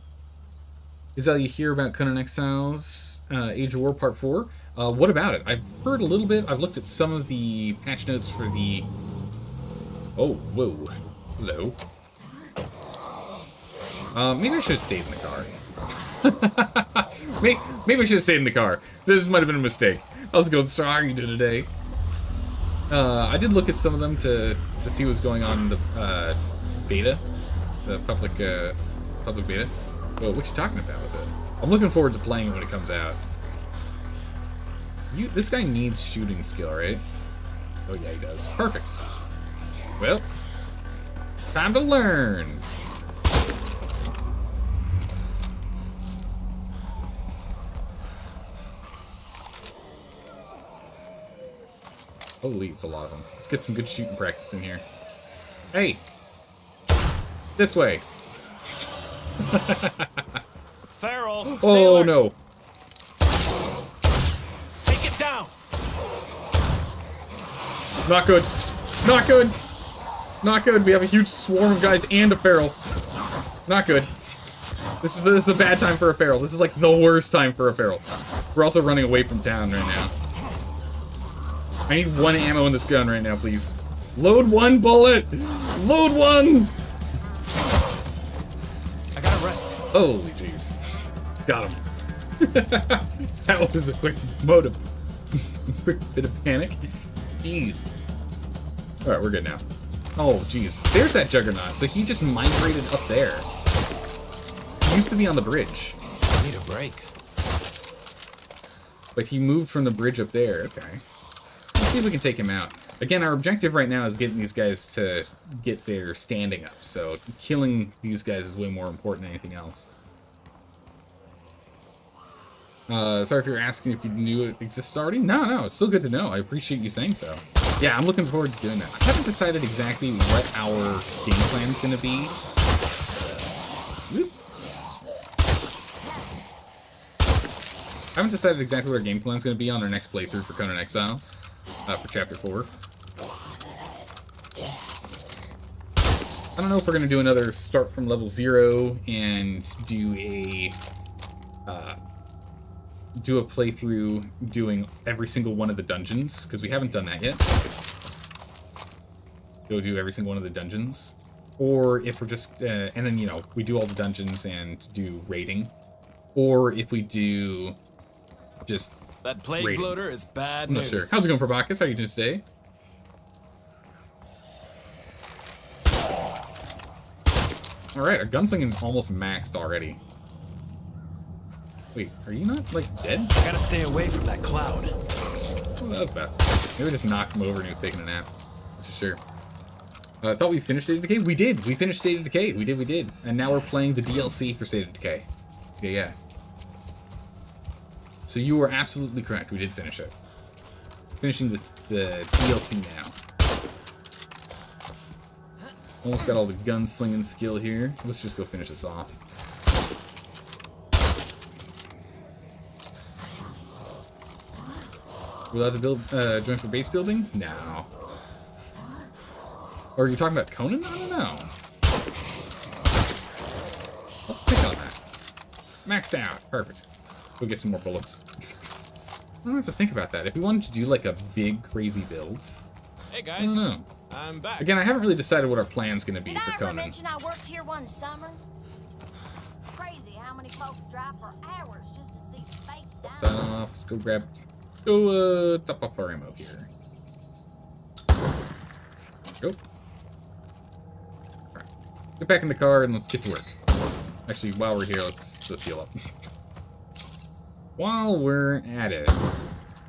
Is that you hear about Conan Exiles uh, Age of War Part 4? Uh, what about it? I've heard a little bit. I've looked at some of the patch notes for the... Oh, whoa. Hello. Uh, maybe I should have stayed in the car. maybe, maybe I should have stayed in the car. This might have been a mistake. How's it going, you doing today? Uh, I did look at some of them to to see what's going on in the uh, beta, the public uh, public beta. Well, what you talking about with it? I'm looking forward to playing it when it comes out. You, this guy needs shooting skill, right? Oh yeah, he does. Perfect. Well, time to learn. Holy, it's a lot of them. Let's get some good shooting practice in here. Hey! This way! Stay Oh no! Take it down. Not good. Not good. Not good. We have a huge swarm of guys and a feral. Not good. This is this is a bad time for a feral. This is like the worst time for a feral. We're also running away from town right now. I need one ammo in this gun right now, please. Load one bullet. Load one. I gotta rest. Holy jeez. Got him. that was a quick motive. quick bit of panic. Jeez. Alright, we're good now. Oh, jeez. There's that Juggernaut. So he just migrated up there. He used to be on the bridge. I Need a break. But he moved from the bridge up there. Okay. Let's see if we can take him out. Again, our objective right now is getting these guys to get their standing up. So killing these guys is way more important than anything else. Uh, sorry if you're asking if you knew it existed already. No, no, it's still good to know. I appreciate you saying so. Yeah, I'm looking forward to doing that. I haven't decided exactly what our game plan is going to be. I haven't decided exactly what our game plan is going to be on our next playthrough for Conan Exiles, uh, for Chapter 4. I don't know if we're going to do another start from level 0 and do a... Uh, do a playthrough doing every single one of the dungeons, because we haven't done that yet. Go do every single one of the dungeons. Or if we're just, uh, and then, you know, we do all the dungeons and do raiding. Or if we do just That plague bloater is bad I'm not news. sure. How's it going for Bacchus? How are you doing today? Alright, our gunslinging is almost maxed already. Wait, are you not, like, dead? I gotta stay away from that cloud. Oh, that was bad. Maybe just knocked him over and he was taking a nap. Too sure. Uh, I thought we finished State of Decay. We did. We finished State of Decay. We did. We did. And now we're playing the DLC for State of Decay. Yeah, yeah. So you were absolutely correct. We did finish it. Finishing this the DLC now. Almost got all the gunslinging skill here. Let's just go finish this off. Allowed to build, uh, join for base building? No. Or are you talking about Conan? I don't know. Let's pick on that. Maxed out. Perfect. We'll get some more bullets. I don't have to think about that. If we wanted to do like a big, crazy build, Hey I guys, don't know. I'm back. Again, I haven't really decided what our plan's gonna be Did for I ever Conan. mention I worked here one summer? Crazy how many folks drive for hours just to see fake Off. diamonds. Let's go grab. Go uh, top off our ammo here. Go. Alright. Get back in the car and let's get to work. Actually, while we're here, let's let's heal up. While we're at it,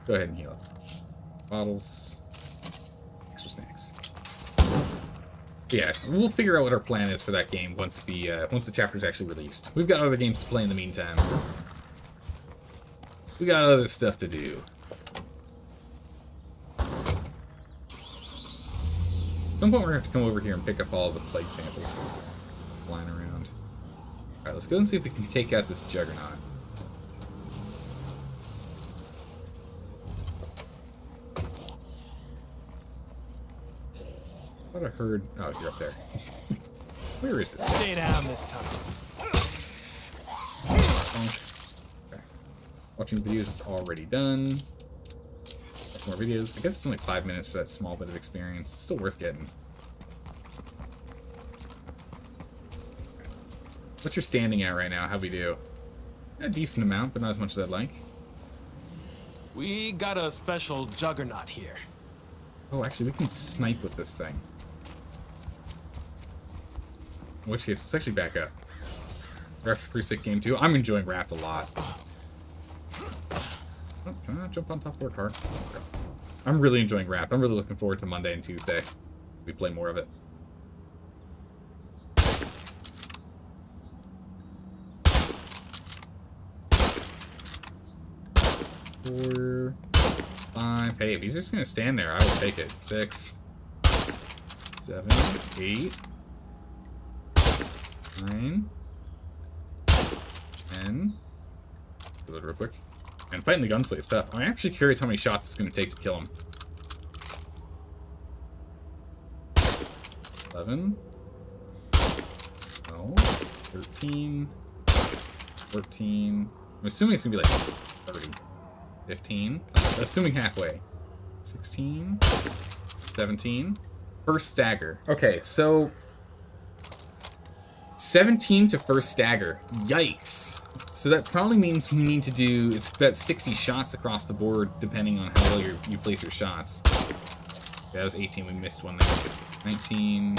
go ahead and heal up. Bottles. Extra snacks. Yeah, we'll figure out what our plan is for that game once the uh, once the chapter's actually released. We've got other games to play in the meantime. We got other stuff to do. At some point, we're gonna have to come over here and pick up all the plague samples flying around. All right, let's go and see if we can take out this juggernaut. Thought I heard. Oh, you're up there. Where is this guy? Stay down this time. Okay. Watching videos is already done. Watch more videos. I guess it's only five minutes for that small bit of experience. It's still worth getting. What's your standing at right now? How we do? A decent amount, but not as much as I'd like. We got a special juggernaut here. Oh, actually, we can snipe with this thing. In which case, let's actually back up. Raft's a pretty sick game, too. I'm enjoying Raft a lot. Oh, can I jump on top of their car? I'm really enjoying Raft. I'm really looking forward to Monday and Tuesday. We play more of it. Four, Five. Hey, if he's just gonna stand there, I will take it. Six. Seven. Eight. Nine. Ten. It real quick. And fighting the gunslave is tough. I'm actually curious how many shots it's gonna take to kill him. 11. 12. 13. 14. I'm assuming it's gonna be like 30. 15. I'm assuming halfway. 16. 17. First stagger. Okay, so 17 to first stagger. Yikes. So that probably means we need to do, it's about 60 shots across the board, depending on how well you you place your shots. That was 18, we missed one there. 19,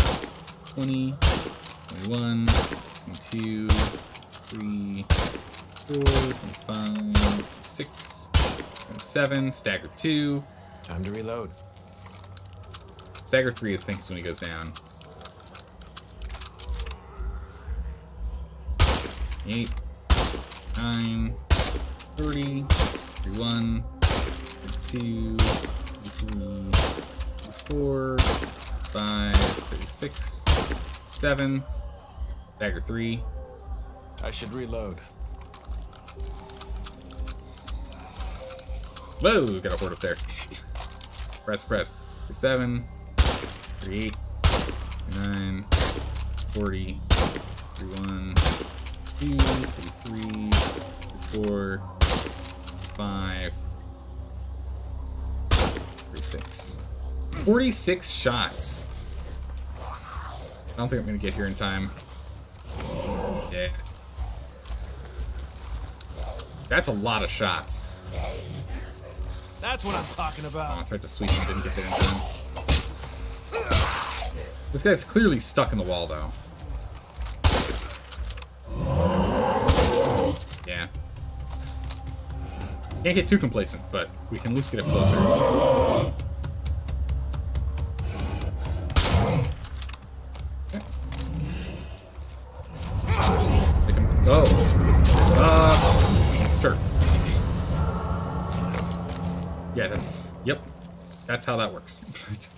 20, 21, 22, 23, 24, 25, 26, 27, stagger 2. Time to reload. Stagger 3 is think is when he goes down. 8, 9, 30, 31, 32, 33, 34, 5, 36, 7, Stagger 3. I should reload. Whoa, got a horde up there. press, press. 7, 38, 9, 40, 31, 2, 33, 34, 5, 36. 46 shots. I don't think I'm gonna get here in time. Yeah. That's a lot of shots. That's what I'm talking Oh, about. I tried to sweep him, didn't get there in time. This guy's clearly stuck in the wall, though. Can't get too complacent, but we can at least get it closer. Oh. Uh, sure. Yeah, that, yep. That's how that works.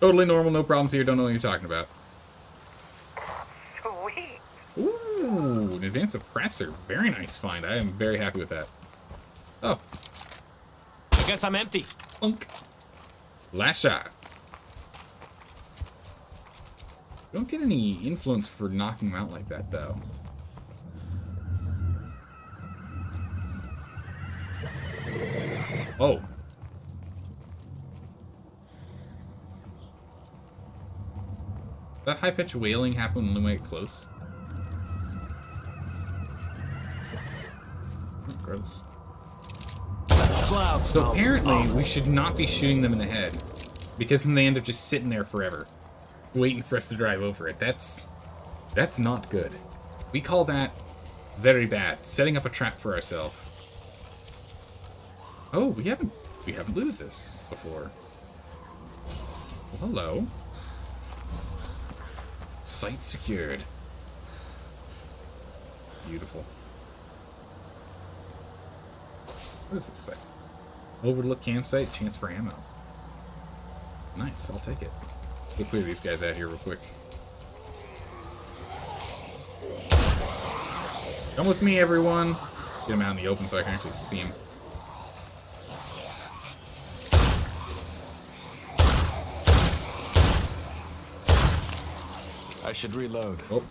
totally normal, no problems here, don't know what you're talking about. Sweet. Ooh, an advanced suppressor. Very nice find. I am very happy with that. Oh, I guess I'm empty. Unk. Last shot. Don't get any influence for knocking him out like that, though. Oh. That high-pitched wailing happened when we get close? Gross. Cloud So apparently, awful. we should not be shooting them in the head. Because then they end up just sitting there forever. Waiting for us to drive over it. That's... That's not good. We call that very bad. Setting up a trap for ourselves. Oh, we haven't... We haven't looted this before. Well, hello. Site secured. Beautiful. What does this say? Overlook campsite, chance for ammo. Nice, I'll take it. We'll clear these guys out here real quick. Come with me, everyone. Get them out in the open so I can actually see them. I should reload. Oh.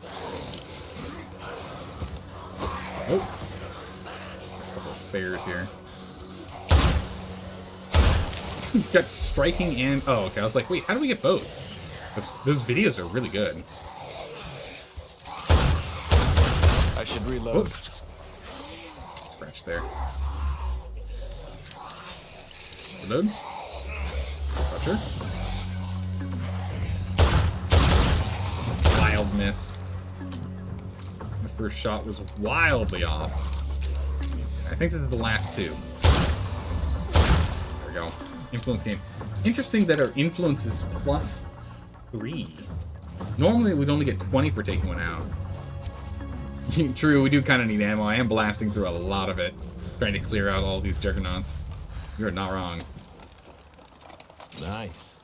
Oh. Couple of spares here. Got striking and oh, okay. I was like, wait, how do we get both? Those, those videos are really good. I should reload. Oh. Scratch there. Reload. Roger. Wild miss. The first shot was wildly off. I think that the last two. There we go. Influence game. Interesting that our influence is plus three. Normally we'd only get 20 for taking one out. True, we do kind of need ammo. I am blasting through a lot of it, trying to clear out all these juggernauts. You're not wrong. Nice.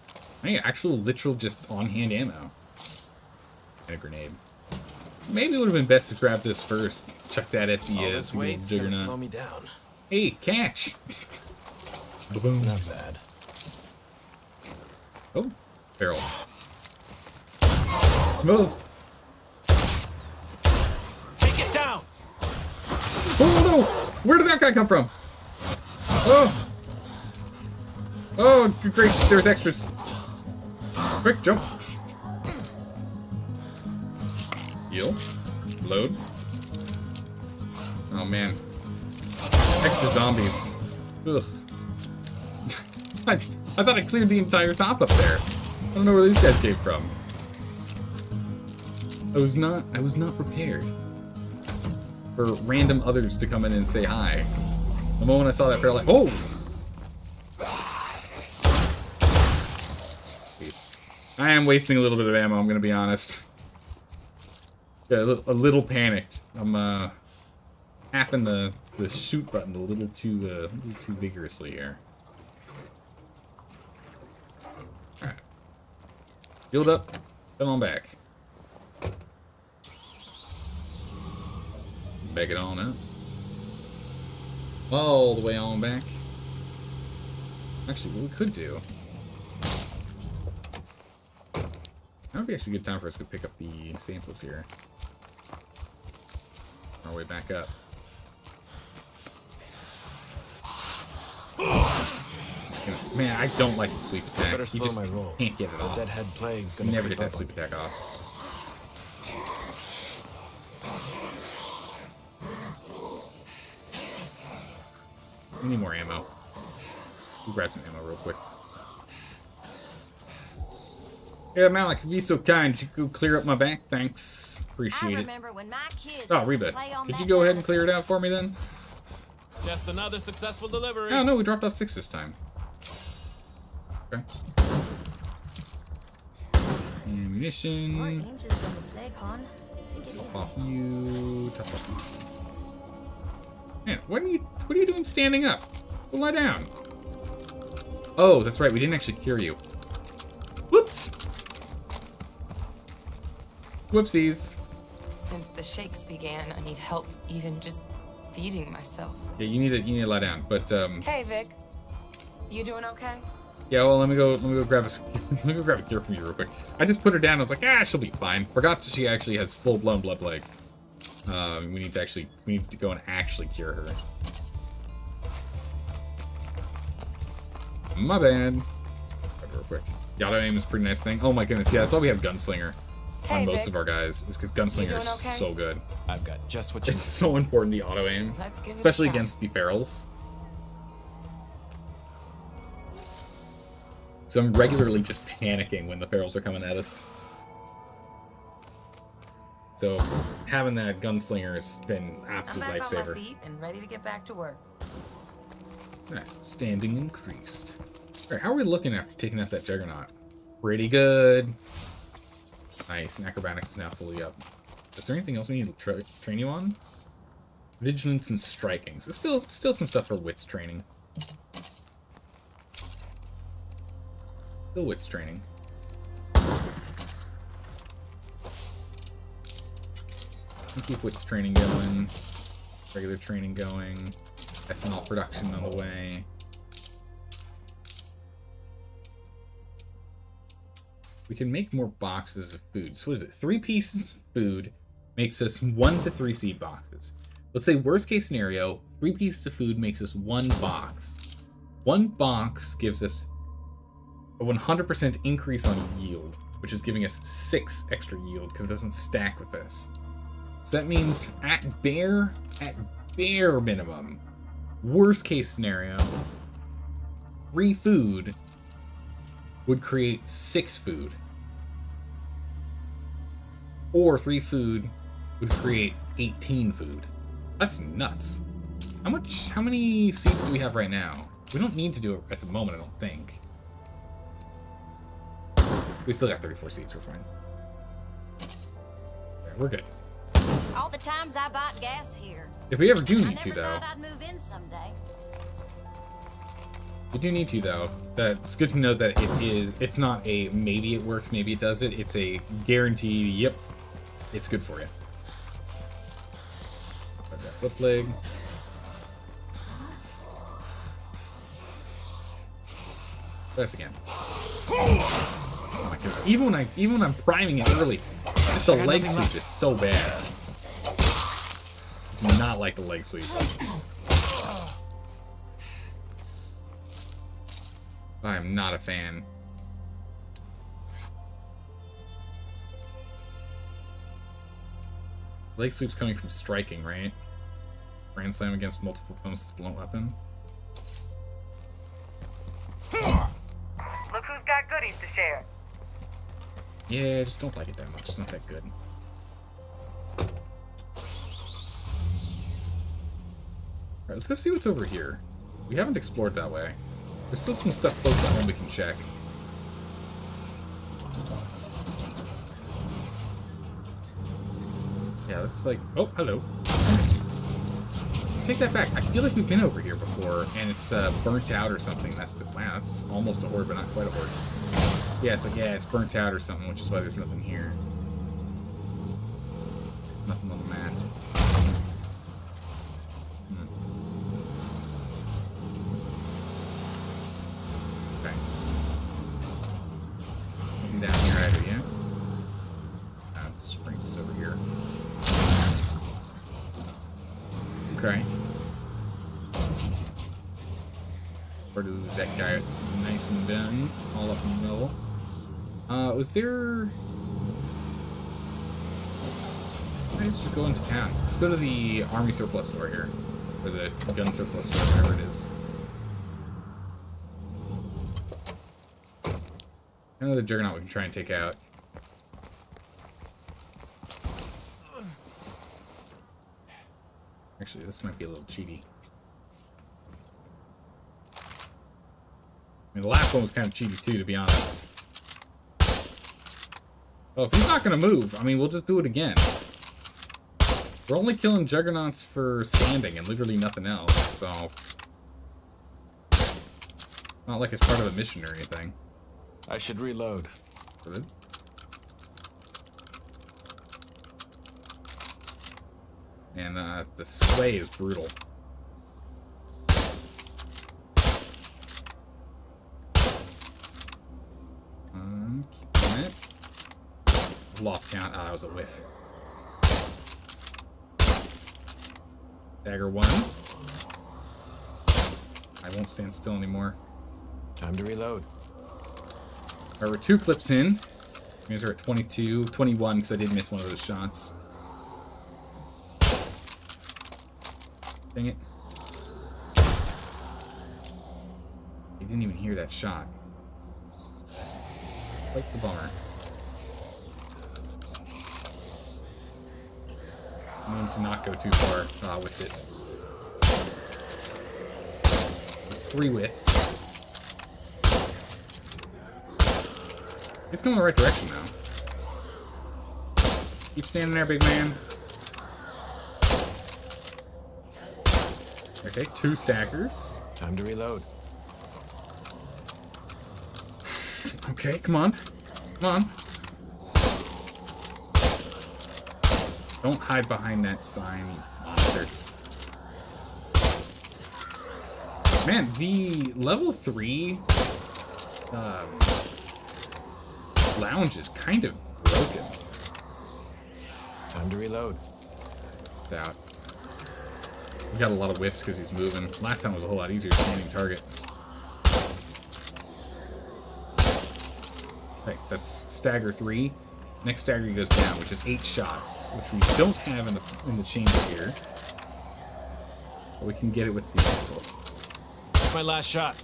Hey, actual literal just on-hand ammo. And a grenade. Maybe it would have been best to grab this first. Chuck that at the, uh, the juggernaut. slow me down. Hey, catch! Boom. Not bad. Oh, barrel. Move! Take it down! Oh no! Where did that guy come from? Oh! Oh, good gracious, there's extras. Quick, jump. Heal. Load. Oh man. Extra zombies. Ugh. I, I thought I cleared the entire top up there. I don't know where these guys came from. I was not I was not prepared for random others to come in and say hi. The moment I saw that pair, like, oh! Jeez. I am wasting a little bit of ammo, I'm gonna be honest. Yeah, a little, a little panicked. I'm, uh, tapping the, the shoot button a little too, uh, a little too vigorously here. Alright. Build up, come on back. Back it on up. All the way on back. Actually, what we could do... That would be actually a good time for us to pick up the samples here. Our way back up. Goodness, Man, I don't like the sweep attack. Better You just my roll. can't get it The off. deadhead plague's You gonna never get that up sweep attack off. We need more ammo. We'll grab some ammo real quick. Yeah, Malik, if you'd be so kind, you could clear up my back. Thanks. I Appreciate it. when my kids Oh, used Reba, could you go ahead and clear it out for me then? Just another successful delivery. Oh, no, we dropped off six this time. Okay. More Ammunition. than the plague, hon. Take it easy. Top off you. Top off you. Man, what are you what are you doing standing up? Go lie down. Oh, that's right, we didn't actually cure you. Whoops. Whoopsies. Since the shakes began, I need help even just feeding myself. Yeah, you need to you need to lie down. But um Hey, Vic. You doing okay? Yeah, well let me go let me go grab a let me go grab a cure from you real quick. I just put her down, I was like, ah, she'll be fine. Forgot she actually has full blown blood plague. Um, we need to actually we need to go and actually cure her. My bad. Grab it Real quick. Yada aim is a pretty nice thing. Oh my goodness, yeah, that's why we have Gunslinger on Hey, most Vic. of our guys, is because Gunslinger doing is so good. I've got just what you It's so important, the auto aim. Let's give it a Especially against the ferals. So I'm regularly just panicking when the ferals are coming at us. So having that gunslinger has been I'm absolute back on my lifesaver. feet and ready to get back to work. Nice. Standing increased. Alright, how are we looking after taking out that juggernaut? Pretty good. Nice. And acrobatics is now fully up. Is there anything else we need to tra train you on? Vigilance and striking. So still, still some stuff for wits training. Still wits training. Keep wits training going. Regular training going. Ethanol production on the way. We can make more boxes of food. So what is it? Three pieces of food makes us one to three seed boxes. Let's say worst case scenario, three pieces of food makes us one box. One box gives us a 100% increase on yield, which is giving us six extra yield because it doesn't stack with this. So that means at bare, at bare minimum, worst case scenario, three food would create six food. Or three food would create 18 food. That's nuts. How much, how many seeds do we have right now? We don't need to do it at the moment, I don't think. We still got 34 seats. we're fine. Yeah, we're good. All the times I bought gas here. If we ever do need to, though, I'd move in someday. You do need to though. That's good to know that it is. It's not a maybe it works, maybe it does it. It's a guaranteed. Yep, it's good for you. Flip leg. Press again. My goodness. Even when I even when I'm priming it early, just the leg sweep is so bad. Do not like the leg sweep. I am not a fan. Leg sweep's coming from striking, right? Grand slam against multiple opponents with a blunt weapon. Look who's got goodies to share. Yeah, I just don't like it that much. It's not that good. Alright, let's go see what's over here. We haven't explored that way. There's still some stuff close to home we can check. Yeah, that's like... Oh, hello. Take that back. I feel like we've been over here before, and it's uh, burnt out or something. That's the... Wow, that's almost a horde, but not quite a horde. Yeah, it's like, yeah, it's burnt out or something, which is why there's nothing here. Nothing on the map. Hmm. Okay. Nothing down here either, yeah? Uh, let's just bring this over here. Okay. Where does that guy nice and done? All up in the middle. Uh, was there... I guess just go into town. Let's go to the army surplus store here. Or the gun surplus store, whatever it is. Another juggernaut we can try and take out. Actually, this might be a little cheaty. I mean, the last one was kind of cheaty too, to be honest. Oh, if he's not gonna move, I mean, we'll just do it again. We're only killing juggernauts for standing and literally nothing else, so... Not like it's part of a mission or anything. I should reload. Good. And uh, the sway is brutal. Um, keep it. Lost count. Ah, that was a whiff. Stagger one. I won't stand still anymore. Time to reload. Alright, we're two clips in. Means we're at 22, 21 because I did miss one of those shots. Dang it. He didn't even hear that shot. Quite the bummer. Him to not go too far uh, with it. It's three whiffs. It's going the right direction now. Keep standing there, big man. Okay, two staggers. Time to reload. Okay, come on. Come on. Don't hide behind that sign, monster. Man, the level 3 um, lounge is kind of broken. Time to reload. It's out. We got a lot of whiffs because he's moving. Last time was a whole lot easier standing target. Okay, that's stagger three. Next stagger goes down, which is eight shots, which we don't have in the in the chamber here. But we can get it with the pistol. That's my last shot.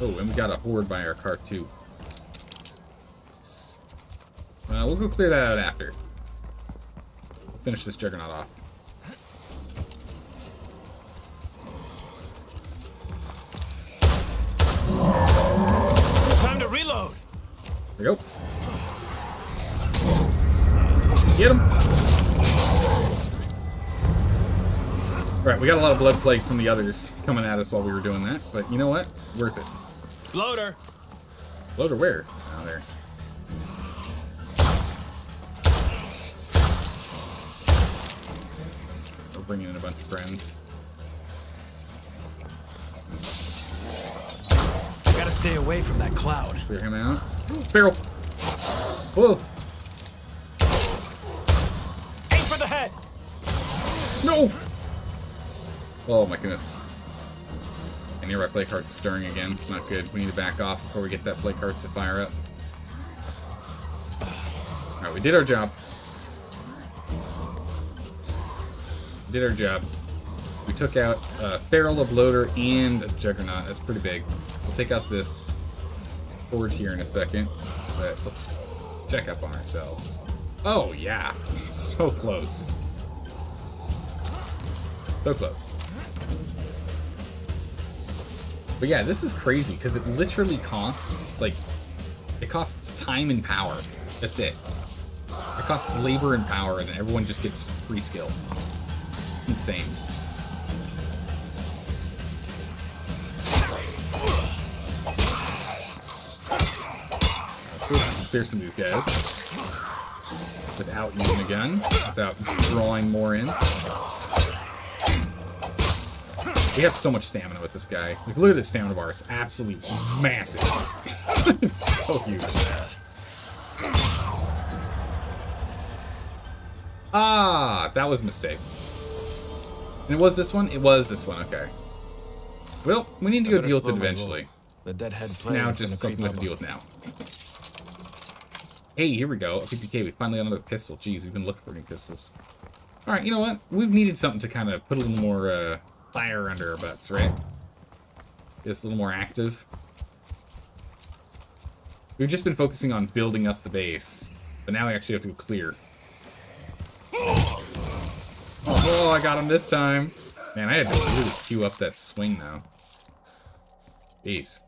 Oh, and we got a horde by our car too. Uh, we'll go clear that out after. We'll finish this juggernaut off. To reload. There we go. Get him. Alright, we got a lot of blood plague from the others coming at us while we were doing that, but you know what? Worth it. Bloater! Bloater where? Oh, there. We're bringing in a bunch of friends. Stay away from that cloud. Clear him out. Barrel! Whoa! Aim for the head! No! Oh my goodness. I near my plague heart stirring again. It's not good. We need to back off before we get that plague heart to fire up. Alright, we did our job. Did our job. We took out a barrel of bloater and a juggernaut. That's pretty big. We'll take out this horde here in a second. But let's check up on ourselves. Oh, yeah. So close. So close. But yeah, this is crazy because it literally costs like it costs time and power. That's it. It costs labor and power, and everyone just gets free skill. It's insane. Let's see if we can clear some of these guys without using a gun, without drawing more in. We have so much stamina with this guy. Like, look at the stamina bar. It's absolutely massive. it's so huge. Ah, that was a mistake. And it was this one? It was this one, okay. Well, we need to go deal with it eventually. The deadhead now just something we have to deal with now. Hey, here we go. A PPK. We finally got another pistol. Jeez, we've been looking for new pistols. Alright, you know what? We've needed something to kind of put a little more uh, fire under our butts, right? Just a little more active. We've just been focusing on building up the base, but now we actually have to go clear. Oh, I got him this time. Man, I had to really queue up that swing now. Jeez.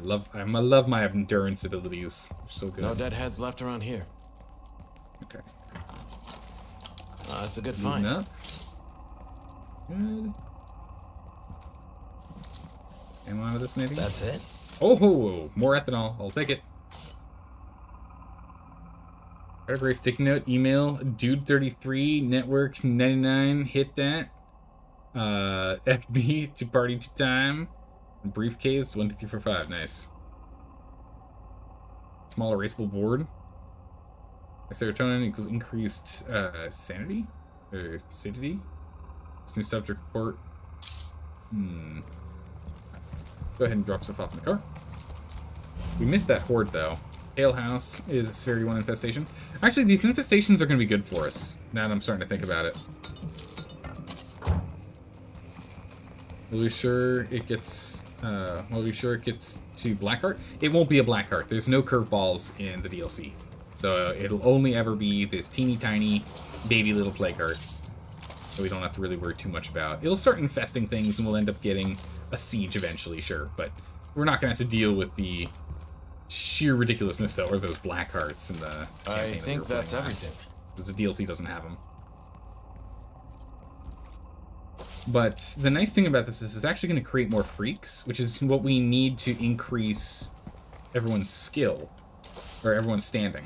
I love I love my endurance abilities. They're so good. No deadheads left around here. Okay. Uh, that's a good Moving find. up. Good. Ammo out of this maybe? That's it? Oh, more ethanol. I'll take it. Category sticky note, email, dude33, network 99, hit that. Uh, FB, to party to time. Briefcase, 1, 2, 3, 4, 5, nice. Small erasable board. Serotonin equals increased uh, sanity? Or sanity? This new subject report. Hmm. Go ahead and drop stuff off in the car. We missed that horde, though. Alehouse is a Severity 1 infestation. Actually, these infestations are going to be good for us, now that I'm starting to think about it. We sure it gets... Uh, are we sure it gets to Blackheart? It won't be a Blackheart. There's no curveballs in the DLC. So uh, it'll only ever be this teeny tiny baby little plague heart that we don't have to really worry too much about. It'll start infesting things and we'll end up getting a siege eventually, sure, but we're not going to have to deal with the sheer ridiculousness that were those black hearts in the I think that's everything. Because the DLC doesn't have them. But the nice thing about this is it's actually going to create more freaks, which is what we need to increase everyone's skill, or everyone's standing.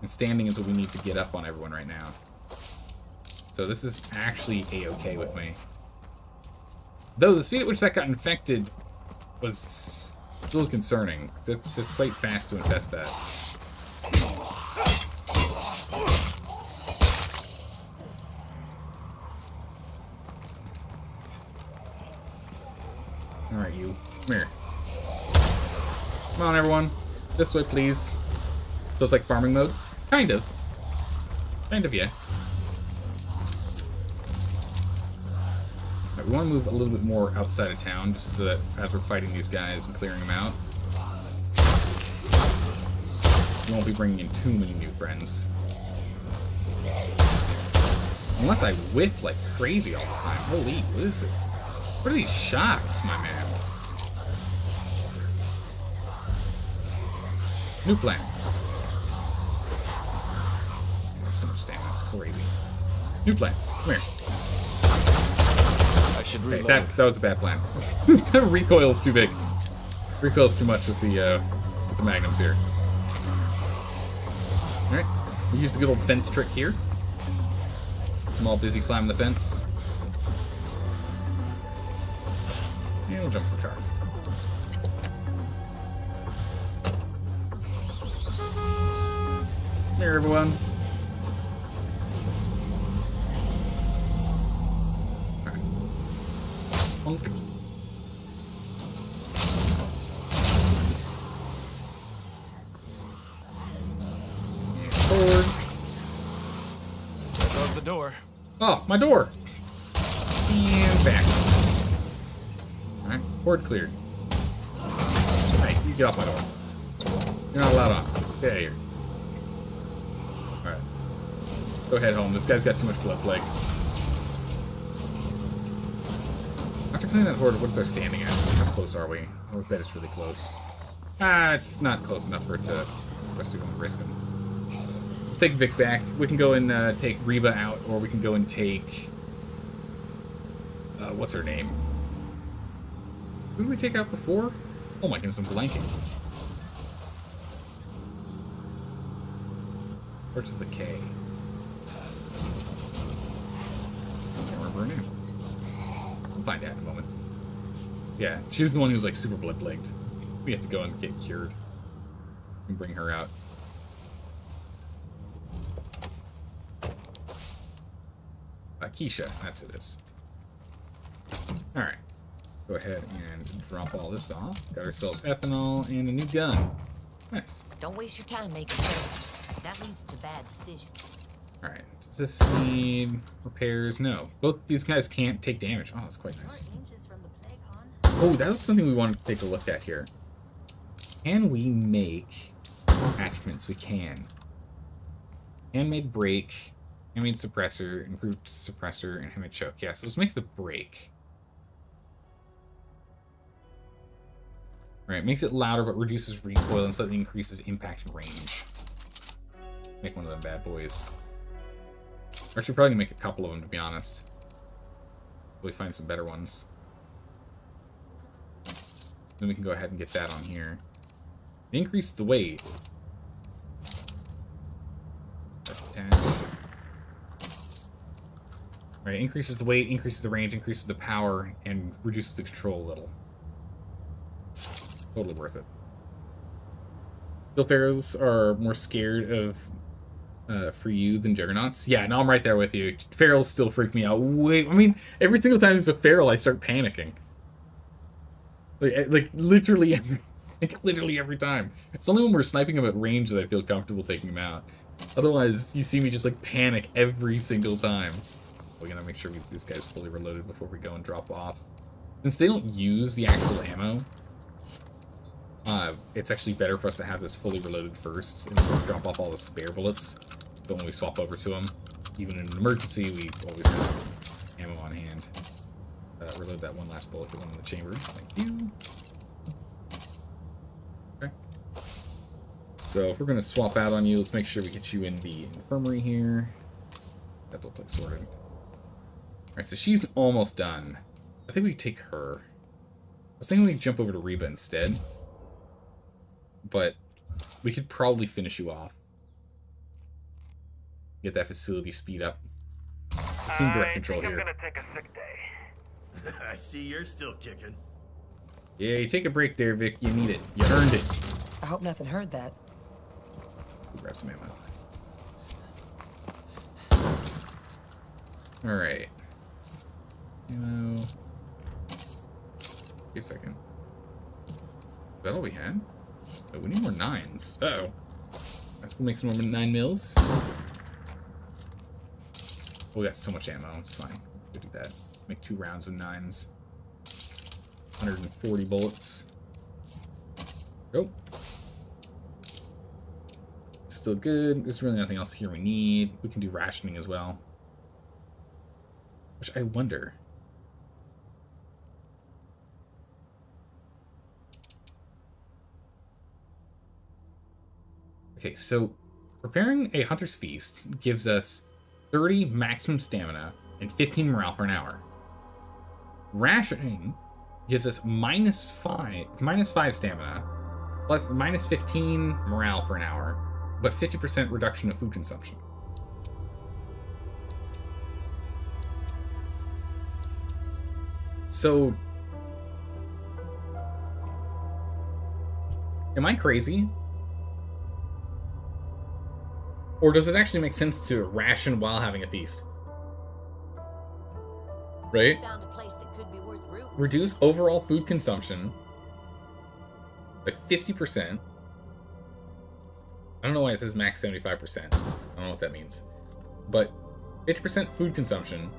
And standing is what we need to get up on everyone right now. So this is actually a-okay with me. Though the speed at which that got infected was a little concerning. It's quite fast to infest that. Alright, you. Come here. Come on, everyone. This way, please. So it's like farming mode? Kind of. Kind of, yeah. Alright, we want to move a little bit more outside of town, just so that as we're fighting these guys and clearing them out, we won't be bringing in too many new friends. Unless I whip like crazy all the time. Holy, what is this? What are these shots, my man? New plan. so much stamina. It's crazy. New plan. Come here. I should reload. that, that was a bad plan. the recoil's too big. Recoil's too much with the uh, with the magnums here. Alright. We use the good old fence trick here. I'm all busy climbing the fence. And we'll jump the car. Here, everyone. Honk. Forward. There goes the door. Oh, my door. Board cleared. Hey, you get off my door. You're not allowed on. Get out of here. Alright. Go head home. This guy's got too much blood plague. After cleaning that horde, what's our standing at? How close are we? I bet it's really close. Ah, it's not close enough for it to for us to go and risk him. Let's take Vic back. We can go and uh, take Reba out, or we can go and take. Uh, what's her name? Who did we take out before? Oh my goodness, I'm blanking. With a K. I can't remember her name. We'll find out in a moment. Yeah, she was the one who was like super blood plagued. We have to go and get cured and bring her out. Keisha, that's it is. Alright. Go ahead and drop all this off. Got ourselves ethanol and a new gun. Nice. Don't waste your time making plans. That leads to bad decisions. Alright. Does this need repairs? No. Both these guys can't take damage. Oh, that's quite nice. Inches from the plague, hon. Oh, that was something we wanted to take a look at here. Can we make attachments? We can. Handmade brake, handmade suppressor, improved suppressor, and handmade choke. Yes, yeah, so let's make the brake. Alright, makes it louder but reduces recoil and slightly increases impact and range. Make one of them bad boys. Actually, probably make a couple of them to be honest. We find some better ones. Then we can go ahead and get that on here. Increase the weight. Right, increases the weight, increases the range, increases the power, and reduces the control a little. Totally worth it. Still, ferals are more scared of uh, for you than juggernauts. Yeah, now I'm right there with you. Ferals still freak me out. Wait, I mean, every single time there's a feral, I start panicking. Like, like literally, like literally every time. It's only when we're sniping them at range that I feel comfortable taking them out. Otherwise, you see me just like panic every single time. We're gonna make sure we guys fully reloaded before we go and drop off. Since they don't use the actual ammo, uh, it's actually better for us to have this fully reloaded first and drop off all the spare bullets. But when we swap over to them, even in an emergency, we always have ammo on hand. Uh, reload that one last bullet, the one in the chamber. Thank you. Okay. So if we're going to swap out on you, let's make sure we get you in the infirmary here. That blood plague sorted. Alright, so she's almost done. I think we take her. I was thinking we jump over to Reba instead. But we could probably finish you off. Get that facility speed up. It's a scene direct I control think here. I'm gonna take a sick day. I see you're still kicking. Yeah, you take a break there, Vic. You need it. You earned it. I hope nothing heard that. Grab some ammo. Alright. Ammo. Wait a second. Is that all we had? Oh, we need more nines. Uh oh Let's go make some more nine mils. Oh, we got so much ammo. It's fine. We'll do that. Make two rounds of nines. 140 bullets. Go. Still good. There's really nothing else here we need. We can do rationing as well. Which I wonder. Okay, so Preparing a Hunter's Feast gives us 30 maximum stamina and 15 morale for an hour. Rationing gives us minus 5, minus 5 stamina, plus minus 15 morale for an hour, but 50% reduction of food consumption. So, am I crazy? Or does it actually make sense to ration while having a feast? Right? Found a place that could be worth. Reduce overall food consumption by 50%. I don't know why it says max 75%. I don't know what that means. But 50% food consumption.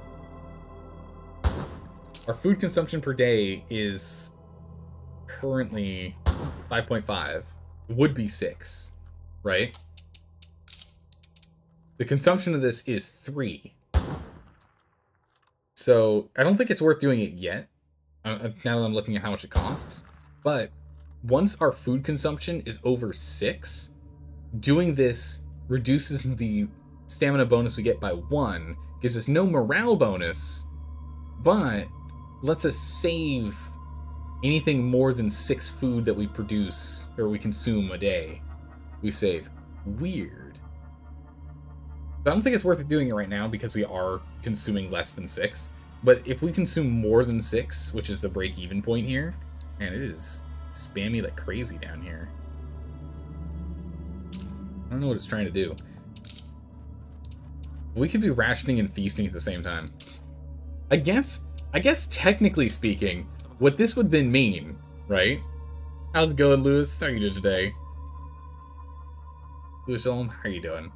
Our food consumption per day is currently 5.5. Would be 6, right? The consumption of this is 3. So I don't think it's worth doing it yet. Uh, now that I'm looking at how much it costs. But once our food consumption is over 6, doing this reduces the stamina bonus we get by 1, gives us no morale bonus, but lets us save anything more than 6 food that we produce or we consume a day. We save. Weird. I don't think it's worth doing it right now because we are consuming less than 6. But if we consume more than 6, which is the break-even point here, and it is spammy like crazy down here. I don't know what it's trying to do. We could be rationing and feasting at the same time. I guess, I guess technically speaking, what this would then mean, right? How's it going, Lewis? How are you doing today? Lewis how are you doing?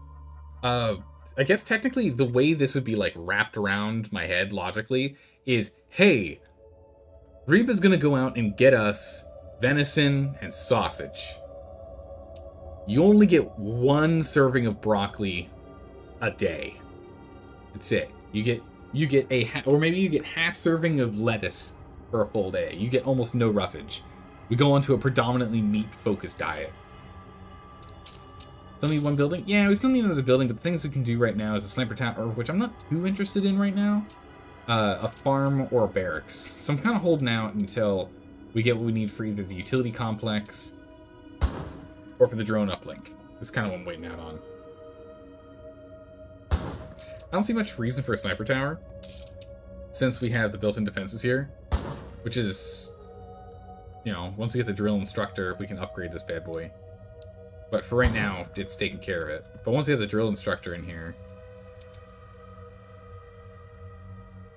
Uh, I guess technically the way this would be like wrapped around my head logically is, hey, Reba's gonna go out and get us venison and sausage. You only get one serving of broccoli a day. That's it. You get you get a ha- or maybe you get half serving of lettuce for a full day. You get almost no roughage. We go on to a predominantly meat focused diet. Still need one building? Yeah, we still need another building, but the things we can do right now is a sniper tower, which I'm not too interested in right now. Uh, a farm or a barracks. So I'm kind of holding out until we get what we need for either the utility complex or for the drone uplink. That's kind of what I'm waiting out on. I don't see much reason for a sniper tower since we have the built-in defenses here, which is, you know, once we get the drill instructor, we can upgrade this bad boy. But for right now, it's taking care of it. But once we have the drill instructor in here,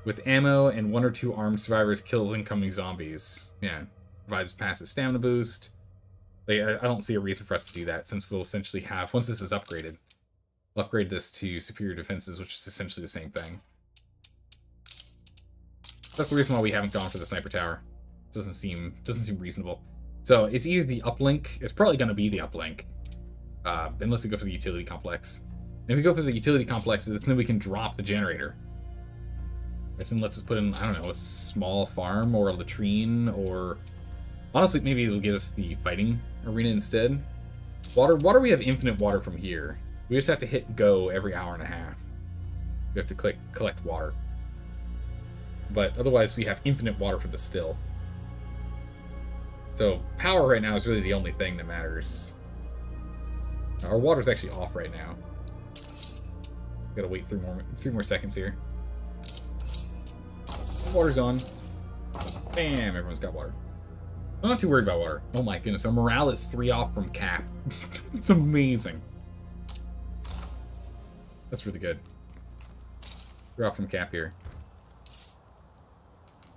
with ammo and one or two armed survivors kills incoming zombies, yeah, provides passive stamina boost. Like, I don't see a reason for us to do that since we'll essentially have, once this is upgraded, we'll upgrade this to superior defenses, which is essentially the same thing. That's the reason why we haven't gone for the sniper tower. Doesn't seem doesn't seem reasonable. So it's either the uplink. It's probably going to be the uplink, uh, unless we go for the utility complex. And if we go for the utility complexes, then we can drop the generator. Which then lets us put in, I don't know, a small farm or a latrine or... Honestly, maybe it'll give us the fighting arena instead. Water, water, we have infinite water from here. We just have to hit go every hour and a half. We have to click collect water. But otherwise, we have infinite water for the still. So power right now is really the only thing that matters. Our water's actually off right now. Gotta wait three more three more seconds here. Water's on. Bam! Everyone's got water. I'm not too worried about water. Oh my goodness, our morale is three off from cap. it's amazing. That's really good. We're off from cap here.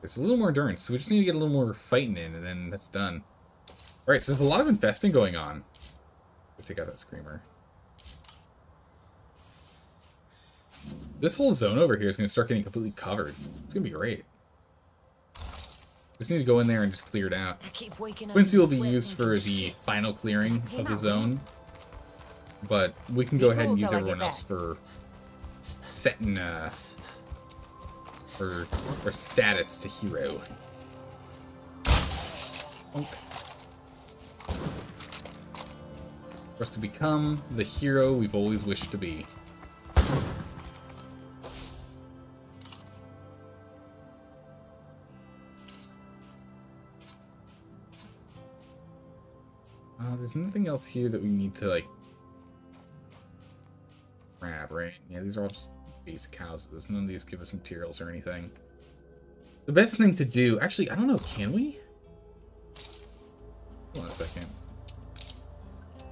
It's a little more endurance, so we just need to get a little more fighting in, and then that's done. Alright, so there's a lot of infesting going on. We'll take out that screamer. This whole zone over here is going to start getting completely covered. It's going to be great. Just need to go in there and just clear it out. I keep waking up Quincy in will be used for the final clearing of the zone. But we can go ahead and use till I get everyone else for setting uh or or status to hero. Okay. For us to become the hero we've always wished to be. Uh, there's nothing else here that we need to, like, grab, right? Yeah, these are all just basic houses. None of these give us materials or anything. The best thing to do... Actually, I don't know. Can we? Hold on a second.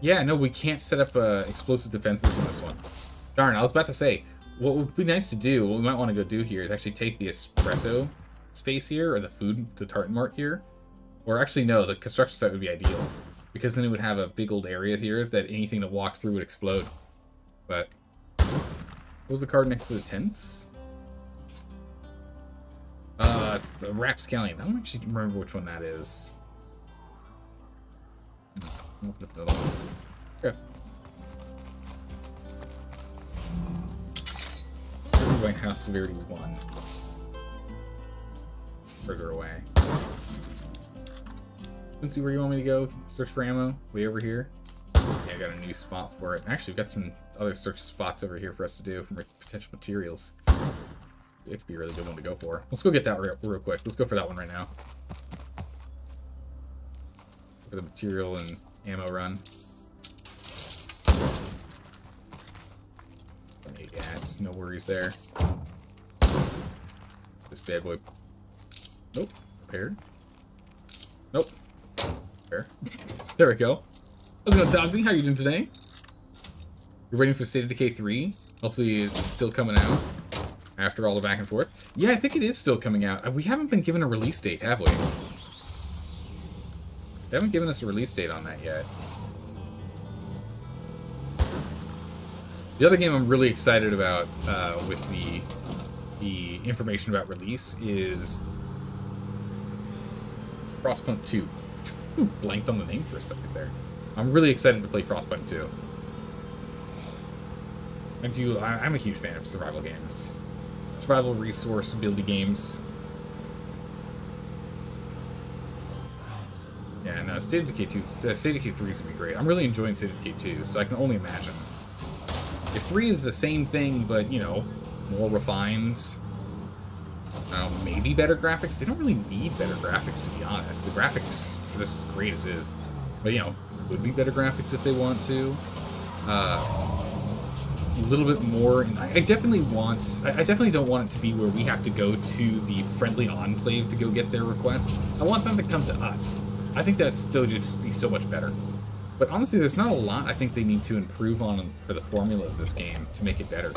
Yeah, no, we can't set up uh, explosive defenses in this one. Darn, I was about to say, what would be nice to do, what we might want to go do here is actually take the espresso space here, or the food, the Tartan Mart here. Or actually, no, the construction site would be ideal. Because then it would have a big old area here that anything that walked through would explode. But, what was the card next to the tents? Uh, it's the Rapscallion. I don't actually remember which one that is. Open up the other one. Okay. White House Severity 1. Further away. Let's see where you want me to go. Search for ammo. Way over here. Yeah, I got a new spot for it. Actually, we've got some other search spots over here for us to do from potential materials. It could be a really good one to go for. Let's go get that real, real quick. Let's go for that one right now. For the material and ammo run. Gas, no worries there. This bad boy. Nope. Repaired. Nope. Repair. there we go. How's it going, Tomsy? How you doing today? You're waiting for State of Decay 3? Hopefully it's still coming out after all the back and forth. Yeah, I think it is still coming out. Uh, We haven't been given a release date, have we? They haven't given us a release date on that yet. The other game I'm really excited about uh, with the the information about release is Frostpunk 2. Blanked on the name for a second there. I'm really excited to play Frostpunk 2. I do. I'm a huge fan of survival games, survival resource building games. Yeah, no, State of Decay 2, uh, State of Decay 3 is gonna be great. I'm really enjoying State of Decay 2, so I can only imagine. If 3 is the same thing, but, you know, more refined, I maybe better graphics. They don't really need better graphics, to be honest. The graphics for this is great as is. But, you know, would be better graphics if they want to. Uh, a little bit more. And I, I definitely want. I, I definitely don't want it to be where we have to go to the friendly enclave to go get their request. I want them to come to us. I think that'd still just be so much better. But honestly, there's not a lot I think they need to improve on for the formula of this game to make it better.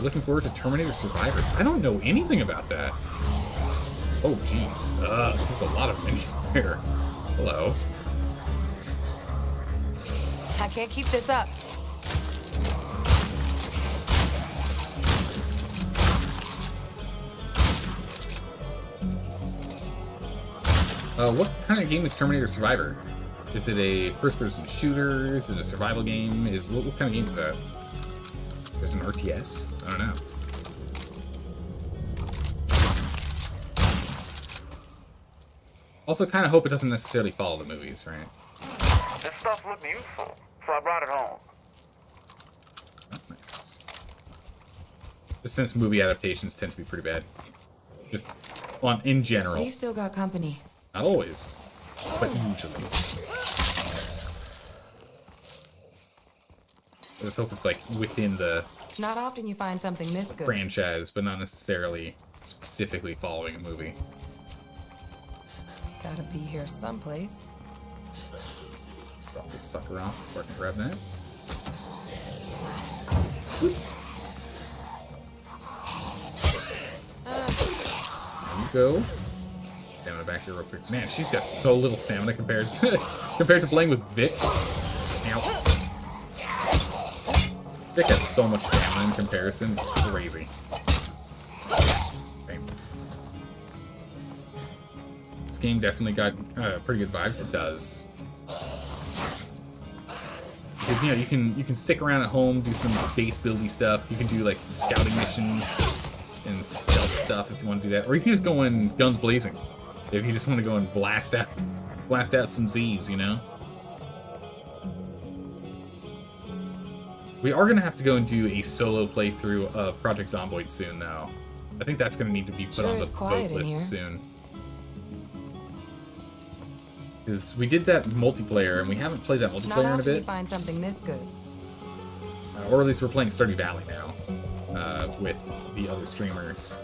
Looking forward to Terminator Survivors. I don't know anything about that. Oh, jeez. Uh, there's a lot of in here. Hello. I can't keep this up. Uh, what kind of game is Terminator Survivor? Is it a first-person shooter? Is it a survival game? Is what, what kind of game is that? Is it an RTS? I don't know. Also, kind of hope it doesn't necessarily follow the movies, right? This stuff looked useful, so I brought it home. Nice. Just since movie adaptations tend to be pretty bad. Just on in general. You still got company. Not always, but usually. I just hope it's like within the Not often you find something this good. franchise, but not necessarily specifically following a movie. It's gotta be here someplace. Drop this sucker off before I can grab that. There you go. Stamina back here real quick. Man, she's got so little stamina compared to compared to playing with Vic. Ow. Vic has so much stamina in comparison. It's crazy. Okay. This game definitely got uh, pretty good vibes. It does. Because you know you can you can stick around at home, do some base building stuff. You can do like scouting missions and stealth stuff if you want to do that, or you can just go in guns blazing if you just want to go and blast after blast out some Z's, you know? We are going to have to go and do a solo playthrough of Project Zomboid soon, though. I think that's going to need to be put Sure on the vote list here. soon. Because we did that multiplayer, and we haven't played that multiplayer in a bit. find something this good. Uh, or at least we're playing Stardew Valley now uh, with the other streamers.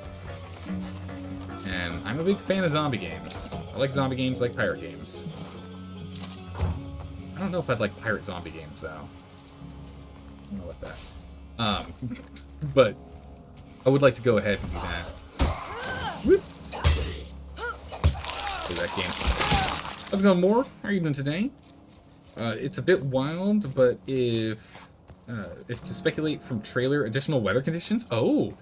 And I'm a big fan of zombie games. I like zombie games, like pirate games. I don't know if I'd like pirate zombie games though. I don't know about that. Um, but I would like to go ahead and do that. Whoop. Do that game. How's it going, More? How are you doing today? Uh, it's a bit wild, but if uh, if to speculate from trailer, additional weather conditions. Oh,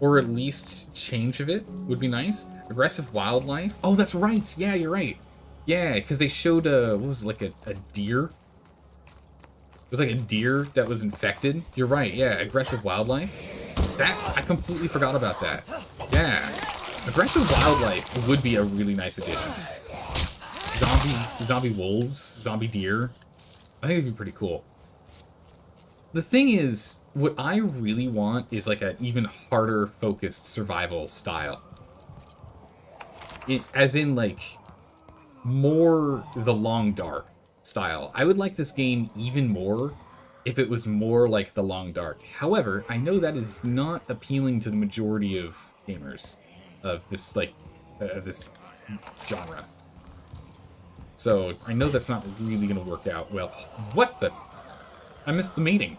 or at least change of it would be nice. Aggressive wildlife. Oh, that's right. Yeah, you're right. Yeah, because they showed a, what was it, like a, a deer. It was like a deer that was infected. You're right. Yeah, aggressive wildlife. That I completely forgot about that. Yeah, aggressive wildlife would be a really nice addition. Zombie, zombie wolves, zombie deer. I think it'd be pretty cool. The thing is, what I really want is like an even harder focused survival style. It, as in like more the long dark style. I would like this game even more if it was more like the long dark. However, I know that is not appealing to the majority of gamers of this like uh, of this genre. So I know that's not really going to work out well. What the? I missed the meeting.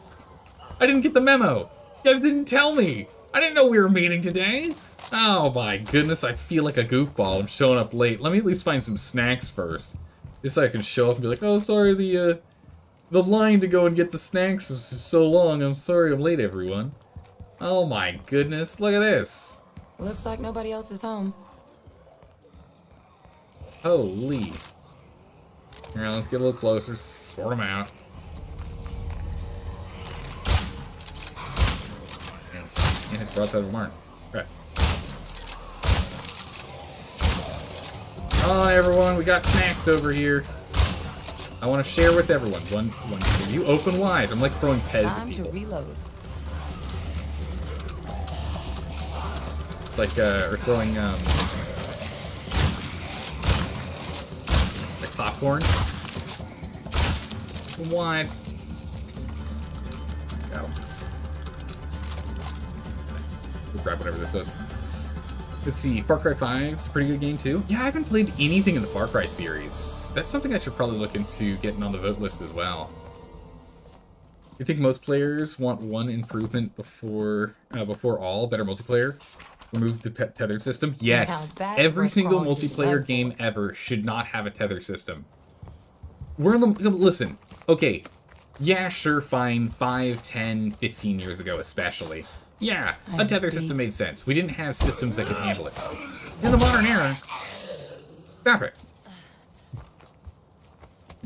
I didn't get the memo. You guys didn't tell me. I didn't know we were meeting today. Oh my goodness, I feel like a goofball. I'm showing up late. Let me at least find some snacks first. Just so I can show up and be like, oh, sorry, the, uh, the line to go and get the snacks is so long. I'm sorry I'm late, everyone. Oh my goodness, look at this. Looks like nobody else is home. Holy. Alright, let's get a little closer, sort them out. Yes, yeah, it's broadside of a mark. Right. Oh, everyone, we got snacks over here. I want to share with everyone. One, one, you open wide. I'm like throwing Pez at Time to reload. It's like, uh, or throwing, um, like popcorn. Wide. Go. Nice. We'll grab whatever this is. Let's see, Far Cry 5 is a pretty good game too. Yeah, I haven't played anything in the Far Cry series. That's something I should probably look into getting on the vote list as well. You think most players want one improvement before uh, before all better multiplayer? Remove the tethered system? Yes. Every single multiplayer game ever should not have a tether system. We're in the listen. Okay. Yeah, sure, fine. 5, 10, 15 years ago especially. Yeah, a tether system made sense. We didn't have systems that could handle it. In the modern era, stop it.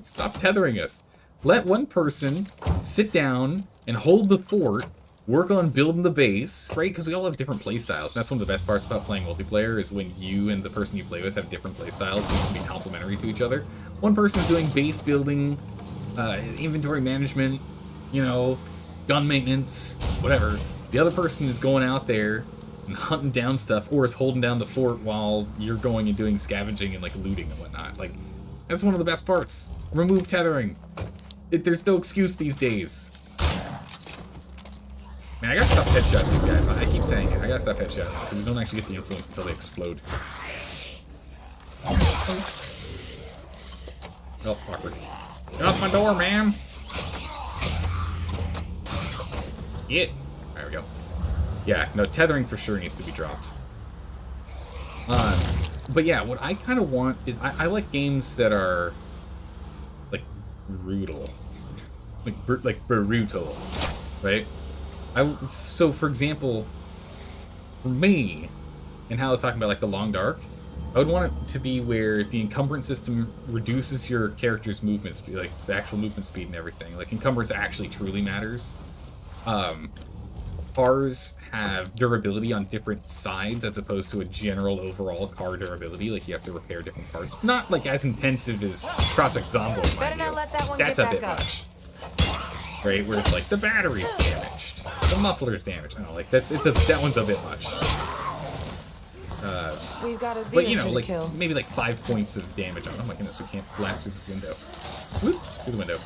Stop tethering us. Let one person sit down and hold the fort, work on building the base, right? Because we all have different play styles. That's one of the best parts about playing multiplayer is when you and the person you play with have different play styles, so you can be complementary to each other. One person's doing base building, uh, inventory management, you know, gun maintenance, whatever. The other person is going out there and hunting down stuff, or is holding down the fort while you're going and doing scavenging and like looting and whatnot. Like, that's one of the best parts. Remove tethering. It, there's no excuse these days. Man, I gotta stop headshotting these guys. I keep saying it. I gotta stop headshotting because you don't actually get the influence until they explode. Oh, awkward. Get off my door, man! Get. There we go. Yeah, no, tethering for sure needs to be dropped. Um, but yeah, what I kind of want is I, I like games that are like brutal, like br- like brutal, right? I so for example, for me, and how I was talking about like the long dark, I would want it to be where the encumbrance system reduces your character's movement speed, like the actual movement speed and everything. Like encumbrance actually truly matters. Um, cars have durability on different sides as opposed to a general overall car durability. Like you have to repair different parts. Not like as intensive as Project Zomboid. Better not let that one That's get a bit up. much. Right, where it's like the battery's damaged, the muffler's damaged. I don't know, like that. It's a that one's a bit much. Uh, We've got a but you know, like kill. maybe like five points of damage on. Oh my goodness, we can't blast through the window. Whoop, through the window.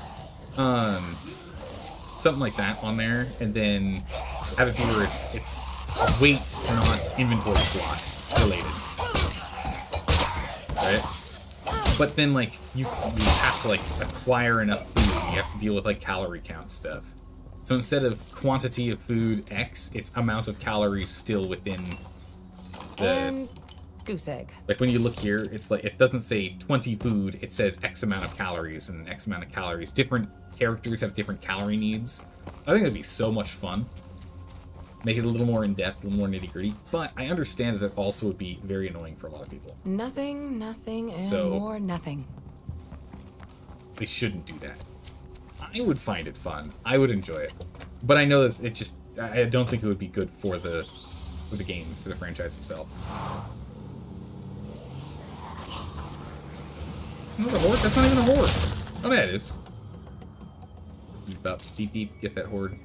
Um, something like that on there, and then have a be where it's it's a weight, not inventory slot related. Right. But then like you you have to like acquire enough food. You have to deal with like calorie count stuff. So instead of quantity of food X, it's amount of calories still within the And goose egg. like when you look here, it's like it doesn't say 20 food, it says X amount of calories and X amount of calories. Different characters have different calorie needs. I think it'd be so much fun. Make it a little more in depth, a little more nitty gritty. But I understand that that also would be very annoying for a lot of people. Nothing, nothing, and So- more nothing. We shouldn't do that. I would find it fun. I would enjoy it. But I know that it just I don't think it would be good for the for the game, for the franchise itself. It's another horde? That's not even a horde. Oh yeah, it is. Beep up, beep beep, get that horde.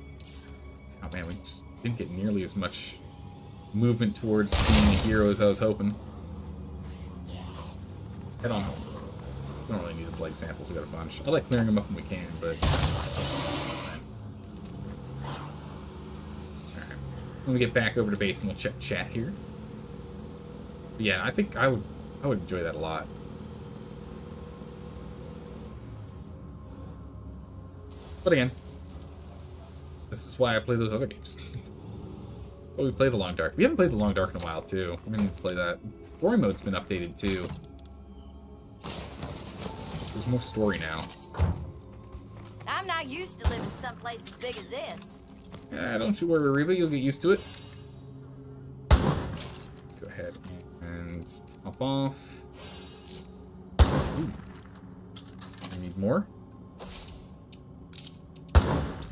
Oh man, we just didn't get nearly as much movement towards being a hero as I was hoping. Head on home. We don't really need the blood samples, we got a bunch. I like clearing them up when we can, but... Alright. When we get back over to base and we'll check chat here. But yeah, I think I would I would enjoy that a lot. But again, this is why I play those other games. oh, we play the Long Dark. We haven't played the Long Dark in a while, too. We're gonna play that. Story mode's been updated, too. There's more story now. I'm not used to living someplace as big as this. Yeah, don't you worry, Reba. You'll get used to it. Let's go ahead and hop off. Ooh. I need more.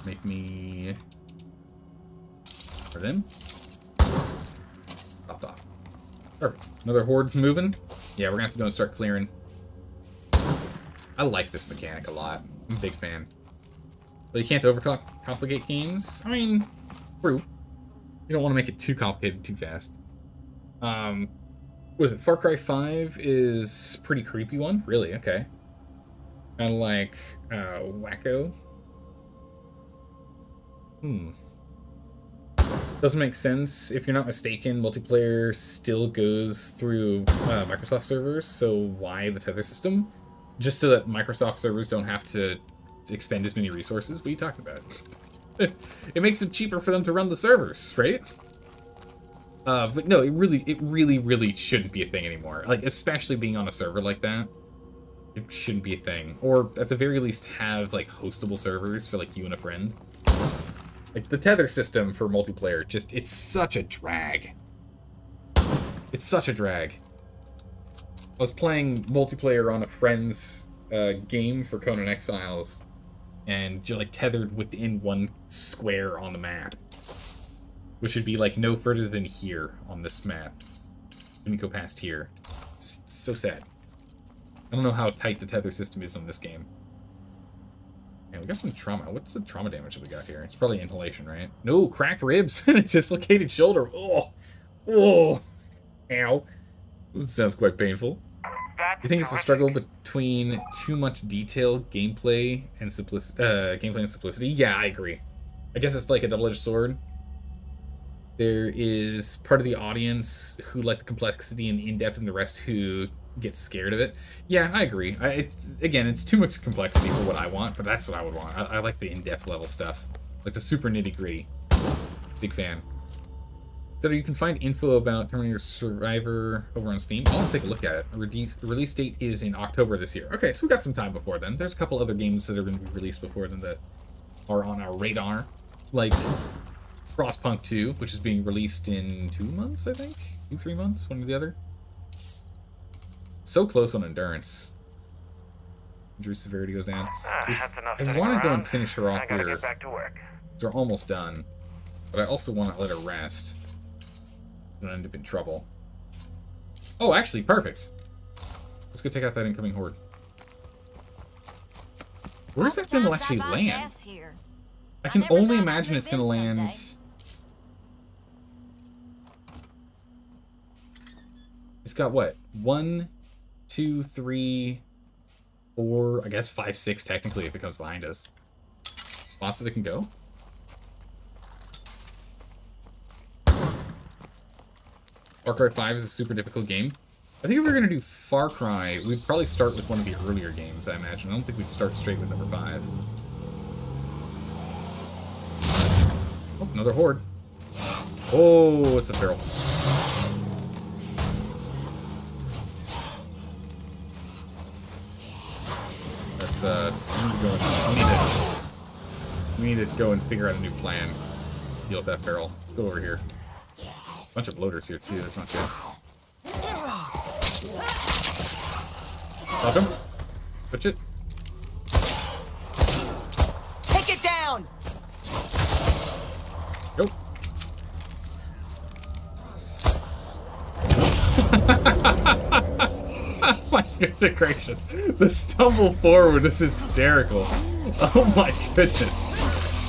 Make me... For them. Perfect. Another horde's moving. Yeah, we're gonna have to go and start clearing. I like this mechanic a lot. I'm a big fan. But you can't overcomplicate games. I mean, true. You don't want to make it too complicated too fast. Um, was it? Far Cry 5 is pretty creepy one. Really? Okay. Kind of like uh, Wacko. Hmm. Doesn't make sense. If you're not mistaken, multiplayer still goes through uh, Microsoft servers, so why the tether system? Just so that Microsoft servers don't have to expend as many resources. What are you talking about? it makes it cheaper for them to run the servers, right? Uh, but no, it really, it really, really shouldn't be a thing anymore. Like, especially being on a server like that, it shouldn't be a thing. Or at the very least, have like hostable servers for like you and a friend. Like the tether system for multiplayer, just it's such a drag. It's such a drag. I was playing multiplayer on a friend's uh, game for Conan Exiles, and you're like tethered within one square on the map, which would be like no further than here on this map. Couldn't go past here. It's so sad. I don't know how tight the tether system is on this game. Yeah, we got some trauma. What's the trauma damage that we got here? It's probably inhalation, right? No, cracked ribs and a dislocated shoulder. Oh, oh, ow. This sounds quite painful. You think it's a struggle between too much detail, gameplay, and simplicity? Uh, gameplay and simplicity? Yeah, I agree. I guess it's like a double-edged sword. There is part of the audience who like the complexity and in-depth, and the rest who get scared of it. Yeah, I agree. I, again, it's too much complexity for what I want, but that's what I would want. I, I like the in-depth level stuff, like the super nitty-gritty. Big fan. So you can find info about Terminator Survivor over on Steam. Let's take a look at it. Release, release date is in October this year. Okay, so we've got some time before then. There's a couple other games that are going to be released before then that are on our radar, like Frostpunk 2, which is being released in two months, I think? Two, three months, one or the other. So close on endurance. Injury severity goes down. Ah, Which- that's enough I want to go and finish her off I gotta here. get back to work. They're almost done. But I also want to let her rest. Don't end up in trouble. Oh, actually, perfect. Let's go take out that incoming horde. Where's that going to actually land? here. I I can never only imagine it's going to land. It's got what? One, two, three, four, I guess five, six technically if it comes behind us. Lots of it can go. Far Cry 5 is a super difficult game. I think if we were going to do Far Cry, we'd probably start with one of the earlier games, I imagine. I don't think we'd start straight with number 5. Oh, another horde. Oh, it's a feral. That's, uh, we need to go and, we need to, we need to go and figure out a new plan. Deal with that feral. Let's go over here. Bunch of bloaters here, too. That's not good. Drop him. Touch it. Take it down! Go. my goodness gracious. The stumble forward is hysterical. Oh my goodness.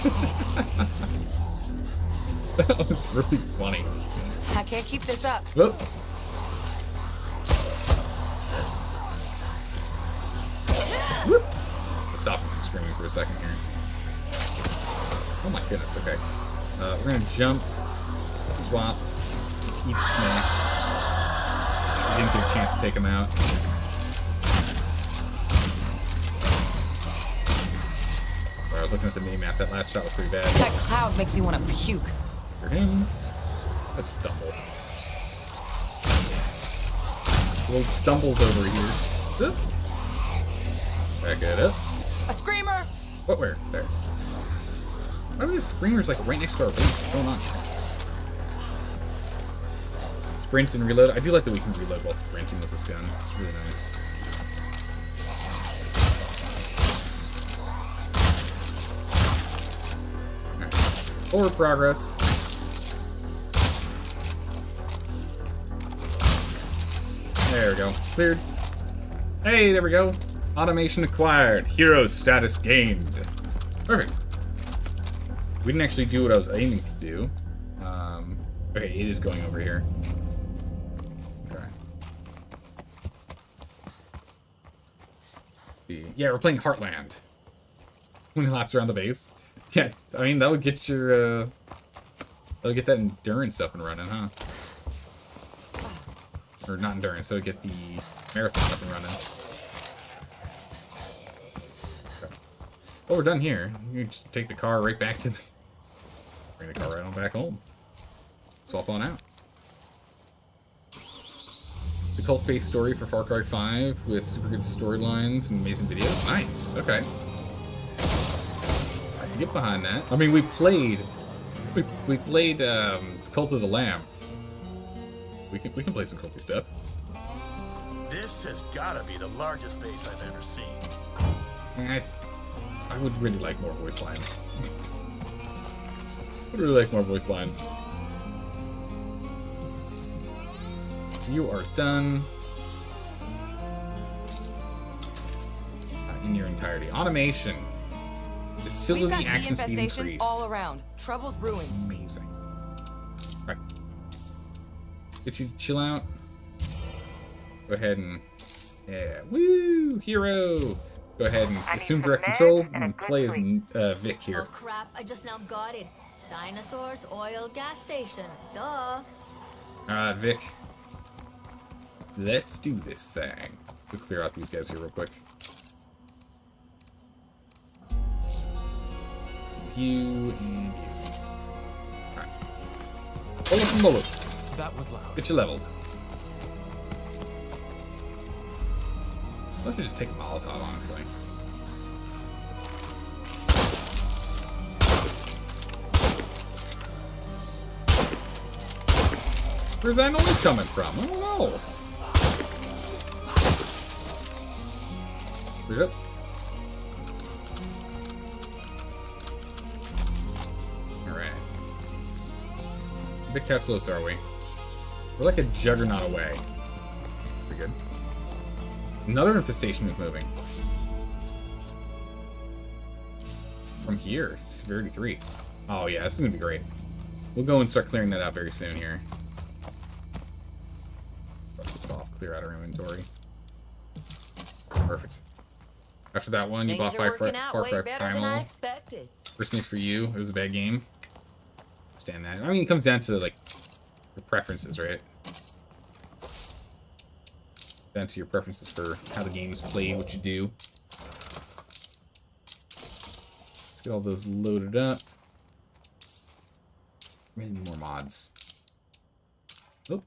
that was really funny. I can't keep this up. Whoop. Stop screaming for a second here. Oh my goodness, okay. Uh, we're gonna jump, swap, eat snacks. Didn't get a chance to take him out. Sorry, I was looking at the mini-map. That last shot was pretty bad. That cloud makes me want to puke. For him, let's stumble. Little stumbles over here. Oop. Back it up. A screamer! What, where? There. Why do we have screamers like right next to our base? What's going on? Sprint and reload. I do like that we can reload while sprinting with this gun. It's really nice. Forward progress. There we go. Cleared. Hey, there we go. Automation acquired. Hero status gained. Perfect. We didn't actually do what I was aiming to do. Um, okay, it is going over here. Okay. Yeah, we're playing Heartland. When he laps around the base. Yeah, I mean, that would get your, uh... That would get that endurance up and running, huh? Or not endurance, that would get the marathon up and running. Well, we're done here. You just take the car right back to the... Bring the car right on back home. Swap on out. The cult-based story for Far Cry 5 with super good storylines and amazing videos. Nice. Okay. I can get behind that. I mean, we played... We, we played um, Cult of the Lamb. We can, we can play some culty stuff. This has gotta be the largest base I've ever seen. I, I would really like more voice lines. I would really like more voice lines. You are done. Uh, in your entirety. Automation. We've Facility got action Z speed infestations increased. all around. Trouble's brewing. Amazing. Alright. Get you to chill out. Go ahead and... Yeah. Woo! Hero! Go ahead and assume direct control and play as uh, Vic here. Oh crap, I just now got it. Dinosaurs Oil Gas Station. Duh. Alright, Vic. Let's do this thing. We'll clear out these guys here real quick. You and you. Alright. Bullets and bullets. That was loud. Get you leveled. Let's just take a Molotov, honestly. Where's that noise coming from? I don't know. Up. Alright. Vic, how close are we? We're like a juggernaut away. Pretty good. Another infestation is moving. From here, severity 3. Oh yeah, this is gonna be great. We'll go and start clearing that out very soon here. Brush this off, clear out our inventory. Perfect. After that one, you bought Far Cry, Far Cry I Primal. expected. Personally, for you, it was a bad game. Understand that. I mean, it comes down to like your preferences, right? Down to your preferences for how the game's played, what you do. Let's get all those loaded up. We need more mods. Oh.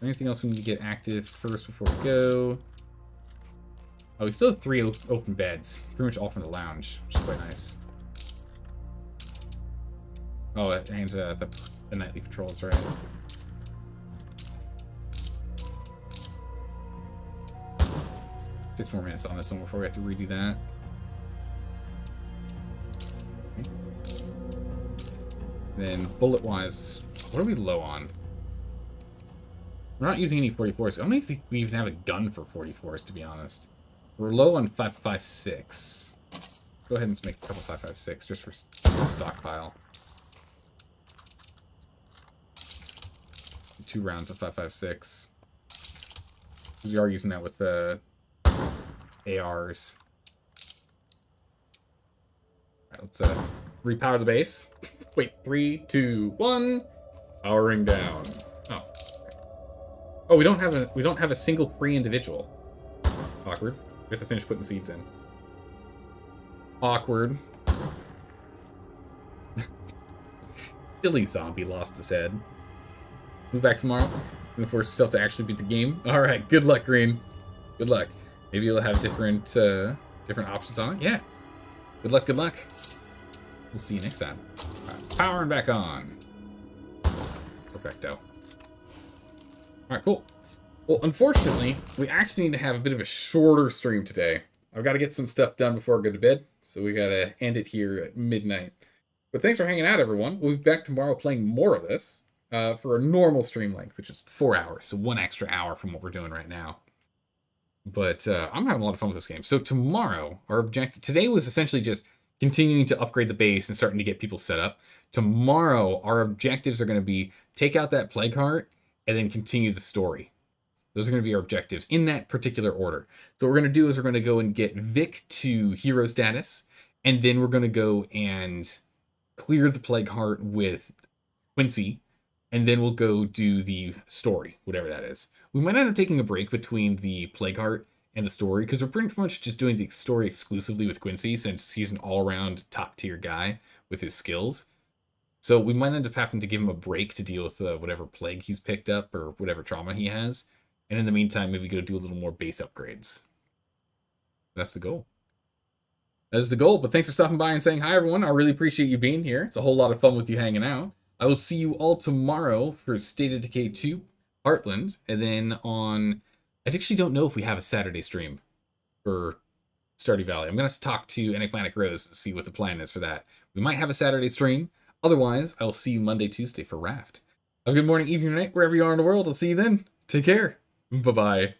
Anything else we need to get active first before we go? Oh, we still have three open beds. Pretty much all from the lounge, which is quite nice. Oh, and uh, the, the nightly patrols, right? Six more minutes on this one before we have to redo that. Then bullet-wise, what are we low on? We're not using any 44s. I don't even think we even have a gun for 44s, to be honest. We're low on 556. Let's go ahead and make a couple 556 just for just a stockpile. Two rounds of 556. Because we are using that with the ARs. Alright, let's uh, repower the base. Wait, three, two, one. Powering down. Oh. We don't have a we don't have a single free individual. Awkward. We have to finish putting seeds in. Awkward. Silly zombie lost his head. Move back tomorrow. And force yourself to actually beat the game. Alright, good luck, Green. Good luck. Maybe you'll have different uh different options on it. Yeah. Good luck, good luck. We'll see you next time. Powering back on. Perfecto. Alright, cool. Well, unfortunately, we actually need to have a bit of a shorter stream today. I've got to get some stuff done before I go to bed, so we got to end it here at midnight. But thanks for hanging out, everyone. We'll be back tomorrow playing more of this uh, for a normal stream length, which is four hours, so one extra hour from what we're doing right now. But uh, I'm having a lot of fun with this game. So tomorrow, our objective today was essentially just continuing to upgrade the base and starting to get people set up. Tomorrow, our objectives are going to be take out that plague heart and then continue the story. Those are going to be our objectives in that particular order. So what we're going to do is we're going to go and get Vic to hero status, and then we're going to go and clear the plague heart with Quincy, and then we'll go do the story, whatever that is. We might end up taking a break between the plague heart and the story because we're pretty much just doing the story exclusively with Quincy since he's an all-around top tier guy with his skills. So we might end up having to give him a break to deal with uh, whatever plague he's picked up or whatever trauma he has. And in the meantime, maybe go do a little more base upgrades. That's the goal. That is the goal. But thanks for stopping by and saying hi, everyone. I really appreciate you being here. It's a whole lot of fun with you hanging out. I will see you all tomorrow for State of Decay 2 Heartland. And then on... I actually don't know if we have a Saturday stream for Stardew Valley. I'm going to have to talk to Enigmatic Rose to see what the plan is for that. We might have a Saturday stream. Otherwise, I'll see you Monday, Tuesday for Raft. Have a good morning, evening, night, wherever you are in the world. I'll see you then. Take care. Bye-bye.